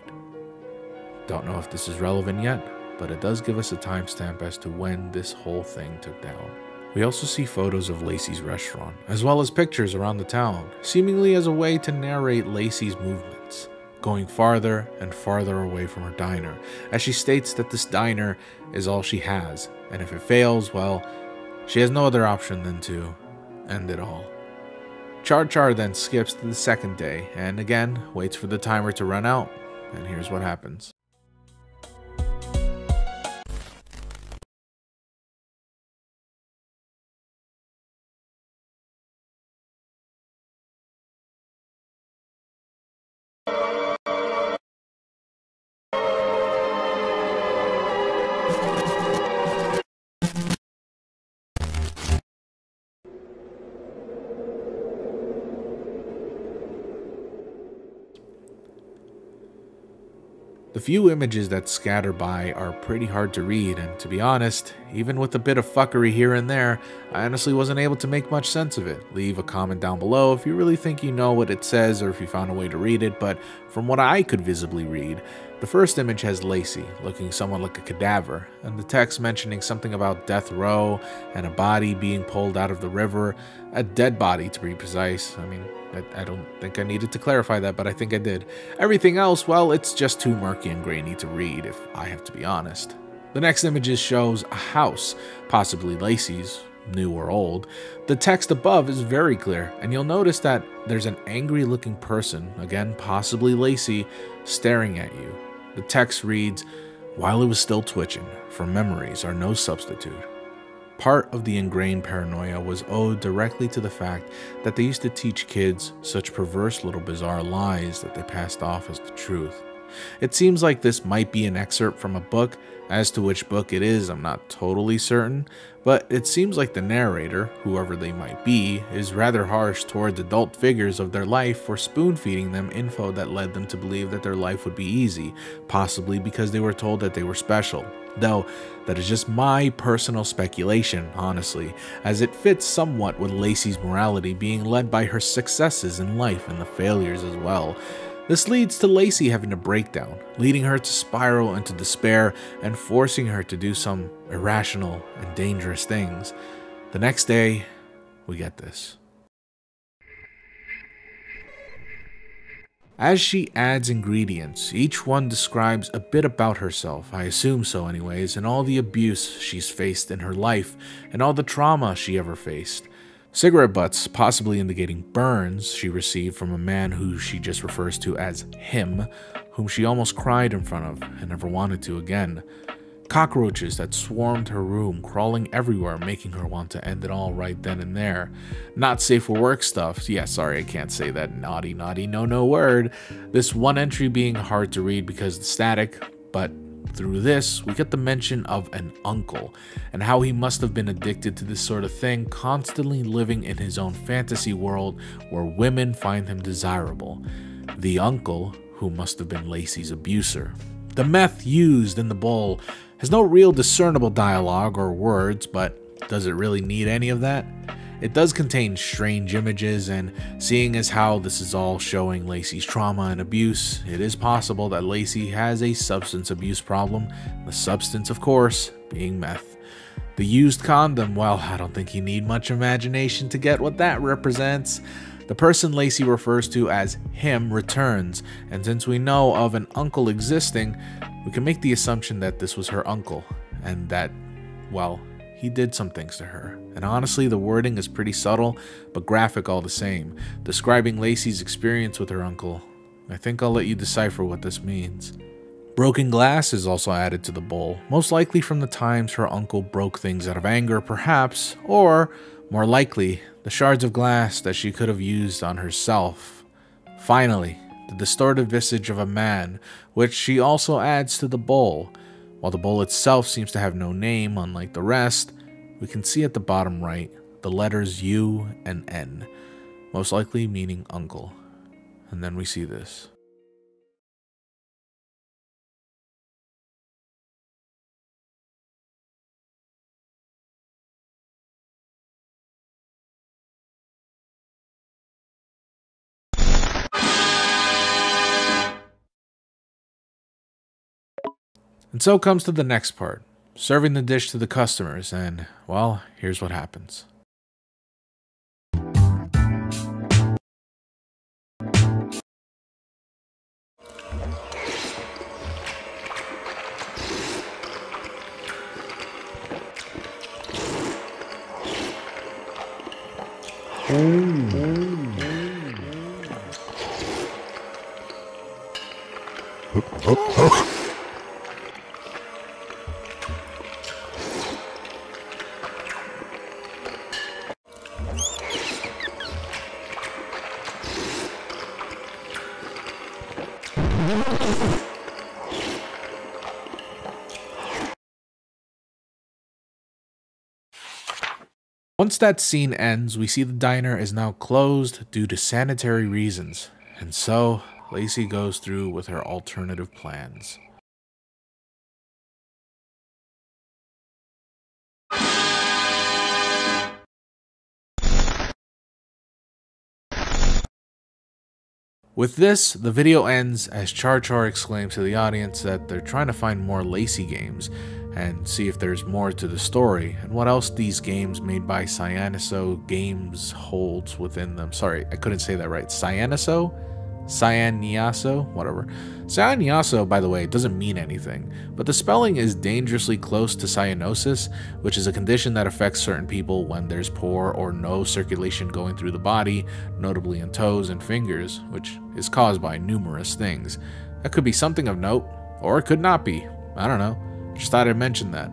Don't know if this is relevant yet, but it does give us a timestamp as to when this whole thing took down. We also see photos of Lacey's restaurant, as well as pictures around the town, seemingly as a way to narrate Lacey's movements, going farther and farther away from her diner, as she states that this diner is all she has, and if it fails, well, she has no other option than to end it all. Char Char then skips to the second day, and again waits for the timer to run out, and here's what happens. Few images that scatter by are pretty hard to read, and to be honest, even with a bit of fuckery here and there, I honestly wasn't able to make much sense of it. Leave a comment down below if you really think you know what it says or if you found a way to read it, but from what I could visibly read, the first image has Lacey, looking somewhat like a cadaver, and the text mentioning something about death row and a body being pulled out of the river, a dead body to be precise. I mean, I, I, don't think I needed to clarify that, but I think I did. Everything else, well, it's just too murky and grainy to read, if I have to be honest. The next images shows a house, possibly Lacey's, new or old. The text above is very clear, and you'll notice that there's an angry looking person, again possibly Lacey, staring at you. The text reads, While it was still twitching, for memories are no substitute. Part of the ingrained paranoia was owed directly to the fact that they used to teach kids such perverse little bizarre lies that they passed off as the truth. It seems like this might be an excerpt from a book. As to which book it is, I'm not totally certain, but it seems like the narrator, whoever they might be, is rather harsh towards adult figures of their life for spoon feeding them info that led them to believe that their life would be easy, possibly because they were told that they were special. Though, that is just my personal speculation, honestly, as it fits somewhat with Lacey's morality being led by her successes in life and the failures as well. This leads to Lacey having a breakdown, leading her to spiral into despair and forcing her to do some irrational and dangerous things. The next day, we get this. As she adds ingredients, each one describes a bit about herself, I assume so anyways, and all the abuse she's faced in her life, and all the trauma she ever faced. Cigarette butts, possibly indicating burns she received from a man who she just refers to as him, whom she almost cried in front of and never wanted to again. Cockroaches that swarmed her room, crawling everywhere, making her want to end it all right then and there. Not safe for work stuff. Yeah, sorry, I can't say that naughty, naughty, no, no word. This one entry being hard to read because of the static, but through this, we get the mention of an uncle and how he must have been addicted to this sort of thing, constantly living in his own fantasy world where women find him desirable. The uncle, who must have been Lacey's abuser. The meth used in the bowl has no real discernible dialogue or words, but does it really need any of that? It does contain strange images, and seeing as how this is all showing Lacey's trauma and abuse, it is possible that Lacey has a substance abuse problem, the substance, of course, being meth. The used condom, well, I don't think you need much imagination to get what that represents. The person Lacey refers to as him returns, and since we know of an uncle existing, we can make the assumption that this was her uncle, and that, well, he did some things to her. And honestly, the wording is pretty subtle, but graphic all the same, describing Lacey's experience with her uncle. I think I'll let you decipher what this means. Broken glass is also added to the bowl, most likely from the times her uncle broke things out of anger, perhaps, or, more likely, the shards of glass that she could have used on herself. Finally, the distorted visage of a man, which she also adds to the bowl, while the bowl itself seems to have no name, unlike the rest, we can see at the bottom right the letters U and N, most likely meaning uncle. And then we see this. And so comes to the next part serving the dish to the customers, and, well, here's what happens. Oh. Once that scene ends, we see the diner is now closed due to sanitary reasons, and so Lacey goes through with her alternative plans. With this, the video ends as Char Char exclaims to the audience that they're trying to find more Lacey games, and see if there's more to the story and what else these games made by Cyaniso Games holds within them. Sorry, I couldn't say that right. Cyaniso? Cyaniaso? Whatever. Cyaniaso, by the way, doesn't mean anything, but the spelling is dangerously close to cyanosis, which is a condition that affects certain people when there's poor or no circulation going through the body, notably in toes and fingers, which is caused by numerous things. That could be something of note, or it could not be. I don't know. Just thought I'd mention that.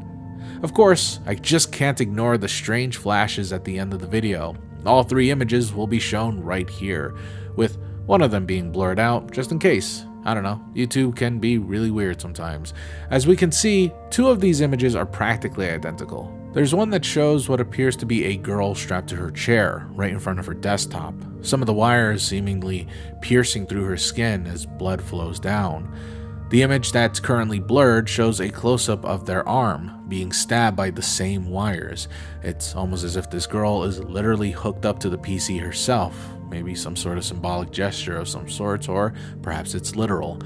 Of course, I just can't ignore the strange flashes at the end of the video. All three images will be shown right here, with one of them being blurred out, just in case. I don't know, YouTube can be really weird sometimes. As we can see, two of these images are practically identical. There's one that shows what appears to be a girl strapped to her chair, right in front of her desktop, some of the wires seemingly piercing through her skin as blood flows down. The image that's currently blurred shows a close up of their arm being stabbed by the same wires. It's almost as if this girl is literally hooked up to the PC herself, maybe some sort of symbolic gesture of some sort, or perhaps it's literal.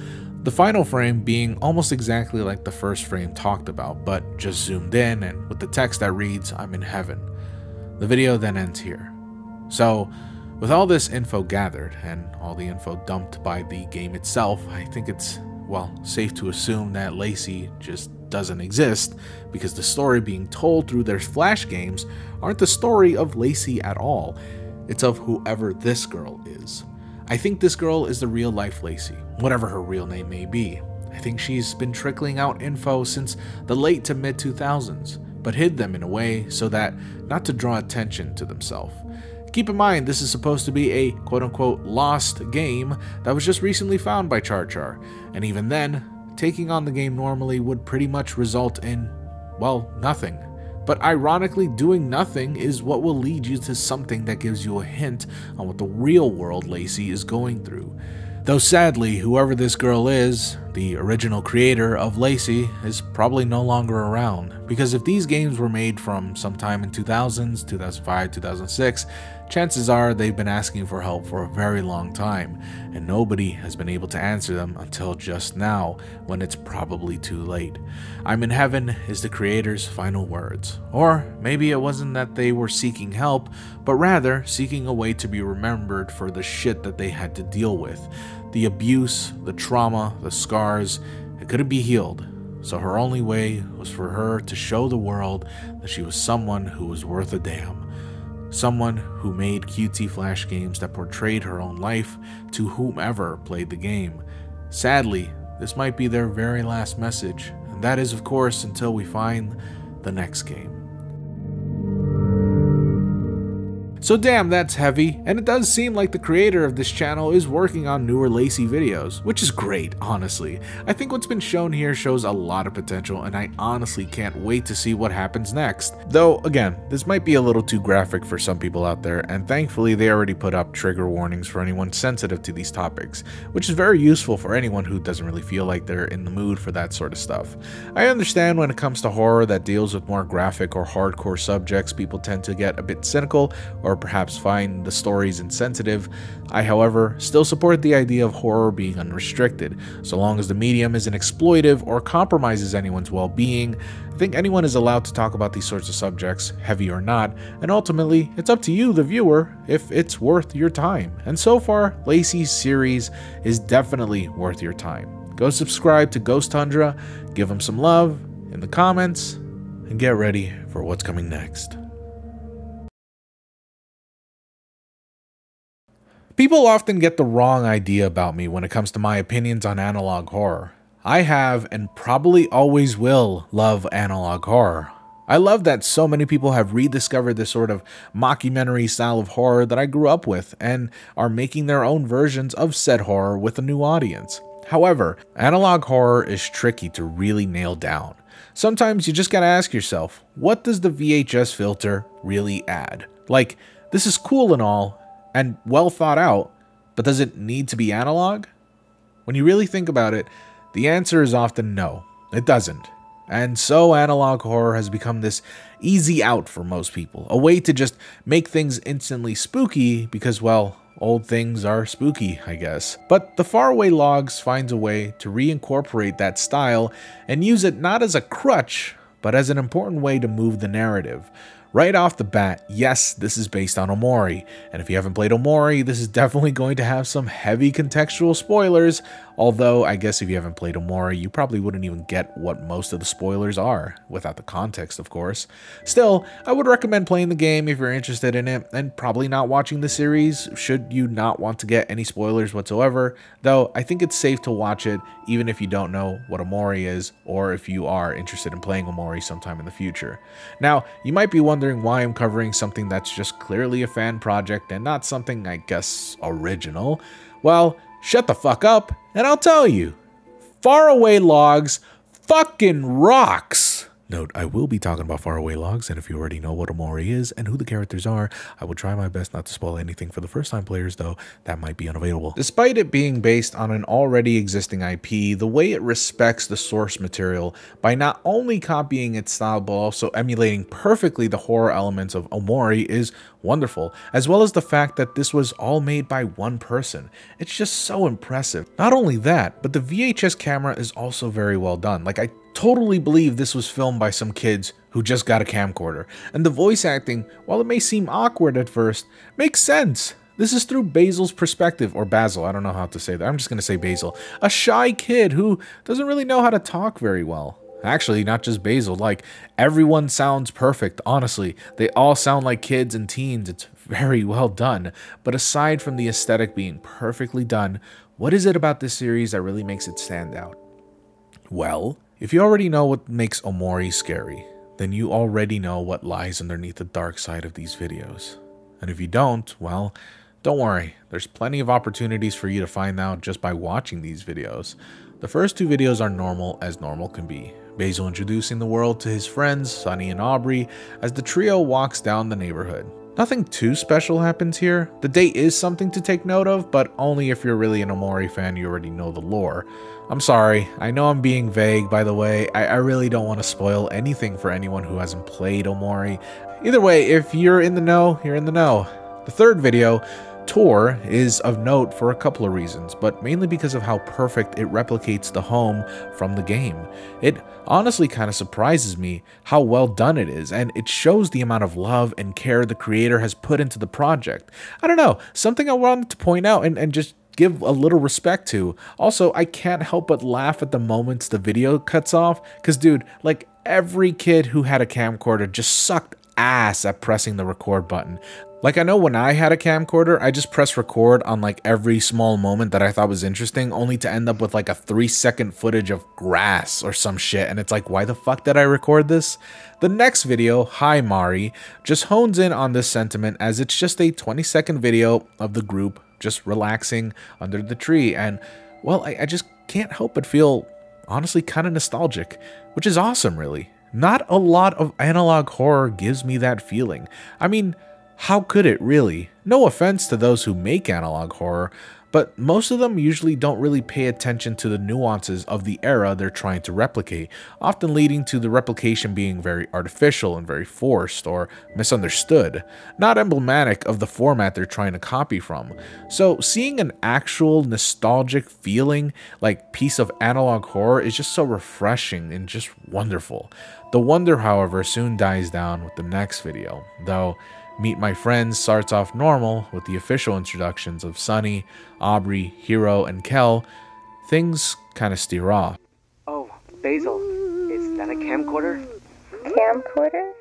The final frame being almost exactly like the first frame talked about, but just zoomed in and with the text that reads, I'm in heaven. The video then ends here. So, with all this info gathered and all the info dumped by the game itself, I think it's well, safe to assume that Lacey just doesn't exist because the story being told through their flash games aren't the story of Lacey at all. It's of whoever this girl is. I think this girl is the real life Lacey, whatever her real name may be. I think she's been trickling out info since the late to mid 2000s, but hid them in a way so that not to draw attention to themselves. Keep in mind, this is supposed to be a quote unquote lost game that was just recently found by Char Char, and even then, taking on the game normally would pretty much result in, well, nothing. But ironically, doing nothing is what will lead you to something that gives you a hint on what the real world Lacey is going through. Though sadly, whoever this girl is, the original creator of Lacey, is probably no longer around. Because if these games were made from sometime in 2000s, 2005, 2006, chances are they've been asking for help for a very long time, and nobody has been able to answer them until just now, when it's probably too late. I'm in heaven is the creator's final words. Or maybe it wasn't that they were seeking help, but rather seeking a way to be remembered for the shit that they had to deal with. The abuse, the trauma, the scars, it couldn't be healed. So her only way was for her to show the world that she was someone who was worth a damn. Someone who made cutesy flash games that portrayed her own life to whomever played the game. Sadly, this might be their very last message, and that is, of course, until we find the next game. So damn, that's heavy, and it does seem like the creator of this channel is working on newer Lacey videos, which is great, honestly. I think what's been shown here shows a lot of potential, and I honestly can't wait to see what happens next. Though, again, this might be a little too graphic for some people out there, and thankfully they already put up trigger warnings for anyone sensitive to these topics, which is very useful for anyone who doesn't really feel like they're in the mood for that sort of stuff. I understand when it comes to horror that deals with more graphic or hardcore subjects, people tend to get a bit cynical or or perhaps find the stories insensitive. I, however, still support the idea of horror being unrestricted, so long as the medium isn't exploitive or compromises anyone's well being. I think anyone is allowed to talk about these sorts of subjects, heavy or not, and ultimately, it's up to you, the viewer, if it's worth your time. And so far, Lacey's series is definitely worth your time. Go subscribe to Ghost Tundra, give him some love in the comments, and get ready for what's coming next. People often get the wrong idea about me when it comes to my opinions on analog horror. I have and probably always will love analog horror. I love that so many people have rediscovered this sort of mockumentary style of horror that I grew up with and are making their own versions of said horror with a new audience. However, analog horror is tricky to really nail down. Sometimes you just gotta ask yourself, what does the VHS filter really add? Like, this is cool and all, and well thought out, but does it need to be analog? When you really think about it, the answer is often no, it doesn't. And so analog horror has become this easy out for most people, a way to just make things instantly spooky because, well, old things are spooky, I guess. But the Faraway Logs finds a way to reincorporate that style and use it not as a crutch, but as an important way to move the narrative. Right off the bat, yes, this is based on Omori, and if you haven't played Omori, this is definitely going to have some heavy contextual spoilers, although I guess if you haven't played Omori, you probably wouldn't even get what most of the spoilers are, without the context, of course. Still, I would recommend playing the game if you're interested in it, and probably not watching the series should you not want to get any spoilers whatsoever, though I think it's safe to watch it even if you don't know what Omori is, or if you are interested in playing Omori sometime in the future. Now, you might be wondering why I'm covering something that's just clearly a fan project and not something, I guess, original, well, shut the fuck up and I'll tell you. Faraway Logs fucking rocks! Note, I will be talking about faraway logs, and if you already know what Omori is and who the characters are, I will try my best not to spoil anything for the first time players, though that might be unavailable. Despite it being based on an already existing IP, the way it respects the source material by not only copying its style but also emulating perfectly the horror elements of Omori is wonderful, as well as the fact that this was all made by one person. It's just so impressive. Not only that, but the VHS camera is also very well done. Like I totally believe this was filmed by some kids who just got a camcorder. And the voice acting, while it may seem awkward at first, makes sense. This is through Basil's perspective, or Basil, I don't know how to say that. I'm just going to say Basil. A shy kid who doesn't really know how to talk very well. Actually, not just Basil, like everyone sounds perfect, honestly. They all sound like kids and teens. It's very well done. But aside from the aesthetic being perfectly done, what is it about this series that really makes it stand out? Well, if you already know what makes Omori scary, then you already know what lies underneath the dark side of these videos. And if you don't, well, don't worry, there's plenty of opportunities for you to find out just by watching these videos. The first two videos are normal as normal can be. Basil introducing the world to his friends, Sunny and Aubrey, as the trio walks down the neighborhood. Nothing too special happens here. The date is something to take note of, but only if you're really an Omori fan you already know the lore. I'm sorry, I know I'm being vague by the way, I, I really don't want to spoil anything for anyone who hasn't played Omori. Either way, if you're in the know, you're in the know. The third video, Tour, is of note for a couple of reasons, but mainly because of how perfect it replicates the home from the game. It honestly kind of surprises me how well done it is, and it shows the amount of love and care the creator has put into the project. I don't know, something I wanted to point out and, and just give a little respect to. Also, I can't help but laugh at the moments the video cuts off, because dude, like every kid who had a camcorder just sucked ass at pressing the record button. Like I know when I had a camcorder, I just press record on like every small moment that I thought was interesting, only to end up with like a three second footage of grass or some shit. And it's like, why the fuck did I record this? The next video, Hi Mari, just hones in on this sentiment as it's just a 20 second video of the group just relaxing under the tree. And well, I, I just can't help but feel honestly kind of nostalgic, which is awesome, really. Not a lot of analog horror gives me that feeling. I mean, how could it really? No offense to those who make analog horror, but most of them usually don't really pay attention to the nuances of the era they're trying to replicate, often leading to the replication being very artificial and very forced or misunderstood, not emblematic of the format they're trying to copy from. So seeing an actual nostalgic feeling like piece of analog horror is just so refreshing and just wonderful. The wonder, however, soon dies down with the next video, though Meet My Friends starts off normal with the official introductions of Sunny, Aubrey, Hero, and Kel. Things kind of steer off. Oh, Basil, is that a camcorder? Camcorder?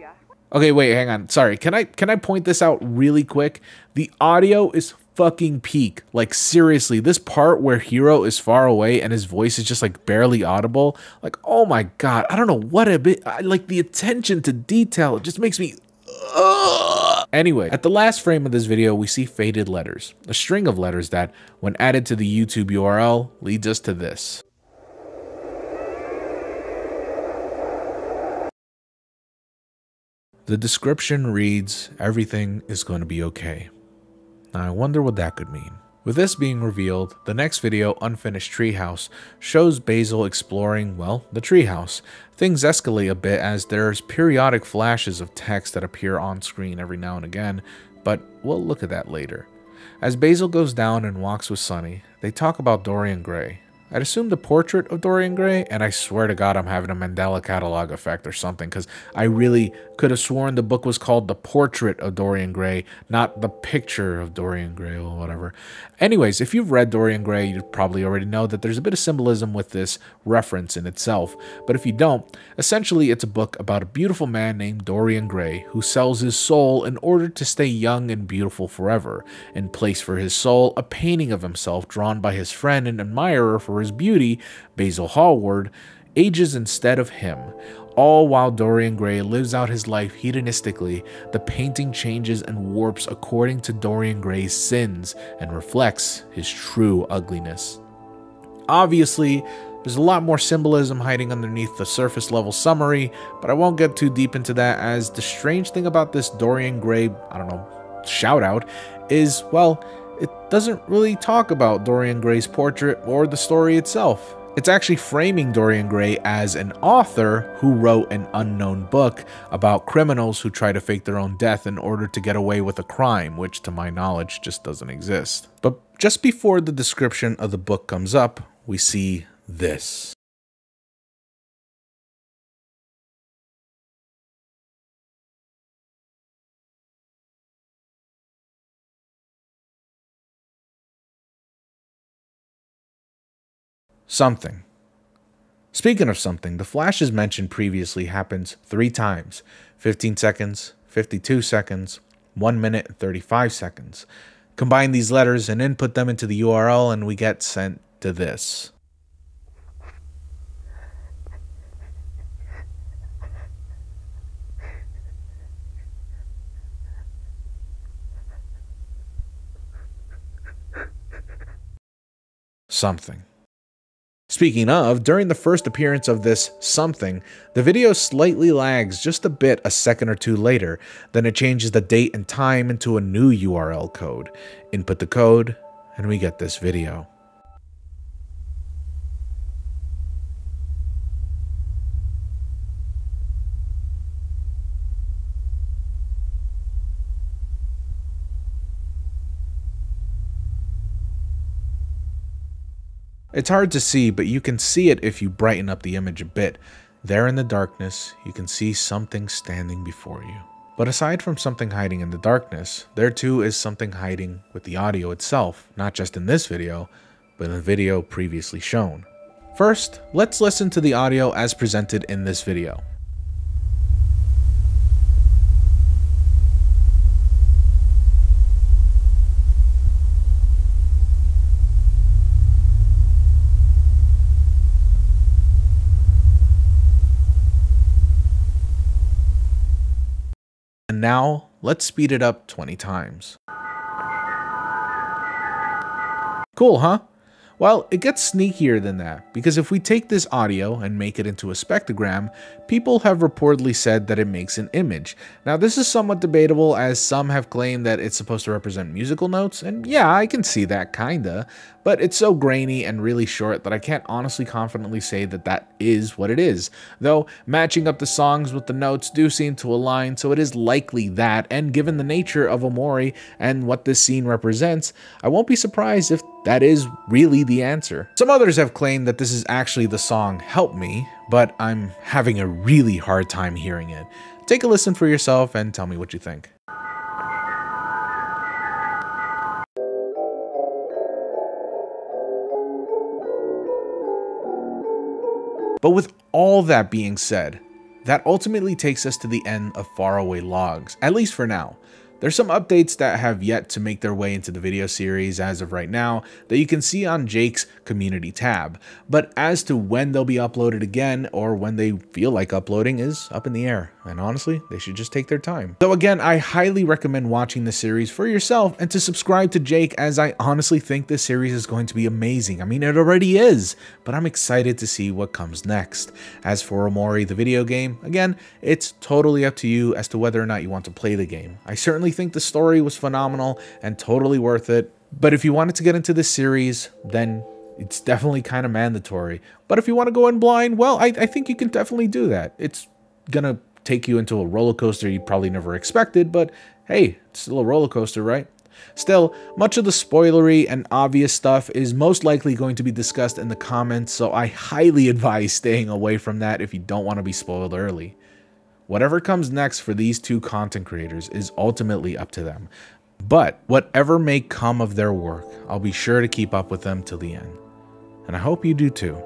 Yeah. Okay, wait, hang on. Sorry. Can I can I point this out really quick? The audio is fucking peak. Like seriously, this part where Hero is far away and his voice is just like barely audible. Like, oh my god, I don't know what a bit I, like the attention to detail. It just makes me Anyway, at the last frame of this video, we see faded letters, a string of letters that, when added to the YouTube URL, leads us to this. The description reads, everything is going to be okay. Now I wonder what that could mean. With this being revealed, the next video, Unfinished Treehouse, shows Basil exploring, well, the treehouse. Things escalate a bit as there's periodic flashes of text that appear on screen every now and again, but we'll look at that later. As Basil goes down and walks with Sunny, they talk about Dorian Gray. I'd assume the portrait of Dorian Gray, and I swear to God I'm having a Mandela catalog effect or something, because I really could have sworn the book was called The Portrait of Dorian Gray, not The Picture of Dorian Gray or whatever. Anyways, if you've read Dorian Gray, you probably already know that there's a bit of symbolism with this reference in itself. But if you don't, essentially it's a book about a beautiful man named Dorian Gray who sells his soul in order to stay young and beautiful forever, and place for his soul a painting of himself drawn by his friend and admirer for his beauty, Basil Hallward, ages instead of him. All while Dorian Gray lives out his life hedonistically, the painting changes and warps according to Dorian Gray's sins and reflects his true ugliness. Obviously, there's a lot more symbolism hiding underneath the surface level summary, but I won't get too deep into that as the strange thing about this Dorian Gray, I don't know, shout out is, well, it doesn't really talk about Dorian Gray's portrait or the story itself. It's actually framing Dorian Gray as an author who wrote an unknown book about criminals who try to fake their own death in order to get away with a crime, which to my knowledge just doesn't exist. But just before the description of the book comes up, we see this. Something. Speaking of something, the flash as mentioned previously happens three times 15 seconds, 52 seconds, 1 minute, and 35 seconds. Combine these letters and input them into the URL, and we get sent to this. Something. Speaking of, during the first appearance of this something, the video slightly lags just a bit a second or two later, then it changes the date and time into a new URL code. Input the code, and we get this video. It's hard to see, but you can see it if you brighten up the image a bit. There in the darkness, you can see something standing before you. But aside from something hiding in the darkness, there too is something hiding with the audio itself, not just in this video, but in the video previously shown. First, let's listen to the audio as presented in this video. And now, let's speed it up 20 times. Cool, huh? Well, it gets sneakier than that, because if we take this audio and make it into a spectrogram, people have reportedly said that it makes an image. Now, this is somewhat debatable, as some have claimed that it's supposed to represent musical notes, and yeah, I can see that kinda, but it's so grainy and really short that I can't honestly confidently say that that is what it is. Though, matching up the songs with the notes do seem to align, so it is likely that, and given the nature of Omori and what this scene represents, I won't be surprised if that is really the answer. Some others have claimed that this is actually the song Help Me, but I'm having a really hard time hearing it. Take a listen for yourself and tell me what you think. But with all that being said, that ultimately takes us to the end of Faraway Logs, at least for now. There's some updates that have yet to make their way into the video series as of right now that you can see on Jake's community tab, but as to when they'll be uploaded again or when they feel like uploading is up in the air, and honestly, they should just take their time. So again, I highly recommend watching the series for yourself and to subscribe to Jake as I honestly think this series is going to be amazing. I mean, it already is, but I'm excited to see what comes next. As for Omori, the video game, again, it's totally up to you as to whether or not you want to play the game. I certainly think the story was phenomenal and totally worth it. But if you wanted to get into this series, then it's definitely kind of mandatory. But if you want to go in blind, well, I, I think you can definitely do that. It's going to take you into a roller coaster you probably never expected, but hey, it's still a roller coaster, right? Still, much of the spoilery and obvious stuff is most likely going to be discussed in the comments, so I highly advise staying away from that if you don't want to be spoiled early. Whatever comes next for these two content creators is ultimately up to them. But whatever may come of their work, I'll be sure to keep up with them till the end. And I hope you do too.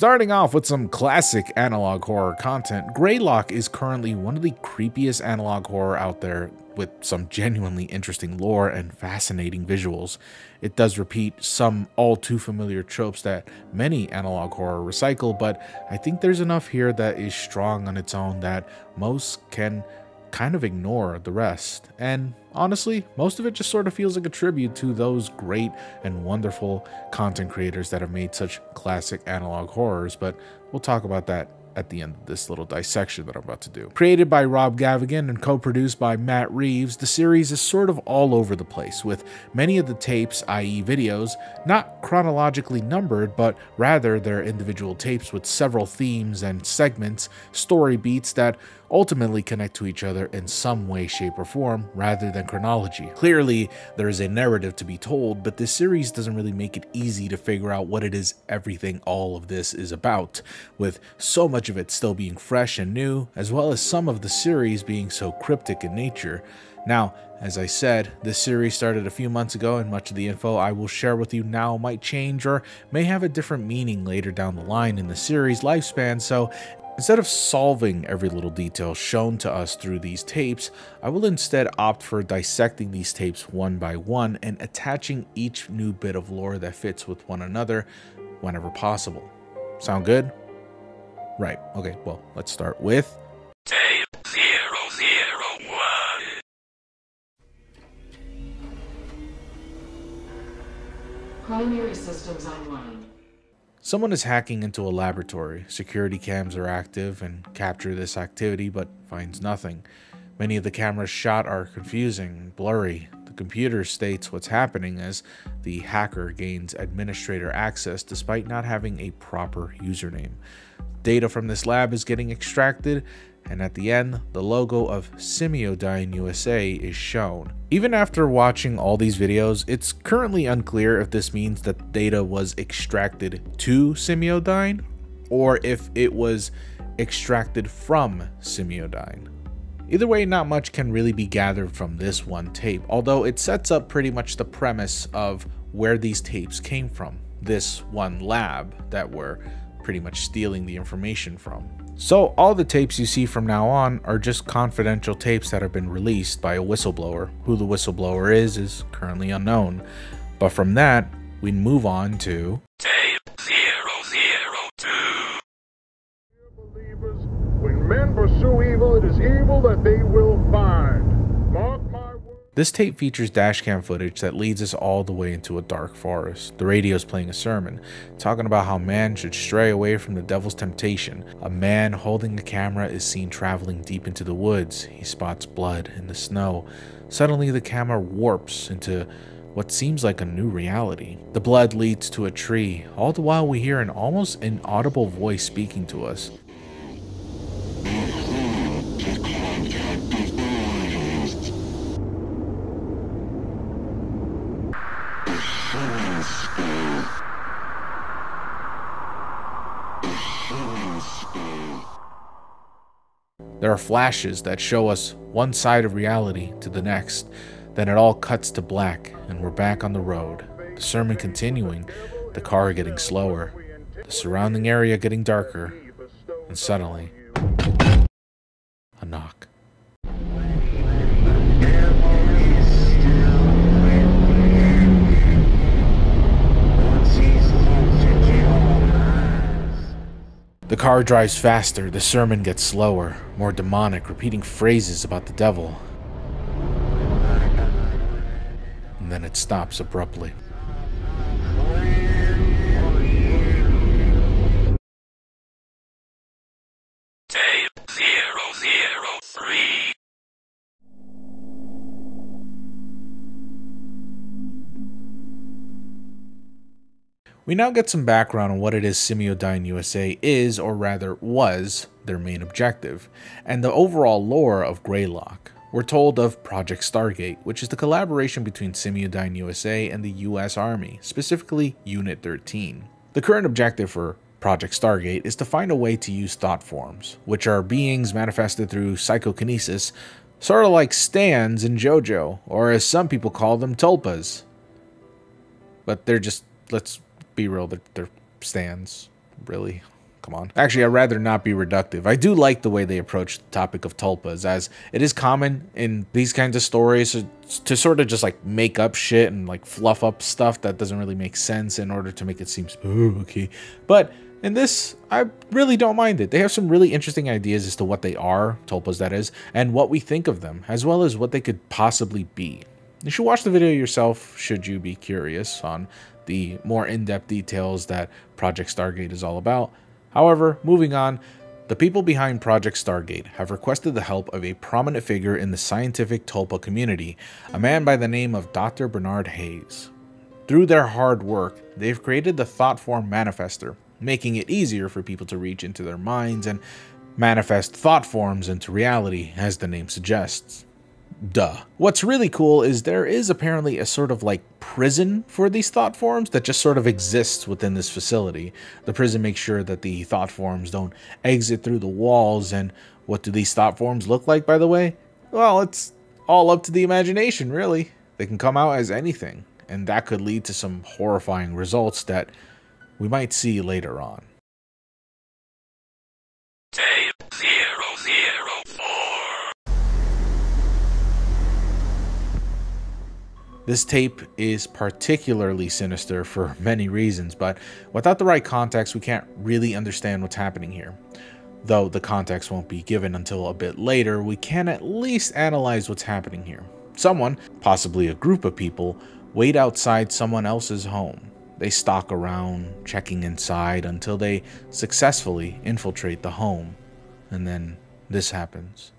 Starting off with some classic analog horror content, Greylock is currently one of the creepiest analog horror out there with some genuinely interesting lore and fascinating visuals. It does repeat some all too familiar tropes that many analog horror recycle, but I think there's enough here that is strong on its own that most can kind of ignore the rest. And honestly, most of it just sort of feels like a tribute to those great and wonderful content creators that have made such classic analog horrors, but we'll talk about that at the end of this little dissection that I'm about to do. Created by Rob Gavigan and co-produced by Matt Reeves, the series is sort of all over the place, with many of the tapes, i.e. videos, not chronologically numbered, but rather they're individual tapes with several themes and segments, story beats that ultimately connect to each other in some way, shape, or form rather than chronology. Clearly, there is a narrative to be told, but this series doesn't really make it easy to figure out what it is everything all of this is about, with so much of it still being fresh and new, as well as some of the series being so cryptic in nature. Now, as I said, this series started a few months ago, and much of the info I will share with you now might change or may have a different meaning later down the line in the series lifespan, so Instead of solving every little detail shown to us through these tapes, I will instead opt for dissecting these tapes one by one and attaching each new bit of lore that fits with one another whenever possible. Sound good? Right, okay, well, let's start with Tape zero zero one. Primary systems online. Someone is hacking into a laboratory. Security cams are active and capture this activity, but finds nothing. Many of the cameras shot are confusing blurry. The computer states what's happening as the hacker gains administrator access despite not having a proper username. Data from this lab is getting extracted, and at the end, the logo of Semiodyne USA is shown. Even after watching all these videos, it's currently unclear if this means that data was extracted to Semiodyne or if it was extracted from Semiodyne. Either way, not much can really be gathered from this one tape, although it sets up pretty much the premise of where these tapes came from. This one lab that we're pretty much stealing the information from. So, all the tapes you see from now on are just confidential tapes that have been released by a whistleblower. Who the whistleblower is is currently unknown. But from that, we move on to Tape zero zero two. believers, when men pursue evil, it is evil that they will find. This tape features dashcam footage that leads us all the way into a dark forest. The radio is playing a sermon, talking about how man should stray away from the devil's temptation. A man holding a camera is seen traveling deep into the woods. He spots blood in the snow. Suddenly, the camera warps into what seems like a new reality. The blood leads to a tree, all the while we hear an almost inaudible voice speaking to us. There are flashes that show us one side of reality to the next. Then it all cuts to black, and we're back on the road. The sermon continuing, the car getting slower, the surrounding area getting darker, and suddenly, a knock. The car drives faster, the sermon gets slower, more demonic, repeating phrases about the devil. And then it stops abruptly. Tape zero zero three. We now get some background on what it is Semiodyne USA is, or rather was, their main objective, and the overall lore of Greylock. We're told of Project Stargate, which is the collaboration between Semiodyne USA and the US Army, specifically Unit 13. The current objective for Project Stargate is to find a way to use thought forms, which are beings manifested through psychokinesis, sort of like stands in JoJo, or as some people call them, tulpas. But they're just, let's be real, they're, they're stands, really. Come on. Actually, I'd rather not be reductive. I do like the way they approach the topic of tulpas, as it is common in these kinds of stories to, sort of just like make up shit and like fluff up stuff that doesn't really make sense in order to make it seem spooky. But in this, I really don't mind it. They have some really interesting ideas as to what they are, tulpas that is, and what we think of them, as well as what they could possibly be. You should watch the video yourself should you be curious on the more in-depth details that Project Stargate is all about. However, moving on, the people behind Project Stargate have requested the help of a prominent figure in the scientific Tulpa community, a man by the name of Dr. Bernard Hayes. Through their hard work, they've created the Thoughtform Manifester, making it easier for people to reach into their minds and manifest thought forms into reality, as the name suggests. Duh. What's really cool is there is apparently a sort of like prison for these thought forms that just sort of exists within this facility. The prison makes sure that the thought forms don't exit through the walls. And what do these thought forms look like, by the way? Well, it's all up to the imagination, really. They can come out as anything, and that could lead to some horrifying results that we might see later on. Tape zero four. This tape is particularly sinister for many reasons, but without the right context, we can't really understand what's happening here. Though the context won't be given until a bit later, we can at least analyze what's happening here. Someone, possibly a group of people, wait outside someone else's home. They stalk around, checking inside until they successfully infiltrate the home. And then this happens.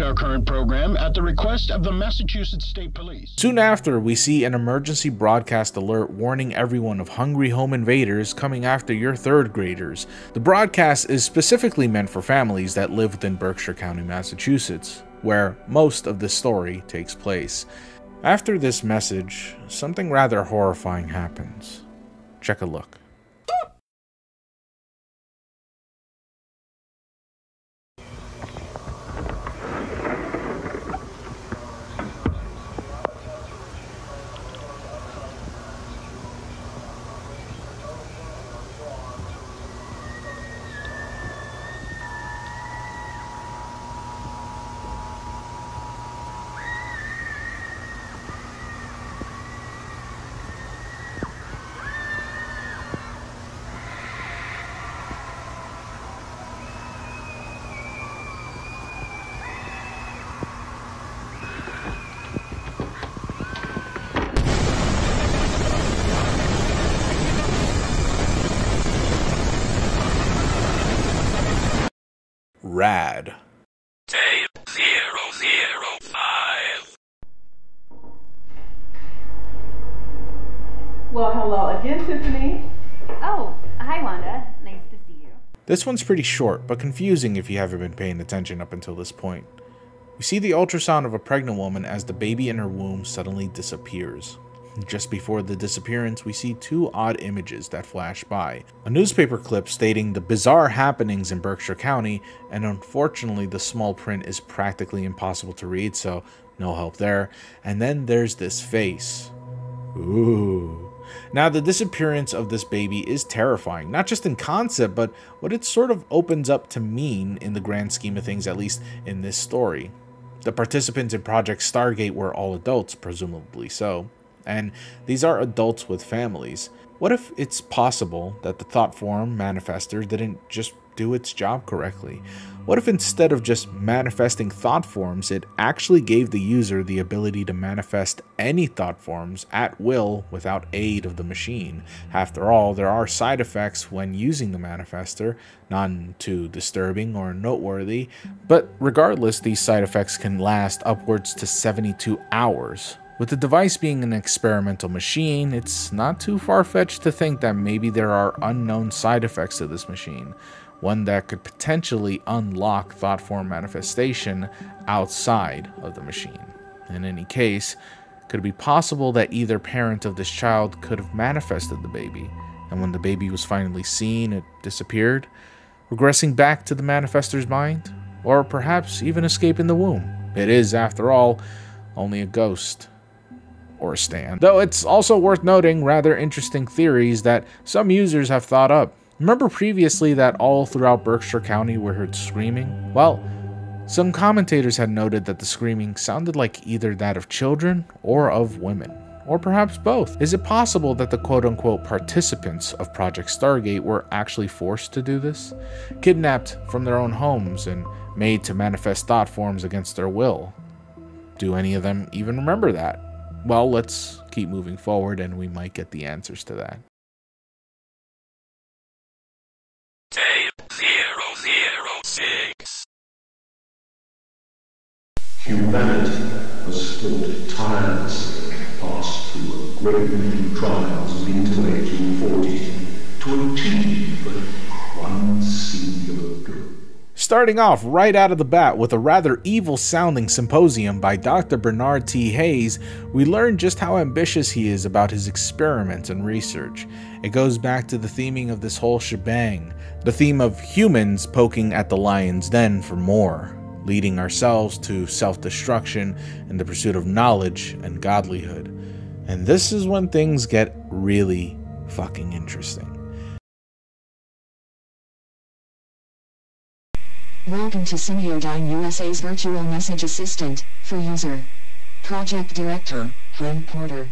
Our current program at the request of the Massachusetts State Police. Soon after, we see an emergency broadcast alert warning everyone of hungry home invaders coming after your third graders. The broadcast is specifically meant for families that live within Berkshire County, Massachusetts, where most of the story takes place. After this message, something rather horrifying happens. Check a look. Rad. Tape zero zero five. Well, hello again, Tiffany. Oh, hi, Wanda. Nice to see you. This one's pretty short, but confusing if you haven't been paying attention up until this point. We see the ultrasound of a pregnant woman as the baby in her womb suddenly disappears. just before the disappearance, we see two odd images that flash by. A newspaper clip stating the bizarre happenings in Berkshire County, and unfortunately, the small print is practically impossible to read, so no help there. And then there's this face. Ooh. Now, the disappearance of this baby is terrifying, not just in concept, but what it sort of opens up to mean in the grand scheme of things, at least in this story. The participants in Project Stargate were all adults, presumably so, and these are adults with families. What if it's possible that the thought form manifester didn't just do its job correctly? What if instead of just manifesting thought forms, it actually gave the user the ability to manifest any thought forms at will without aid of the machine? After all, there are side effects when using the manifester, none too disturbing or noteworthy, but regardless, these side effects can last upwards to 72 hours. With the device being an experimental machine, it's not too far fetched to think that maybe there are unknown side effects to this machine one that could potentially unlock thought form manifestation outside of the machine. In any case, could it be possible that either parent of this child could have manifested the baby, and when the baby was finally seen, it disappeared, regressing back to the manifestor's mind, or perhaps even escaping the womb? It is, after all, only a ghost or a stand. Though it's also worth noting rather interesting theories that some users have thought up. Remember previously that all throughout Berkshire County were heard screaming? Well, some commentators had noted that the screaming sounded like either that of children or of women. Or perhaps both. Is it possible that the quote unquote participants of Project Stargate were actually forced to do this? Kidnapped from their own homes and made to manifest thought forms against their will? Do any of them even remember that? Well, let's keep moving forward and we might get the answers to that. Humanity has fought tirelessly passed through a great many trials into 1840 to achieve Starting off right out of the bat with a rather evil sounding symposium by Dr. Bernard T. Hayes, we learn just how ambitious he is about his experiments and research. It goes back to the theming of this whole shebang, the theme of humans poking at the lion's den for more leading ourselves to self destruction in the pursuit of knowledge and godlihood. And this is when things get really fucking interesting. Welcome to Semiodyne USA's virtual message assistant for user. Project Director, Frank Porter.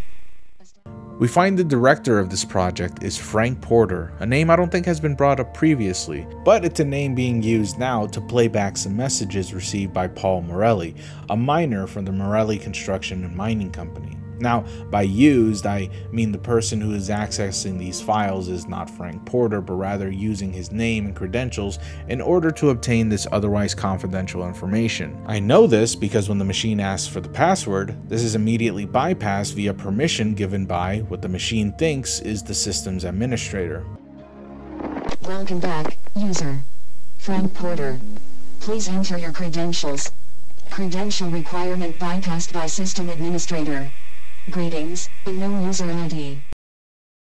We find the director of this project is Frank Porter, a name I don't think has been brought up previously, but it's a name being used now to play back some messages received by Paul Morelli, a miner from the Morelli Construction and Mining Company. Now, by used, I mean the person who is accessing these files is not Frank Porter, but rather using his name and credentials in order to obtain this otherwise confidential information. I know this because when the machine asks for the password, this is immediately bypassed via permission given by what the machine thinks is the system's administrator. Welcome back, user. Frank Porter. Please enter your credentials. Credential requirement bypassed by system administrator. Greetings, unknown user ID.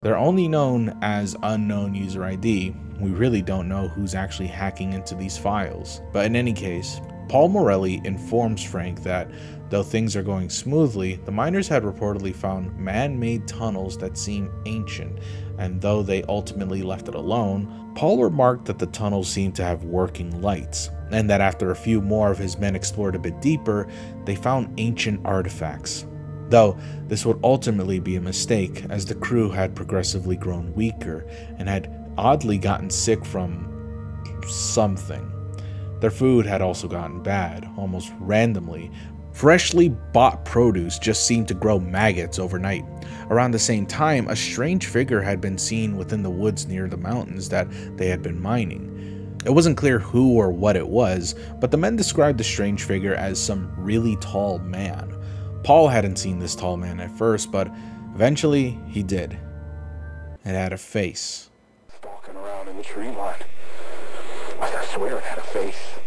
They're only known as unknown user ID. We really don't know who's actually hacking into these files. But in any case, Paul Morelli informs Frank that though things are going smoothly, the miners had reportedly found man-made tunnels that seem ancient, and though they ultimately left it alone, Paul remarked that the tunnels seemed to have working lights, and that after a few more of his men explored a bit deeper, they found ancient artifacts, though this would ultimately be a mistake as the crew had progressively grown weaker and had oddly gotten sick from something. Their food had also gotten bad, almost randomly. Freshly bought produce just seemed to grow maggots overnight. Around the same time, a strange figure had been seen within the woods near the mountains that they had been mining. It wasn't clear who or what it was, but the men described the strange figure as some really tall man. Paul hadn't seen this tall man at first, but eventually he did. It had a face. Stalking around in the tree line. I swear it had a face.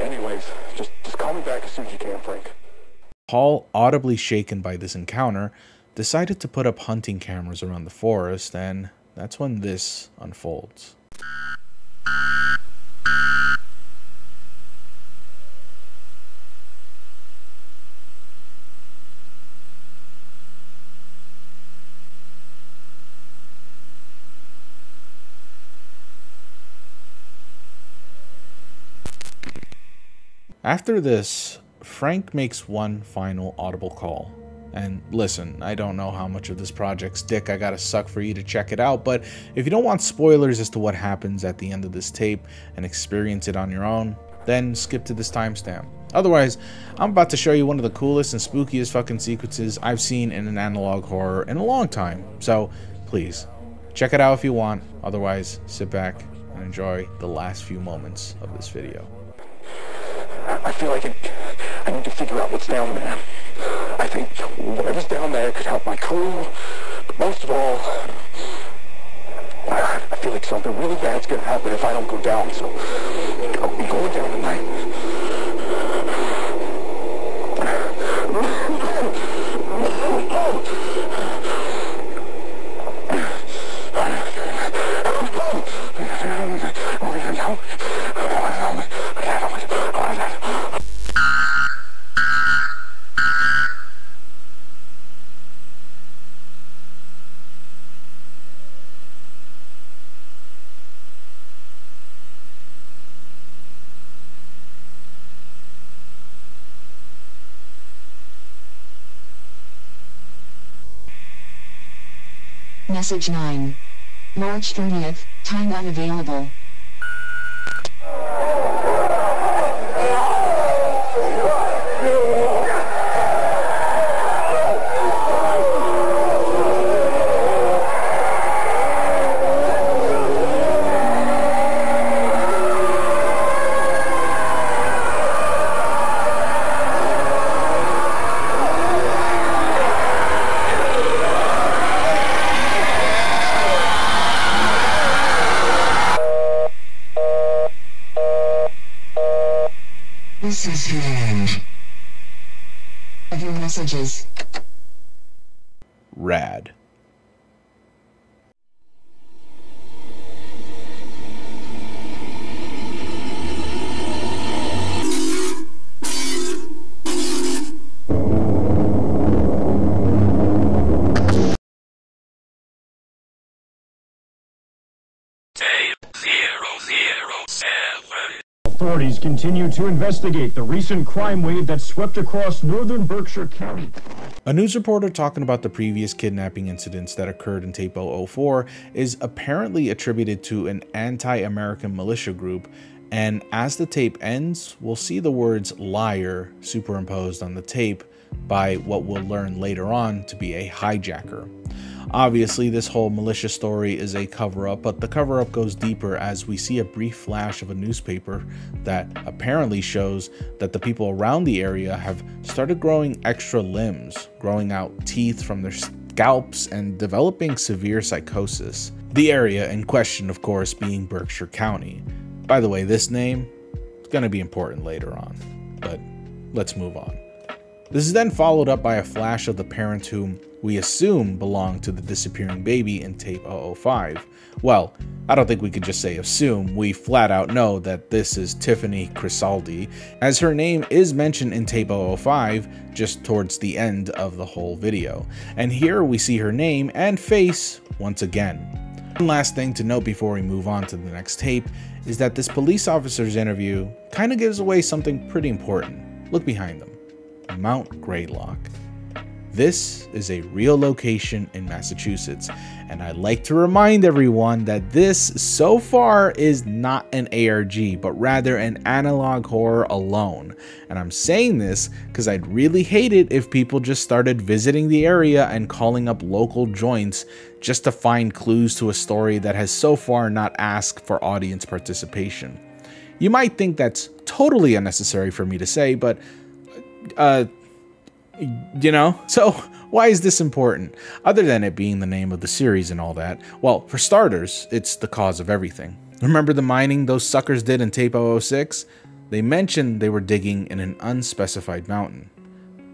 Anyways, just, just call me back as soon as you can, Frank. Paul, audibly shaken by this encounter, decided to put up hunting cameras around the forest, and that's when this unfolds. After this, Frank makes one final audible call. And listen, I don't know how much of this project's dick I gotta suck for you to check it out, but if you don't want spoilers as to what happens at the end of this tape and experience it on your own, then skip to this timestamp. Otherwise, I'm about to show you one of the coolest and spookiest fucking sequences I've seen in an analog horror in a long time. So, please, check it out if you want. Otherwise, sit back and enjoy the last few moments of this video. I feel like I need to figure out what's down there. I think whatever's down there could help my crew, but most of all, I feel like something really bad's gonna happen if I don't go down, so I'll be going down tonight. Message 9. March 30th, time unavailable. This is the end of your messages. Rad. Tape zero zero seven. Authorities continue to investigate the recent crime wave that swept across northern Berkshire County. A news reporter talking about the previous kidnapping incidents that occurred in Tape 004 is apparently attributed to an anti American militia group, and as the tape ends, we'll see the words liar superimposed on the tape by what we'll learn later on to be a hijacker. Obviously, this whole militia story is a cover up, but the cover up goes deeper as we see a brief flash of a newspaper that apparently shows that the people around the area have started growing extra limbs, growing out teeth from their scalps, and developing severe psychosis. The area in question, of course, being Berkshire County. By the way, this name is going to be important later on, but let's move on. This is then followed up by a flash of the parents whom we assume belong to the disappearing baby in tape 005. Well, I don't think we could just say assume, we flat out know that this is Tiffany Crisaldi, as her name is mentioned in tape 005 just towards the end of the whole video. And here we see her name and face once again. One last thing to note before we move on to the next tape is that this police officer's interview kind of gives away something pretty important. Look behind them. Mount Greylock. This is a real location in Massachusetts, and I'd like to remind everyone that this so far is not an ARG, but rather an analog horror alone. And I'm saying this because I'd really hate it if people just started visiting the area and calling up local joints just to find clues to a story that has so far not asked for audience participation. You might think that's totally unnecessary for me to say, but uh, you know? So, why is this important? Other than it being the name of the series and all that. Well, for starters, it's the cause of everything. Remember the mining those suckers did in Tape 006? They mentioned they were digging in an unspecified mountain.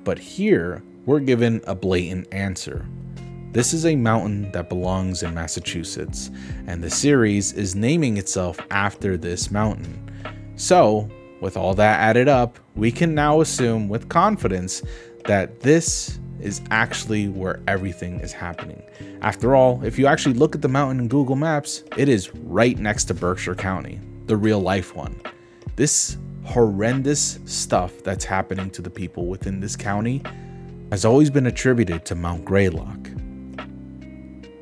But here, we're given a blatant answer. This is a mountain that belongs in Massachusetts, and the series is naming itself after this mountain. So, with all that added up, we can now assume with confidence that this is actually where everything is happening. After all, if you actually look at the mountain in Google Maps, it is right next to Berkshire County, the real life one. This horrendous stuff that's happening to the people within this county has always been attributed to Mount Greylock.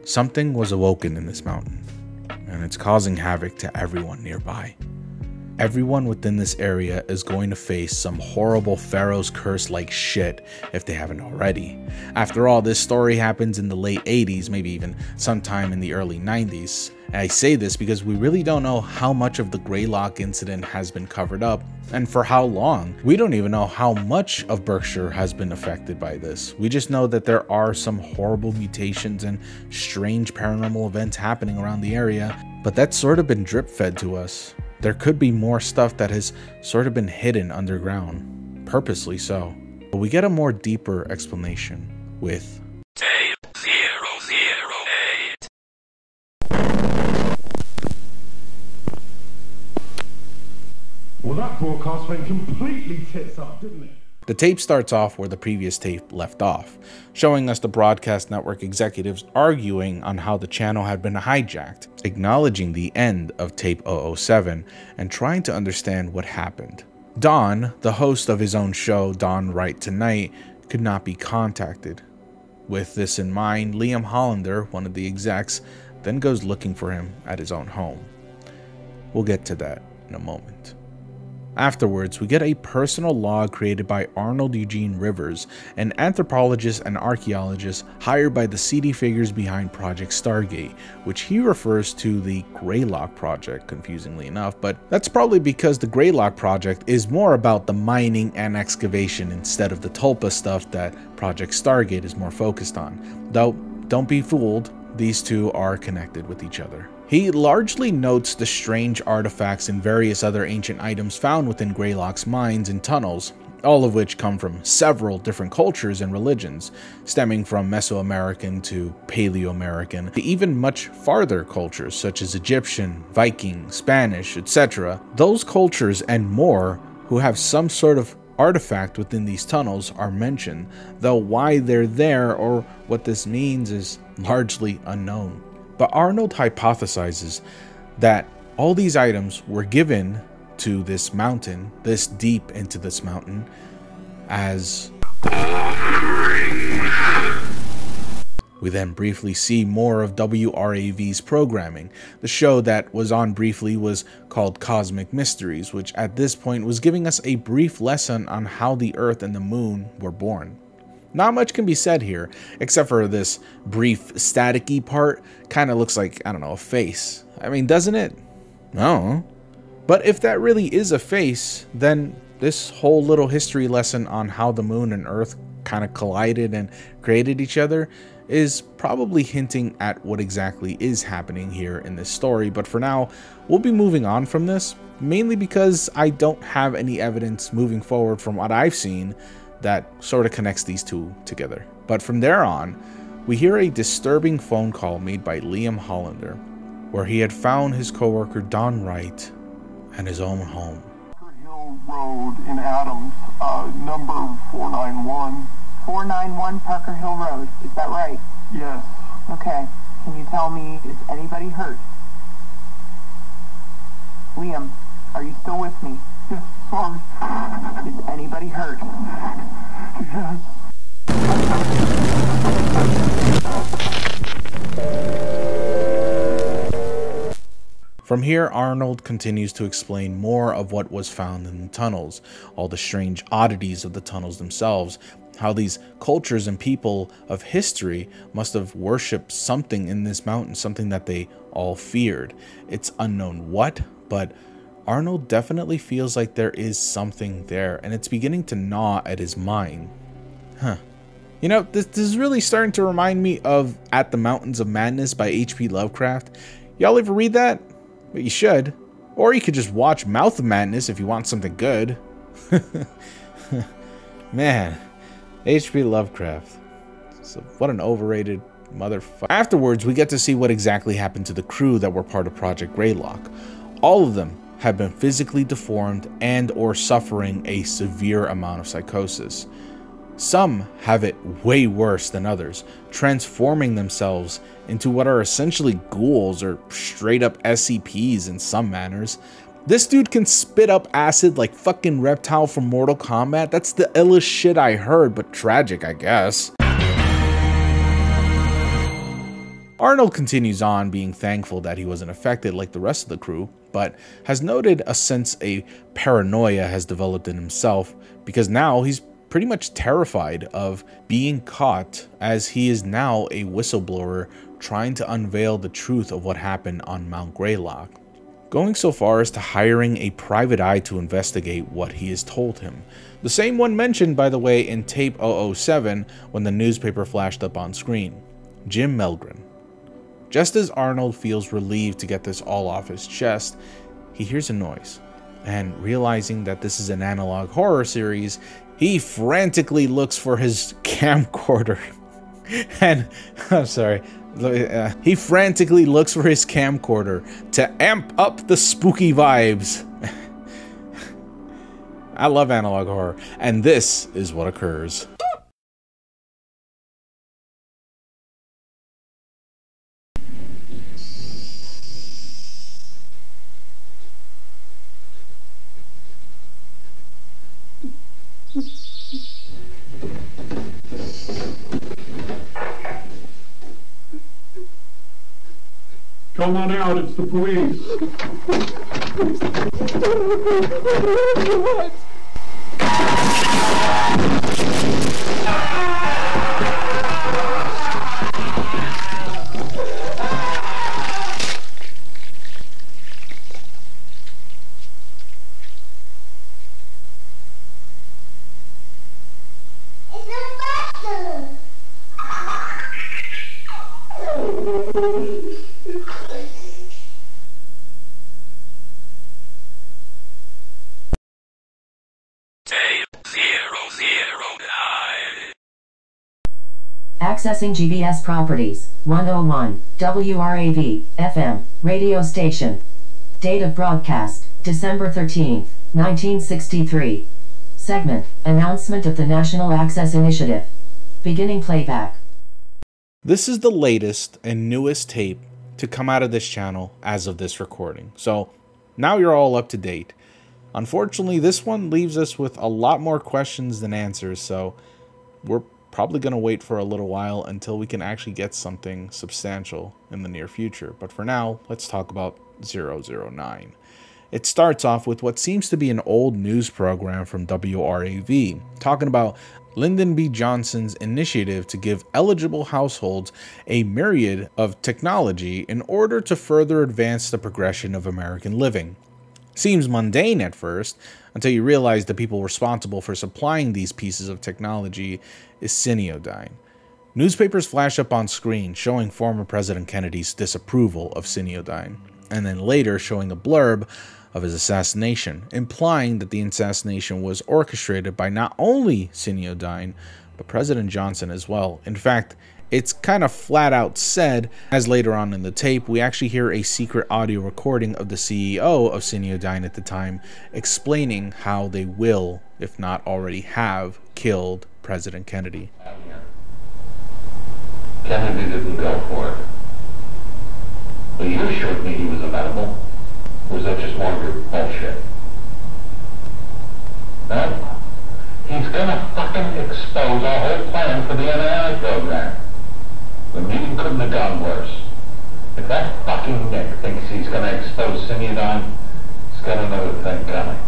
Something was awoken in this mountain, and it's causing havoc to everyone nearby. Everyone within this area is going to face some horrible Pharaoh's curse like shit if they haven't already. After all, this story happens in the late 80s, maybe even sometime in the early 90s. And I say this because we really don't know how much of the Greylock incident has been covered up and for how long. We don't even know how much of Berkshire has been affected by this. We just know that there are some horrible mutations and strange paranormal events happening around the area, but that's sort of been drip fed to us there could be more stuff that has sort of been hidden underground, purposely so. But we get a more deeper explanation with Tape 008. Well, that broadcast went completely tits up, didn't it? The tape starts off where the previous tape left off, showing us the broadcast network executives arguing on how the channel had been hijacked, acknowledging the end of tape 007, and trying to understand what happened. Don, the host of his own show, Don Right Tonight, could not be contacted. With this in mind, Liam Hollander, one of the execs, then goes looking for him at his own home. We'll get to that in a moment. Afterwards, we get a personal log created by Arnold Eugene Rivers, an anthropologist and archaeologist hired by the seedy figures behind Project Stargate, which he refers to the Greylock Project, confusingly enough, but that's probably because the Greylock Project is more about the mining and excavation instead of the Tulpa stuff that Project Stargate is more focused on. Though, don't be fooled, these two are connected with each other. He largely notes the strange artifacts and various other ancient items found within Greylock's mines and tunnels, all of which come from several different cultures and religions, stemming from Mesoamerican to Paleo-American to even much farther cultures such as Egyptian, Viking, Spanish, etc. Those cultures and more who have some sort of artifact within these tunnels are mentioned, though why they're there or what this means is largely unknown. But Arnold hypothesizes that all these items were given to this mountain, this deep into this mountain, as we then briefly see more of WRAV's programming. The show that was on briefly was called Cosmic Mysteries, which at this point was giving us a brief lesson on how the Earth and the Moon were born. Not much can be said here, except for this brief staticky part. Kind of looks like, I don't know, a face. I mean, doesn't it? No. But if that really is a face, then this whole little history lesson on how the moon and earth kind of collided and created each other is probably hinting at what exactly is happening here in this story. But for now, we'll be moving on from this, mainly because I don't have any evidence moving forward from what I've seen that sort of connects these two together. But from there on, we hear a disturbing phone call made by Liam Hollander, where he had found his coworker Don Wright and his own home. Hill Road in Adams, uh, number 491. 491 Parker Hill Road, is that right? Yes. Okay. Can you tell me, is anybody hurt? Liam, are you still with me? Is anybody hurt? From here, Arnold continues to explain more of what was found in the tunnels, all the strange oddities of the tunnels themselves, how these cultures and people of history must have worshipped something in this mountain, something that they all feared. It's unknown what, but Arnold definitely feels like there is something there, and it's beginning to gnaw at his mind. Huh. You know, this, this is really starting to remind me of At the Mountains of Madness by H.P. Lovecraft. Y'all ever read that? But you should. Or you could just watch Mouth of Madness if you want something good. Man, H.P. Lovecraft. So what an overrated motherfucker. Afterwards, we get to see what exactly happened to the crew that were part of Project Greylock. All of them have been physically deformed and or suffering a severe amount of psychosis. Some have it way worse than others, transforming themselves into what are essentially ghouls or straight up SCPs in some manners. This dude can spit up acid like fucking Reptile from Mortal Kombat. That's the illest shit I heard, but tragic, I guess. Arnold continues on being thankful that he wasn't affected like the rest of the crew, but has noted a sense a paranoia has developed in himself because now he's pretty much terrified of being caught as he is now a whistleblower trying to unveil the truth of what happened on Mount Greylock. Going so far as to hiring a private eye to investigate what he has told him. The same one mentioned, by the way, in tape 007 when the newspaper flashed up on screen. Jim Melgren. Just as Arnold feels relieved to get this all off his chest, he hears a noise. And realizing that this is an analog horror series, he frantically looks for his camcorder. and, I'm sorry, uh, he frantically looks for his camcorder to amp up the spooky vibes. I love analog horror, and this is what occurs. Come on out, it's the police. Accessing GBS properties. 101. WRAV. FM. Radio station. Date of broadcast. December 13th, 1963. Segment. Announcement of the National Access Initiative. Beginning playback. This is the latest and newest tape to come out of this channel as of this recording. So now you're all up to date. Unfortunately, this one leaves us with a lot more questions than answers, so we're probably going to wait for a little while until we can actually get something substantial in the near future. But for now, let's talk about 009. It starts off with what seems to be an old news program from WRAV, talking about Lyndon B. Johnson's initiative to give eligible households a myriad of technology in order to further advance the progression of American living. Seems mundane at first, until you realize the people responsible for supplying these pieces of technology is Semiodyne. Newspapers flash up on screen showing former President Kennedy's disapproval of Semiodyne, and then later showing a blurb of his assassination, implying that the assassination was orchestrated by not only Semiodyne, but President Johnson as well. In fact, it's kind of flat out said, as later on in the tape, we actually hear a secret audio recording of the CEO of Semiodyne at the time explaining how they will, if not already have, killed President Kennedy. Kennedy didn't go for it. But you assured me he was amenable. Was that just more of your bullshit? No? He's gonna fucking expose our whole plan for the NII program. The meeting couldn't have gone worse. If that fucking Nick thinks he's gonna expose Semiodyne, he's got another thing coming.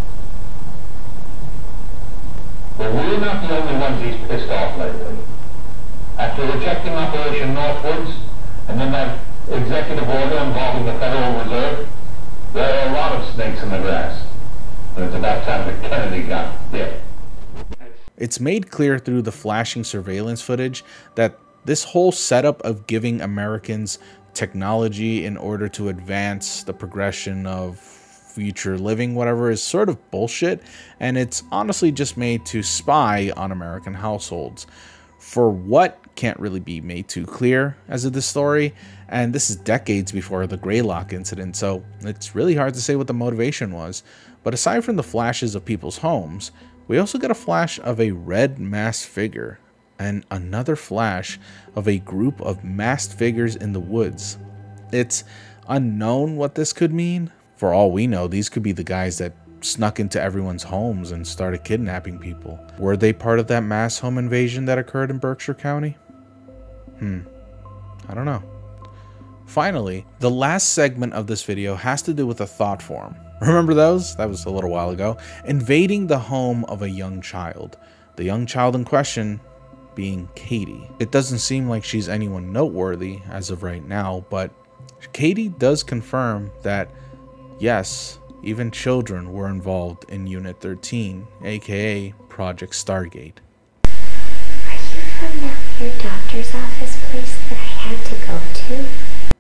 But we're not the only ones he's pissed off lately. After rejecting Operation Northwoods, and then that executive order involving the Federal Reserve, there are a lot of snakes in the grass. And it's about time that Kennedy got bit. It's made clear through the flashing surveillance footage that this whole setup of giving Americans technology in order to advance the progression of future living, whatever, is sort of bullshit, and it's honestly just made to spy on American households. For what can't really be made too clear as of this story, and this is decades before the Greylock incident, so it's really hard to say what the motivation was. But aside from the flashes of people's homes, we also get a flash of a red mass figure and another flash of a group of masked figures in the woods. It's unknown what this could mean. For all we know, these could be the guys that snuck into everyone's homes and started kidnapping people. Were they part of that mass home invasion that occurred in Berkshire County? Hmm. I don't know. Finally, the last segment of this video has to do with a thought form. Remember those? That was a little while ago. Invading the home of a young child. The young child in question being Katie. It doesn't seem like she's anyone noteworthy as of right now, but Katie does confirm that yes, even children were involved in Unit 13, aka Project Stargate. Are you from your doctor's office place that I had to go to?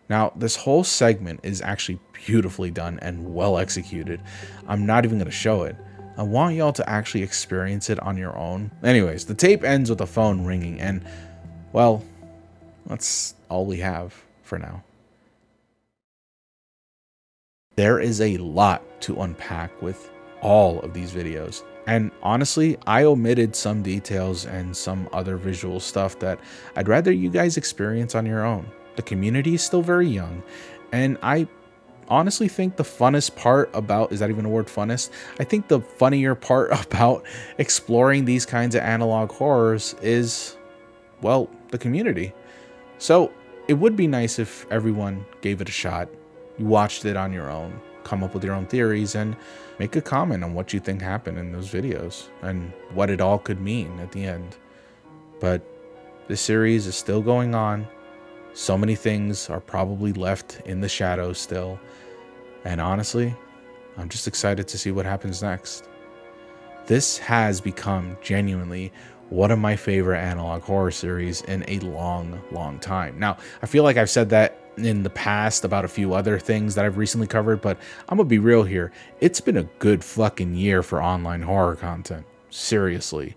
Now, this whole segment is actually beautifully done and well executed. I'm not even going to show it. I want y'all to actually experience it on your own. Anyways, the tape ends with the phone ringing, and, well, that's all we have for now. There is a lot to unpack with all of these videos. And honestly, I omitted some details and some other visual stuff that I'd rather you guys experience on your own. The community is still very young, and I honestly think the funnest part about is that even a word funnest? I think the funnier part about exploring these kinds of analog horrors is well, the community. So, it would be nice if everyone gave it a shot. You watched it on your own, come up with your own theories and make a comment on what you think happened in those videos and what it all could mean at the end. But the series is still going on. So many things are probably left in the shadows still. And honestly, I'm just excited to see what happens next. This has become genuinely one of my favorite analog horror series in a long, long time. Now, I feel like I've said that in the past about a few other things that I've recently covered, but I'm gonna be real here. It's been a good fucking year for online horror content. Seriously.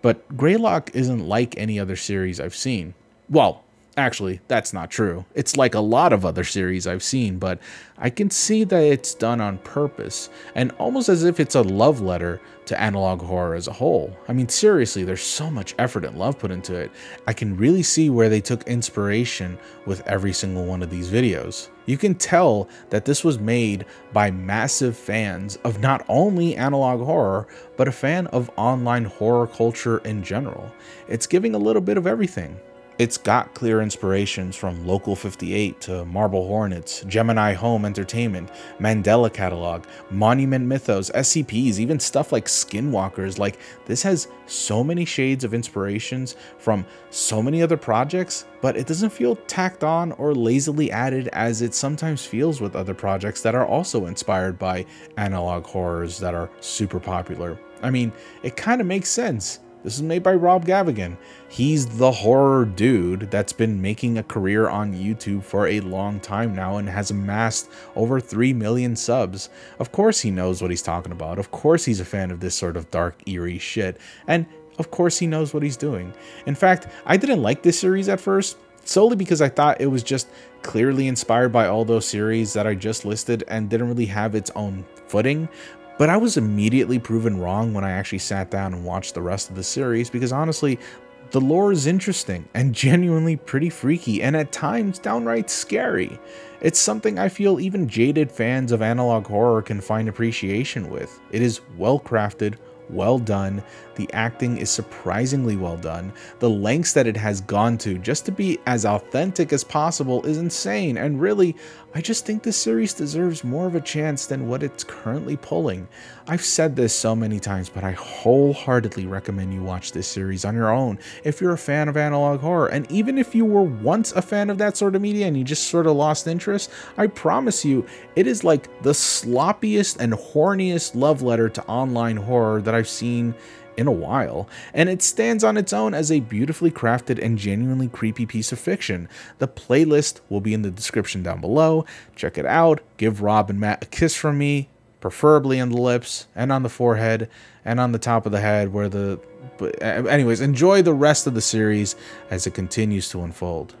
But Greylock isn't like any other series I've seen. Well, Actually, that's not true. It's like a lot of other series I've seen, but I can see that it's done on purpose, and almost as if it's a love letter to analog horror as a whole. I mean, seriously, there's so much effort and love put into it. I can really see where they took inspiration with every single one of these videos. You can tell that this was made by massive fans of not only analog horror, but a fan of online horror culture in general. It's giving a little bit of everything. It's got clear inspirations from Local 58 to Marble Hornets, Gemini Home Entertainment, Mandela Catalog, Monument Mythos, SCPs, even stuff like Skinwalkers. Like, this has so many shades of inspirations from so many other projects, but it doesn't feel tacked on or lazily added as it sometimes feels with other projects that are also inspired by analog horrors that are super popular. I mean, it kind of makes sense this is made by Rob Gavagan. He's the horror dude that's been making a career on YouTube for a long time now and has amassed over 3 million subs. Of course he knows what he's talking about. Of course he's a fan of this sort of dark, eerie shit. And of course he knows what he's doing. In fact, I didn't like this series at first, solely because I thought it was just clearly inspired by all those series that I just listed and didn't really have its own footing. But I was immediately proven wrong when I actually sat down and watched the rest of the series because honestly, the lore is interesting and genuinely pretty freaky and at times downright scary. It's something I feel even jaded fans of analog horror can find appreciation with. It is well crafted, well done. The acting is surprisingly well done. The lengths that it has gone to just to be as authentic as possible is insane. And really, I just think this series deserves more of a chance than what it's currently pulling. I've said this so many times, but I wholeheartedly recommend you watch this series on your own if you're a fan of analog horror. And even if you were once a fan of that sort of media and you just sort of lost interest, I promise you, it is like the sloppiest and horniest love letter to online horror that I've seen in a while, and it stands on its own as a beautifully crafted and genuinely creepy piece of fiction. The playlist will be in the description down below. Check it out. Give Rob and Matt a kiss from me. preferably on the lips and on the forehead and on the top of the head where the but anyways, enjoy the rest of the series as it continues to unfold.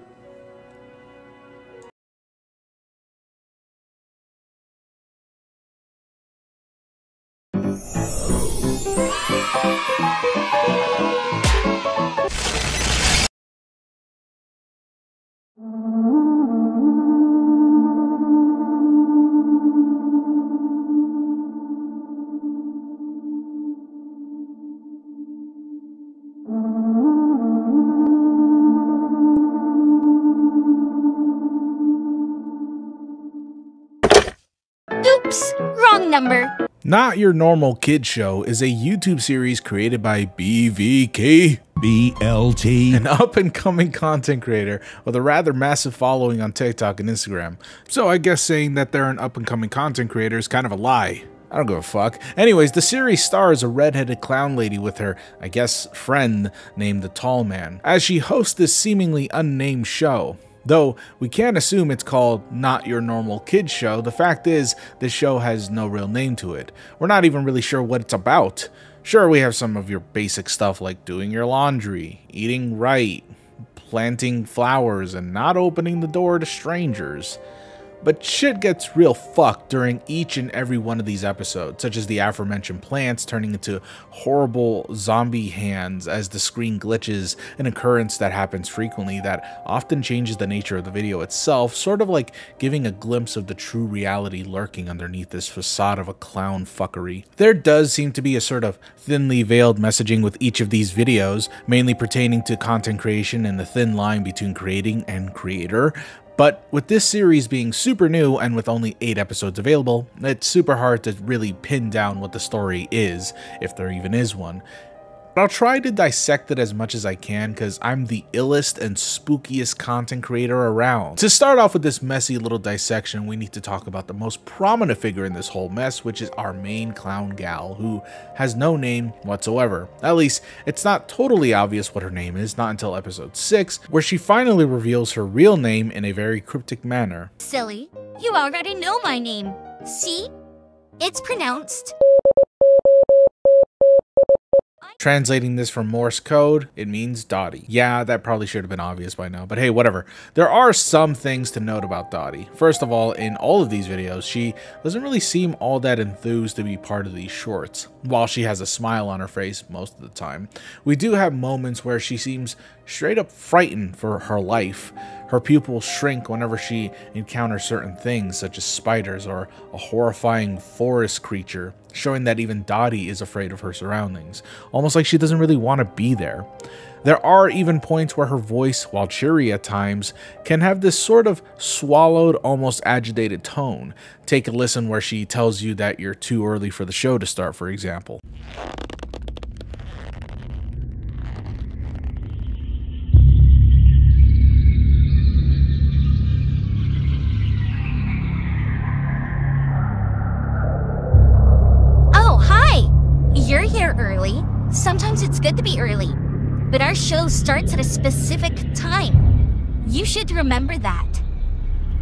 Not Your Normal Kid Show is a YouTube series created by BVK. BLT. An up and coming content creator with a rather massive following on TikTok and Instagram. So I guess saying that they're an up and coming content creator is kind of a lie. I don't give a fuck. Anyways, the series stars a redheaded clown lady with her, I guess, friend named the Tall Man, as she hosts this seemingly unnamed show. Though we can't assume it's called Not Your Normal Kids Show, the fact is, this show has no real name to it. We're not even really sure what it's about. Sure, we have some of your basic stuff like doing your laundry, eating right, planting flowers, and not opening the door to strangers. But shit gets real fucked during each and every one of these episodes, such as the aforementioned plants turning into horrible zombie hands as the screen glitches, an occurrence that happens frequently that often changes the nature of the video itself, sort of like giving a glimpse of the true reality lurking underneath this facade of a clown fuckery. There does seem to be a sort of thinly veiled messaging with each of these videos, mainly pertaining to content creation and the thin line between creating and creator, but with this series being super new and with only 8 episodes available, it's super hard to really pin down what the story is, if there even is one. But I'll try to dissect it as much as I can because I'm the illest and spookiest content creator around. To start off with this messy little dissection, we need to talk about the most prominent figure in this whole mess, which is our main clown gal, who has no name whatsoever. At least, it's not totally obvious what her name is, not until episode 6, where she finally reveals her real name in a very cryptic manner. Silly, you already know my name. See? It's pronounced. Translating this from Morse code, it means Dottie. Yeah, that probably should have been obvious by now, but hey, whatever. There are some things to note about Dottie. First of all, in all of these videos, she doesn't really seem all that enthused to be part of these shorts, while she has a smile on her face most of the time. We do have moments where she seems straight up frightened for her life. Her pupils shrink whenever she encounters certain things, such as spiders or a horrifying forest creature, showing that even Dottie is afraid of her surroundings, almost like she doesn't really want to be there. There are even points where her voice, while cheery at times, can have this sort of swallowed, almost agitated tone. Take a listen where she tells you that you're too early for the show to start, for example. Be early. But our show starts at a specific time. You should remember that.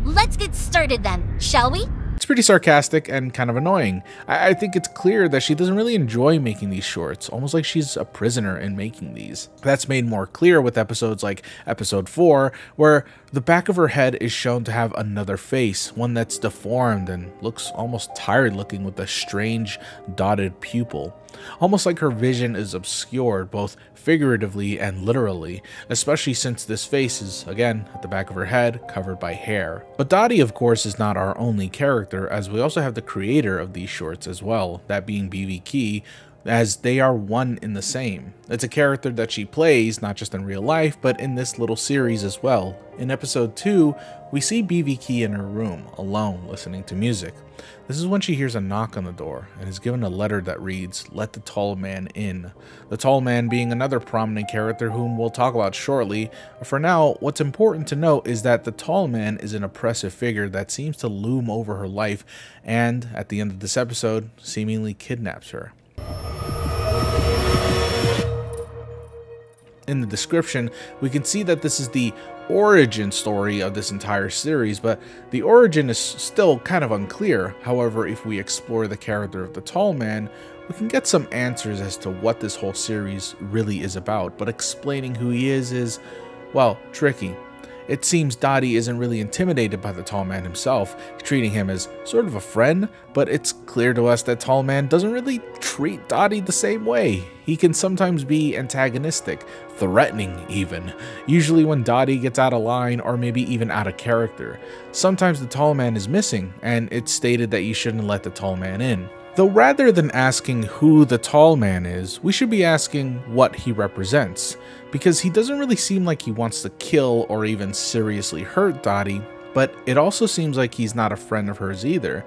Let's get started then, shall we? It's pretty sarcastic and kind of annoying. I, I, think it's clear that she doesn't really enjoy making these shorts, almost like she's a prisoner in making these. That's made more clear with episodes like episode 4, where the back of her head is shown to have another face, one that's deformed and looks almost tired looking with a strange dotted pupil. Almost like her vision is obscured both figuratively and literally, especially since this face is, again, at the back of her head, covered by hair. But Dottie, of course, is not our only character, as we also have the creator of these shorts as well, that being BV Key, as they are one in the same. It's a character that she plays, not just in real life, but in this little series as well. In episode 2, we see BV Key in her room, alone, listening to music. This is when she hears a knock on the door and is given a letter that reads, Let the Tall Man In. The Tall Man being another prominent character whom we'll talk about shortly. For now, what's important to note is that the Tall Man is an oppressive figure that seems to loom over her life and, at the end of this episode, seemingly kidnaps her. In the description, we can see that this is the origin story of this entire series, but the origin is still kind of unclear. However, if we explore the character of the tall man, we can get some answers as to what this whole series really is about, but explaining who he is is, well, tricky. It seems Dottie isn't really intimidated by the tall man himself, treating him as sort of a friend, but it's clear to us that tall man doesn't really treat Dottie the same way. He can sometimes be antagonistic, threatening even, usually when Dottie gets out of line or maybe even out of character. Sometimes the tall man is missing, and it's stated that you shouldn't let the tall man in. Though rather than asking who the tall man is, we should be asking what he represents, because he doesn't really seem like he wants to kill or even seriously hurt Dottie, but it also seems like he's not a friend of hers either.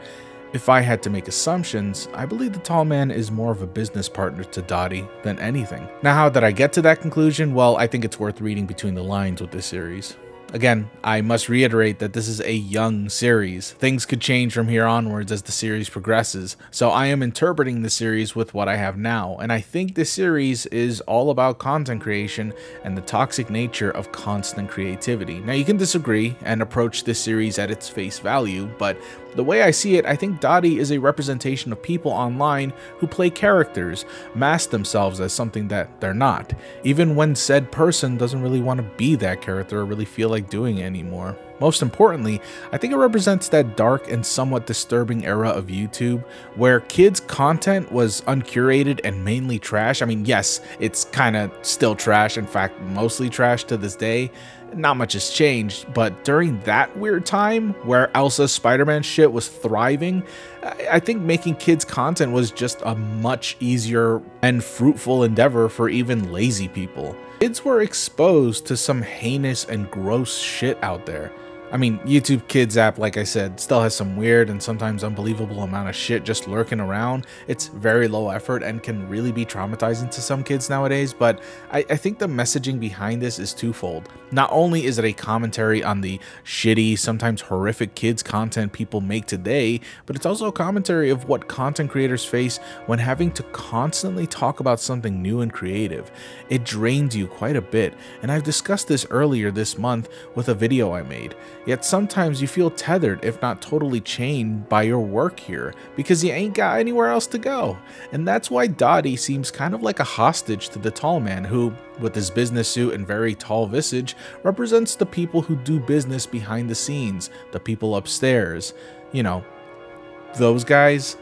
If I had to make assumptions, I believe the tall man is more of a business partner to Dottie than anything. Now how did I get to that conclusion? Well, I think it's worth reading between the lines with this series. Again, I must reiterate that this is a young series. Things could change from here onwards as the series progresses, so I am interpreting the series with what I have now, and I think this series is all about content creation and the toxic nature of constant creativity. Now, you can disagree and approach this series at its face value, but the way I see it, I think Dottie is a representation of people online who play characters, mask themselves as something that they're not, even when said person doesn't really want to be that character or really feel like doing it anymore. Most importantly, I think it represents that dark and somewhat disturbing era of YouTube where kids' content was uncurated and mainly trash. I mean, yes, it's kind of still trash, in fact, mostly trash to this day. Not much has changed, but during that weird time where Elsa's Spider Man shit was thriving, I think making kids' content was just a much easier and fruitful endeavor for even lazy people. Kids were exposed to some heinous and gross shit out there. I mean, YouTube Kids app, like I said, still has some weird and sometimes unbelievable amount of shit just lurking around. It's very low effort and can really be traumatizing to some kids nowadays, but I, I, think the messaging behind this is twofold. Not only is it a commentary on the shitty, sometimes horrific kids content people make today, but it's also a commentary of what content creators face when having to constantly talk about something new and creative. It drains you quite a bit, and I've discussed this earlier this month with a video I made. Yet sometimes you feel tethered, if not totally chained, by your work here, because you ain't got anywhere else to go. And that's why Dottie seems kind of like a hostage to the tall man who, with his business suit and very tall visage, represents the people who do business behind the scenes, the people upstairs. You know, those guys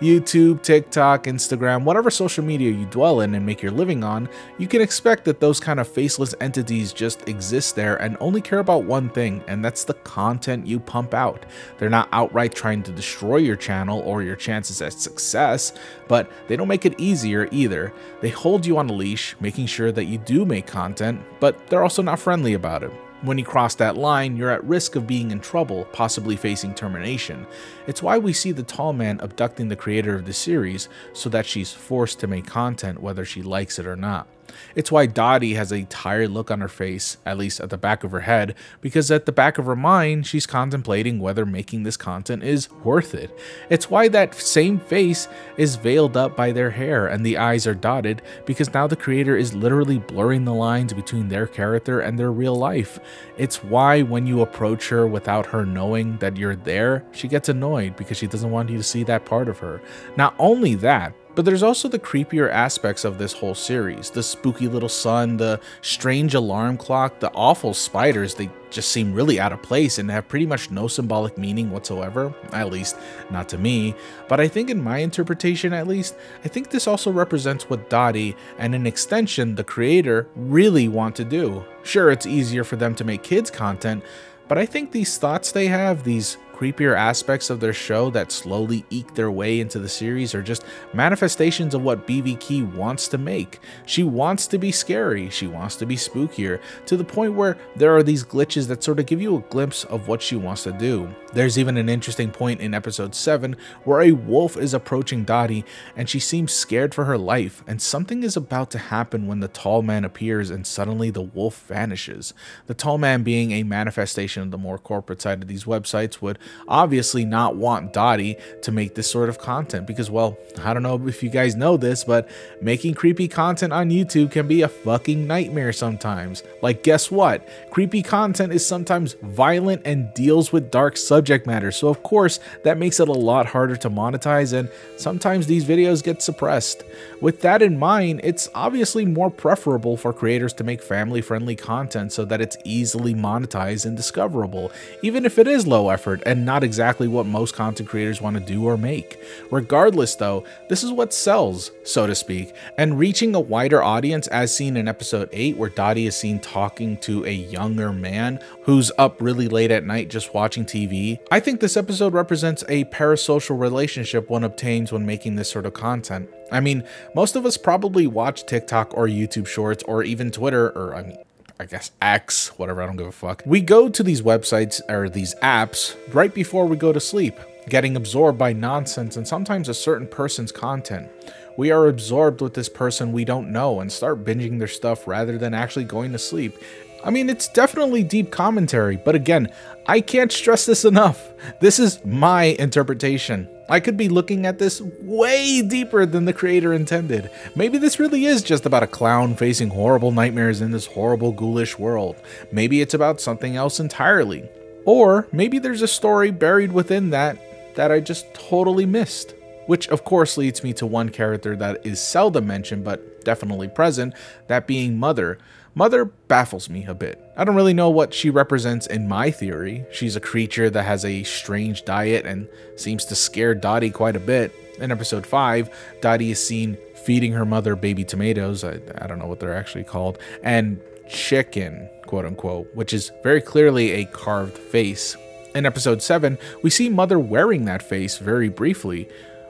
YouTube, TikTok, Instagram, whatever social media you dwell in and make your living on, you can expect that those kind of faceless entities just exist there and only care about one thing, and that's the content you pump out. They're not outright trying to destroy your channel or your chances at success, but they don't make it easier either. They hold you on a leash, making sure that you do make content, but they're also not friendly about it. When you cross that line, you're at risk of being in trouble, possibly facing termination. It's why we see the tall man abducting the creator of the series so that she's forced to make content whether she likes it or not. It's why Dottie has a tired look on her face, at least at the back of her head, because at the back of her mind, she's contemplating whether making this content is worth it. It's why that same face is veiled up by their hair and the eyes are dotted, because now the creator is literally blurring the lines between their character and their real life. It's why when you approach her without her knowing that you're there, she gets annoyed because she doesn't want you to see that part of her. Not only that, but there's also the creepier aspects of this whole series. The spooky little sun, the strange alarm clock, the awful spiders, they just seem really out of place and have pretty much no symbolic meaning whatsoever, at least not to me. But I think in my interpretation at least, I think this also represents what Dottie and an extension the creator really want to do. Sure, it's easier for them to make kids content, but I think these thoughts they have, these creepier aspects of their show that slowly eke their way into the series are just manifestations of what BB Key wants to make. She wants to be scary, she wants to be spookier, to the point where there are these glitches that sort of give you a glimpse of what she wants to do. There's even an interesting point in episode 7 where a wolf is approaching Dottie and she seems scared for her life, and something is about to happen when the tall man appears and suddenly the wolf vanishes. The tall man, being a manifestation of the more corporate side of these websites, would obviously not want Dottie to make this sort of content because, well, I don't know if you guys know this, but making creepy content on YouTube can be a fucking nightmare sometimes. Like, guess what? Creepy content is sometimes violent and deals with dark subjects subject matter. So of course, that makes it a lot harder to monetize and sometimes these videos get suppressed. With that in mind, it's obviously more preferable for creators to make family friendly content so that it's easily monetized and discoverable, even if it is low effort and not exactly what most content creators want to do or make. Regardless though, this is what sells, so to speak, and reaching a wider audience as seen in episode 8 where Dottie is seen talking to a younger man who's up really late at night just watching TV I think this episode represents a parasocial relationship one obtains when making this sort of content. I mean, most of us probably watch TikTok or YouTube Shorts or even Twitter, or I mean, I guess X, whatever, I don't give a fuck. We go to these websites or these apps right before we go to sleep, getting absorbed by nonsense and sometimes a certain person's content. We are absorbed with this person we don't know and start binging their stuff rather than actually going to sleep. I mean, it's definitely deep commentary, but again, I can't stress this enough. This is my interpretation. I could be looking at this way deeper than the creator intended. Maybe this really is just about a clown facing horrible nightmares in this horrible ghoulish world. Maybe it's about something else entirely. Or maybe there's a story buried within that that I just totally missed. Which of course leads me to one character that is seldom mentioned but definitely present, that being Mother. Mother baffles me a bit. I don't really know what she represents in my theory. She's a creature that has a strange diet and seems to scare Dottie quite a bit. In episode 5, Dottie is seen feeding her mother baby tomatoes, I, I don't know what they're actually called, and chicken, quote unquote, which is very clearly a carved face. In episode 7, we see Mother wearing that face very briefly.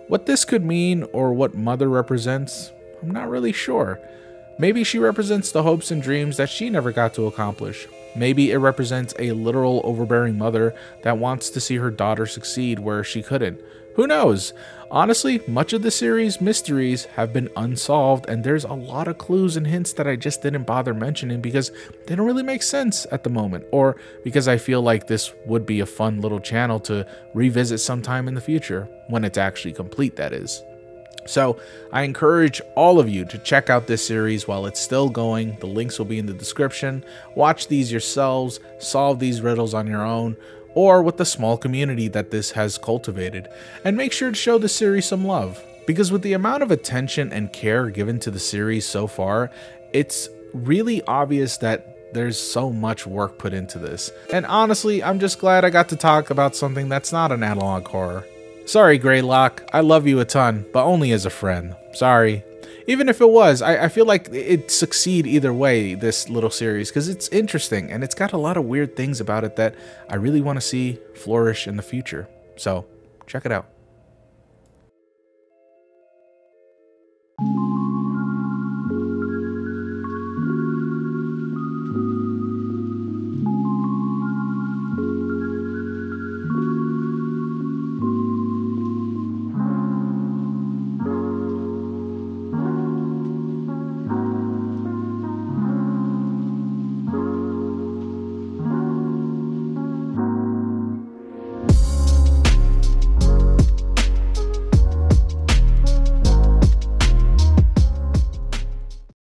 What this could mean or what Mother represents, I'm not really sure. Maybe she represents the hopes and dreams that she never got to accomplish. Maybe it represents a literal overbearing mother that wants to see her daughter succeed where she couldn't. Who knows? Honestly, much of the series' mysteries have been unsolved, and there's a lot of clues and hints that I just didn't bother mentioning because they don't really make sense at the moment, or because I feel like this would be a fun little channel to revisit sometime in the future, when it's actually complete, that is. So I encourage all of you to check out this series while it's still going. The links will be in the description. Watch these yourselves, solve these riddles on your own, or with the small community that this has cultivated. And make sure to show the series some love. Because with the amount of attention and care given to the series so far, it's really obvious that there's so much work put into this. And honestly, I'm just glad I got to talk about something that's not an analog horror. Sorry, Greylock. I love you a ton, but only as a friend. Sorry. Even if it was, I, I feel like it'd succeed either way, this little series, because it's interesting and it's got a lot of weird things about it that I really want to see flourish in the future. So, check it out.